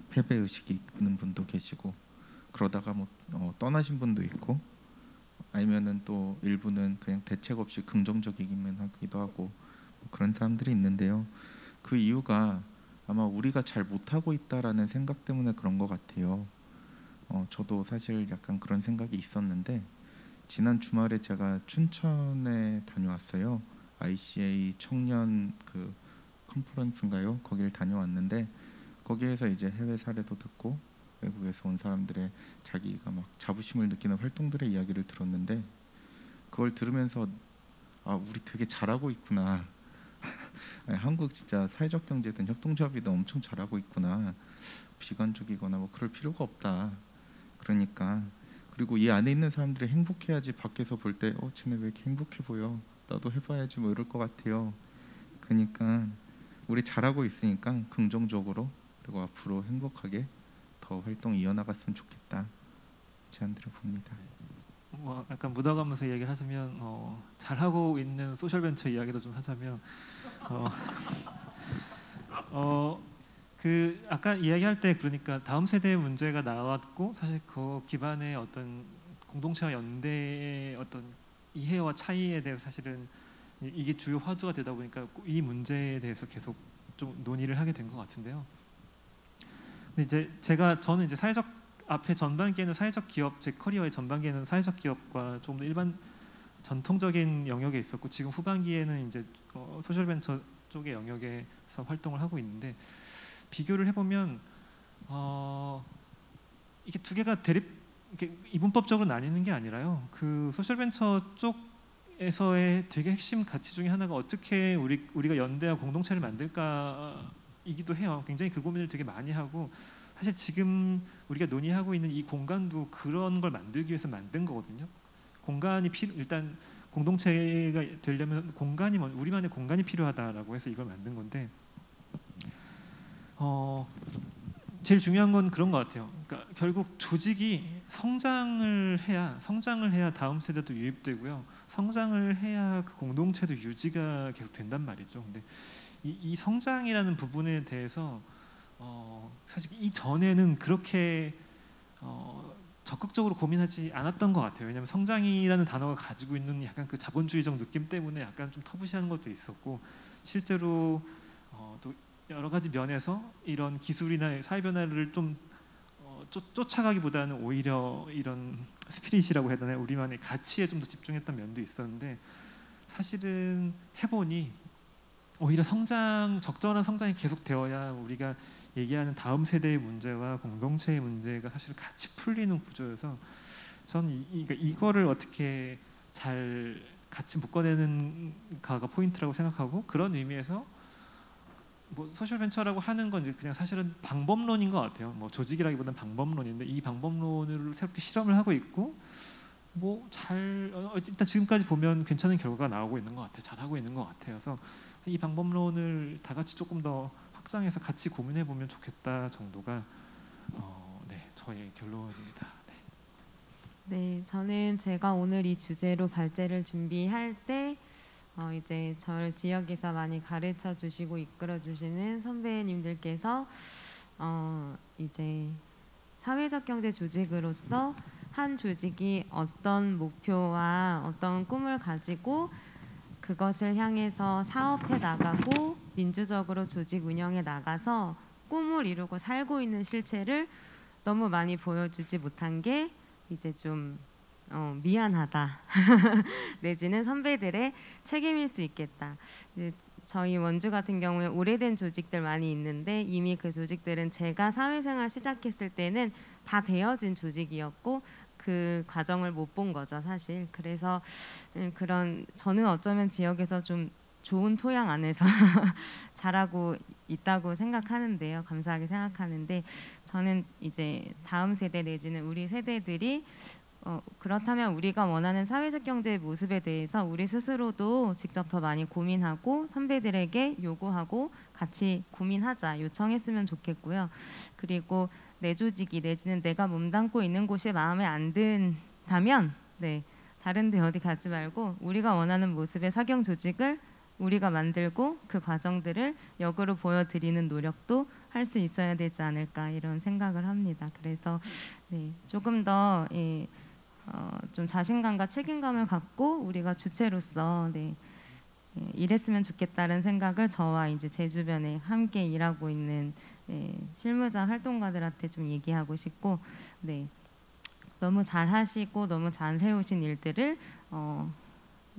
Speaker 5: 패배 의식이 있는 분도 계시고 그러다가 뭐 어, 떠나신 분도 있고 아니면은 또 일부는 그냥 대책 없이 긍정적이기만 하기도 하고 뭐 그런 사람들이 있는데요. 그 이유가 아마 우리가 잘 못하고 있다라는 생각 때문에 그런 것 같아요. 어, 저도 사실 약간 그런 생각이 있었는데 지난 주말에 제가 춘천에 다녀왔어요. ICA 청년 그 컨퍼런스인가요? 거기를 다녀왔는데 거기에서 이제 해외 사례도 듣고 외국에서 온 사람들의 자기가 막 자부심을 느끼는 활동들의 이야기를 들었는데 그걸 들으면서 아 우리 되게 잘하고 있구나. 한국 진짜 사회적 경제든 협동조합이든 엄청 잘하고 있구나. 비관적이거나 뭐 그럴 필요가 없다. 그러니까 그리고 이 안에 있는 사람들이 행복해야지 밖에서 볼 때 어, 쟤네 왜 이렇게 행복해 보여? 나도 해봐야지 뭐 이럴 것 같아요. 그러니까 우리 잘하고 있으니까 긍정적으로 그리고 앞으로 행복하게 더 활동 이어나갔으면 좋겠다 제안드려 봅니다.
Speaker 4: 뭐 약간 묻어가면서 이야기를 하자면 어, 잘하고 있는 소셜 벤처 이야기도 좀 하자면 어, 어, 그 아까 이야기할 때 그러니까 다음 세대의 문제가 나왔고 사실 그 기반의 어떤 공동체와 연대의 어떤 이해와 차이에 대해 사실은 이게 주요 화두가 되다 보니까 이 문제에 대해서 계속 좀 논의를 하게 된 것 같은데요. 근데 이제 제가 저는 이제 사회적 앞에 전반기에는 사회적 기업 제 커리어의 전반기에는 사회적 기업과 좀 더 일반 전통적인 영역에 있었고 지금 후반기에는 이제 어, 소셜 벤처 쪽의 영역에서 활동을 하고 있는데 비교를 해보면 어, 이게 두 개가 대립 이분법적으로 나뉘는 게 아니라요. 그 소셜 벤처 쪽에서의 되게 핵심 가치 중에 하나가 어떻게 우리 우리가 연대와 공동체를 만들까이기도 해요. 굉장히 그 고민을 되게 많이 하고 사실 지금 우리가 논의하고 있는 이 공간도 그런 걸 만들기 위해서 만든 거거든요. 공간이 필 일단 공동체가 되려면 공간이 우리만의 공간이 필요하다라고 해서 이걸 만든 건데 어 제일 중요한 건 그런 것 같아요. 그러니까 결국 조직이 성장을 해야 성장을 해야 다음 세대도 유입되고요. 성장을 해야 그 공동체도 유지가 계속 된단 말이죠. 근데 이, 이 성장이라는 부분에 대해서 어, 사실 이 전에는 그렇게 어, 적극적으로 고민하지 않았던 것 같아요. 왜냐하면 성장이라는 단어가 가지고 있는 약간 그 자본주의적 느낌 때문에 약간 좀 터부시하는 것도 있었고 실제로 어, 또 여러 가지 면에서 이런 기술이나 사회 변화를 좀 어, 쫓, 아가기보다는 오히려 이런 스피릿이라고 해야 되나요? 우리만의 가치에 좀 더 집중했던 면도 있었는데 사실은 해보니 오히려 성장 적절한 성장이 계속되어야 우리가 얘기하는 다음 세대의 문제와 공동체의 문제가 사실 같이 풀리는 구조여서 저는 이, 이, 그러니까 이거를 어떻게 잘 같이 묶어내는가가 포인트라고 생각하고 그런 의미에서 뭐 소셜 벤처라고 하는 건 이제 그냥 사실은 방법론인 것 같아요. 뭐 조직이라기보다는 방법론인데 이 방법론을 새롭게 실험을 하고 있고 뭐 잘 어, 일단 지금까지 보면 괜찮은 결과가 나오고 있는 것 같아요. 잘 하고 있는 것 같아요. 그래서 이 방법론을 다 같이 조금 더 확장해서 같이 고민해 보면 좋겠다 정도가 어, 네 저의 결론입니다. 네.
Speaker 3: 네, 저는 제가 오늘 이 주제로 발제를 준비할 때 어, 이제 저를 지역에서 많이 가르쳐 주시고 이끌어 주시는 선배님들께서 어, 이제 사회적 경제 조직으로서 한 조직이 어떤 목표와 어떤 꿈을 가지고 그것을 향해서 사업해 나가고 민주적으로 조직 운영해 나가서 꿈을 이루고 살고 있는 실체를 너무 많이 보여주지 못한 게 이제 좀 어, 미안하다 내지는 선배들의 책임일 수 있겠다. 저희 원주 같은 경우에 오래된 조직들 많이 있는데 이미 그 조직들은 제가 사회생활 시작했을 때는 다 되어진 조직이었고 그 과정을 못 본 거죠 사실. 그래서 음, 그런 저는 어쩌면 지역에서 좀 좋은 토양 안에서 자라고 있다고 생각하는데요. 감사하게 생각하는데 저는 이제 다음 세대 내지는 우리 세대들이 어, 그렇다면 우리가 원하는 사회적 경제의 모습에 대해서 우리 스스로도 직접 더 많이 고민하고 선배들에게 요구하고 같이 고민하자 요청했으면 좋겠고요. 그리고 내 조직이 내지는 내가 몸담고 있는 곳이 마음에 안 든다면 네 다른 데 어디 가지 말고 우리가 원하는 모습의 사경 조직을 우리가 만들고 그 과정들을 역으로 보여드리는 노력도 할 수 있어야 되지 않을까 이런 생각을 합니다. 그래서 네, 조금 더 예, 어, 좀 자신감과 책임감을 갖고 우리가 주체로서 네, 예, 일했으면 좋겠다는 생각을 저와 이제 제 주변에 함께 일하고 있는 네, 실무자 활동가들한테 좀 얘기하고 싶고 네, 너무 잘 하시고 너무 잘 해오신 일들을 어,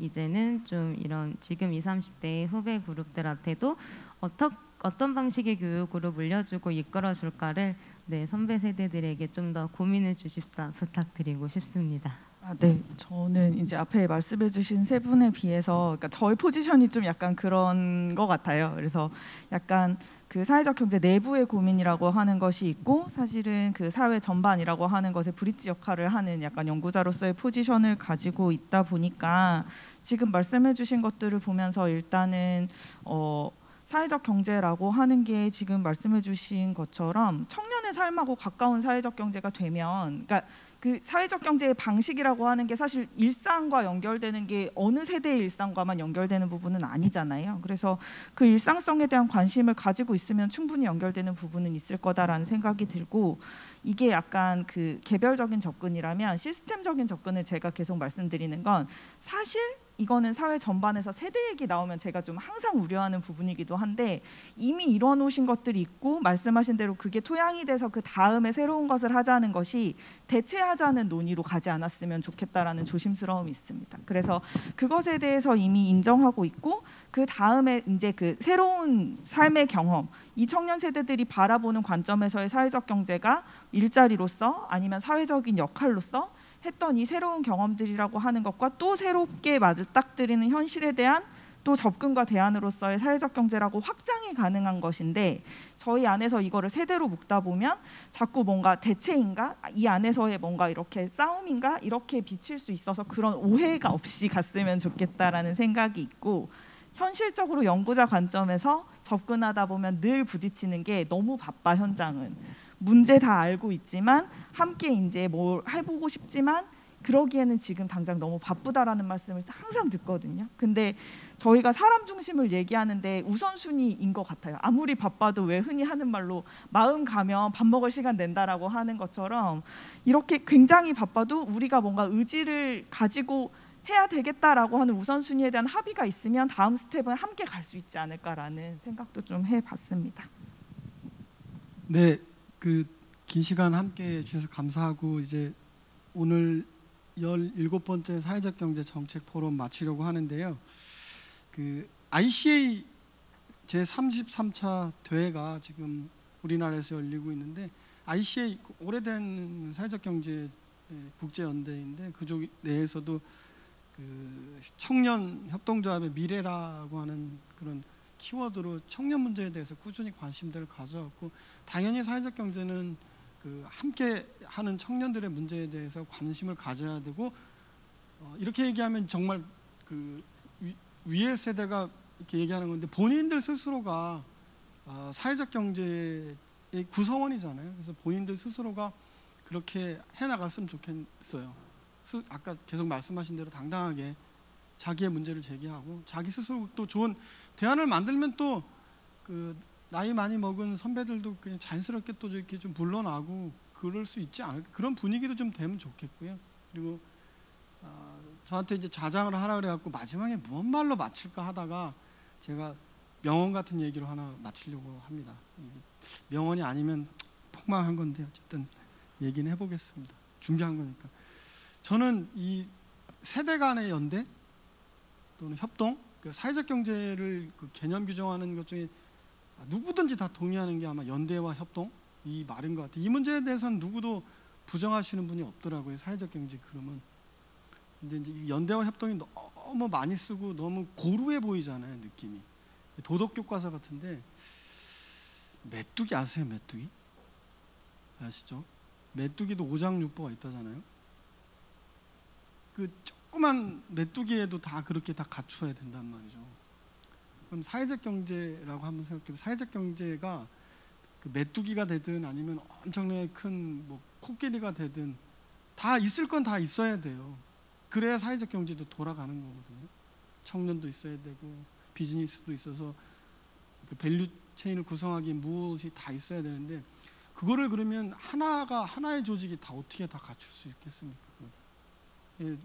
Speaker 3: 이제는 좀 이런 지금 20, 30대 후배 그룹들한테도 어떤 어떤 방식의 교육으로 물려주고 이끌어줄까를 네, 선배 세대들에게 좀 더 고민해 주십사 부탁드리고 싶습니다.
Speaker 2: 아, 네, 저는 이제 앞에 말씀해주신 세 분에 비해서 그러니까 저의 포지션이 좀 약간 그런 것 같아요. 그래서 약간 그 사회적 경제 내부의 고민이라고 하는 것이 있고 사실은 그 사회 전반이라고 하는 것의 브릿지 역할을 하는 약간 연구자로서의 포지션을 가지고 있다 보니까 지금 말씀해주신 것들을 보면서 일단은 어. 사회적 경제라고 하는 게 지금 말씀해주신 것처럼 청년의 삶하고 가까운 사회적 경제가 되면, 그러니까 그 사회적 경제의 방식이라고 하는 게 사실 일상과 연결되는 게 어느 세대의 일상과만 연결되는 부분은 아니잖아요. 그래서 그 일상성에 대한 관심을 가지고 있으면 충분히 연결되는 부분은 있을 거다라는 생각이 들고 이게 약간 그 개별적인 접근이라면 시스템적인 접근을 제가 계속 말씀드리는 건 사실 이거는 사회 전반에서 세대 얘기 나오면 제가 좀 항상 우려하는 부분이기도 한데 이미 이뤄 놓으신 것들이 있고 말씀하신 대로 그게 토양이 돼서 그 다음에 새로운 것을 하자는 것이 대체하자는 논의로 가지 않았으면 좋겠다라는 조심스러움이 있습니다. 그래서 그것에 대해서 이미 인정하고 있고 그 다음에 이제 그 새로운 삶의 경험 이 청년 세대들이 바라보는 관점에서의 사회적 경제가 일자리로서 아니면 사회적인 역할로서 했던 이 새로운 경험들이라고 하는 것과 또 새롭게 맞닥뜨리는 현실에 대한 또 접근과 대안으로서의 사회적 경제라고 확장이 가능한 것인데 저희 안에서 이거를 세대로 묶다 보면 자꾸 뭔가 대체인가? 이 안에서의 뭔가 이렇게 싸움인가? 이렇게 비칠 수 있어서 그런 오해가 없이 갔으면 좋겠다라는 생각이 있고 현실적으로 연구자 관점에서 접근하다 보면 늘 부딪히는 게 너무 바빠 현장은 문제 다 알고 있지만 함께 이제 뭘 해보고 싶지만 그러기에는 지금 당장 너무 바쁘다라는 말씀을 항상 듣거든요. 근데 저희가 사람 중심을 얘기하는데 우선순위인 것 같아요. 아무리 바빠도 왜 흔히 하는 말로 마음 가면 밥 먹을 시간 낸다라고 하는 것처럼 이렇게 굉장히 바빠도 우리가 뭔가 의지를 가지고 해야 되겠다라고 하는 우선순위에 대한 합의가 있으면 다음 스텝은 함께 갈 수 있지 않을까라는 생각도 좀 해봤습니다.
Speaker 1: 네, 그 긴 시간 함께 해주셔서 감사하고 이제 오늘 17번째 사회적 경제 정책 포럼 마치려고 하는데요. 그 ICA 제 33차 대회가 지금 우리나라에서 열리고 있는데 ICA 오래된 사회적 경제 국제 연대인데 그쪽 내에서도 그 청년 협동조합의 미래라고 하는 그런 키워드로 청년 문제에 대해서 꾸준히 관심들을 가져왔고 당연히 사회적 경제는 그 함께 하는 청년들의 문제에 대해서 관심을 가져야 되고 어, 이렇게 얘기하면 정말 그 위, 위의 세대가 이렇게 얘기하는 건데 본인들 스스로가 어, 사회적 경제의 구성원이잖아요. 그래서 본인들 스스로가 그렇게 해 나갔으면 좋겠어요. 스, 아까 계속 말씀하신 대로 당당하게 자기의 문제를 제기하고 자기 스스로 또 좋은 대안을 만들면 또그 나이 많이 먹은 선배들도 그냥 자연스럽게 또 이렇게 좀 물러나고 그럴 수 있지 않을까 그런 분위기도 좀 되면 좋겠고요. 그리고 어, 저한테 이제 자장을 하라 그래갖고 마지막에 무슨 말로 마칠까 하다가 제가 명언 같은 얘기로 하나 마치려고 합니다. 명언이 아니면 폭망한 건데 어쨌든 얘기는 해보겠습니다. 준비한 거니까. 저는 이 세대 간의 연대 또는 협동, 그 사회적 경제를 그 개념 규정하는 것 중에 누구든지 다 동의하는 게 아마 연대와 협동 이 말인 것 같아요. 이 문제에 대해서는 누구도 부정하시는 분이 없더라고요. 사회적 경제 그러면. 근데 이제 이 연대와 협동이 너무 많이 쓰고 너무 고루해 보이잖아요, 느낌이. 도덕 교과서 같은데 메뚜기 아세요, 메뚜기? 아시죠? 메뚜기도 오장육부가 있다잖아요. 그 조그만 메뚜기에도 다 그렇게 다 갖추어야 된단 말이죠. 그럼 사회적 경제라고 한번 생각해 사회적 경제가 그 메뚜기가 되든 아니면 엄청나게 큰 뭐 코끼리가 되든 다 있을 건 다 있어야 돼요. 그래야 사회적 경제도 돌아가는 거거든요. 청년도 있어야 되고 비즈니스도 있어서 그 value chain을 구성하기 무엇이 다 있어야 되는데 그거를 그러면 하나가 하나의 조직이 다 어떻게 다 갖출 수 있겠습니까? 예,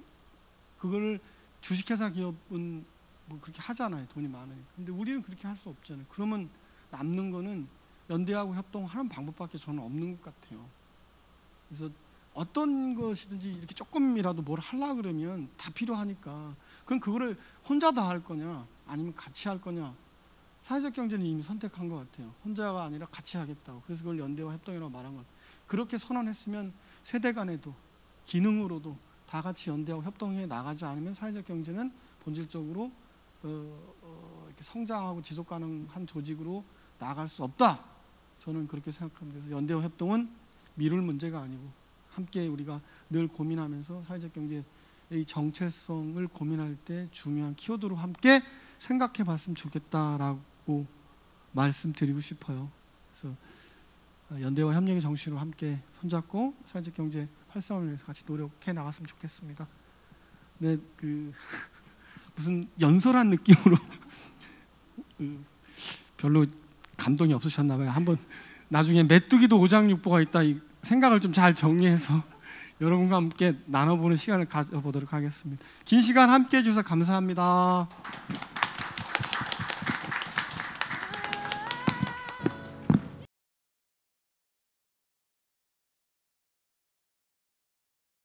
Speaker 1: 그거를 주식회사 기업은 뭐 그렇게 하잖아요. 돈이 많으니까. 근데 우리는 그렇게 할 수 없잖아요. 그러면 남는 거는 연대하고 협동하는 방법밖에 저는 없는 것 같아요. 그래서 어떤 것이든지 이렇게 조금이라도 뭘 하려 그러면 다 필요하니까 그럼 그거를 혼자 다 할 거냐 아니면 같이 할 거냐 사회적 경제는 이미 선택한 것 같아요. 혼자가 아니라 같이 하겠다고. 그래서 그걸 연대와 협동이라고 말한 것. 그렇게 선언했으면 세대 간에도 기능으로도 다 같이 연대하고 협동해 나가지 않으면 사회적 경제는 본질적으로 어, 어, 성장하고 지속 가능한 조직으로 나갈 수 없다. 저는 그렇게 생각합니다. 그래서 연대와 협동은 미룰 문제가 아니고 함께 우리가 늘 고민하면서 사회적 경제의 정체성을 고민할 때 중요한 키워드로 함께 생각해 봤으면 좋겠다라고 말씀드리고 싶어요. 그래서 연대와 협력의 정신으로 함께 손잡고 사회적 경제 활성화를 위해서 같이 노력해 나갔으면 좋겠습니다. 네, 그 무슨 연설한 느낌으로 그 별로 감동이 없으셨나 봐요. 한번 나중에 메뚜기도 오장육부가 있다 이 생각을 좀 잘 정리해서 여러분과 함께 나눠보는 시간을 가져보도록 하겠습니다. 긴 시간 함께 해주셔서 감사합니다.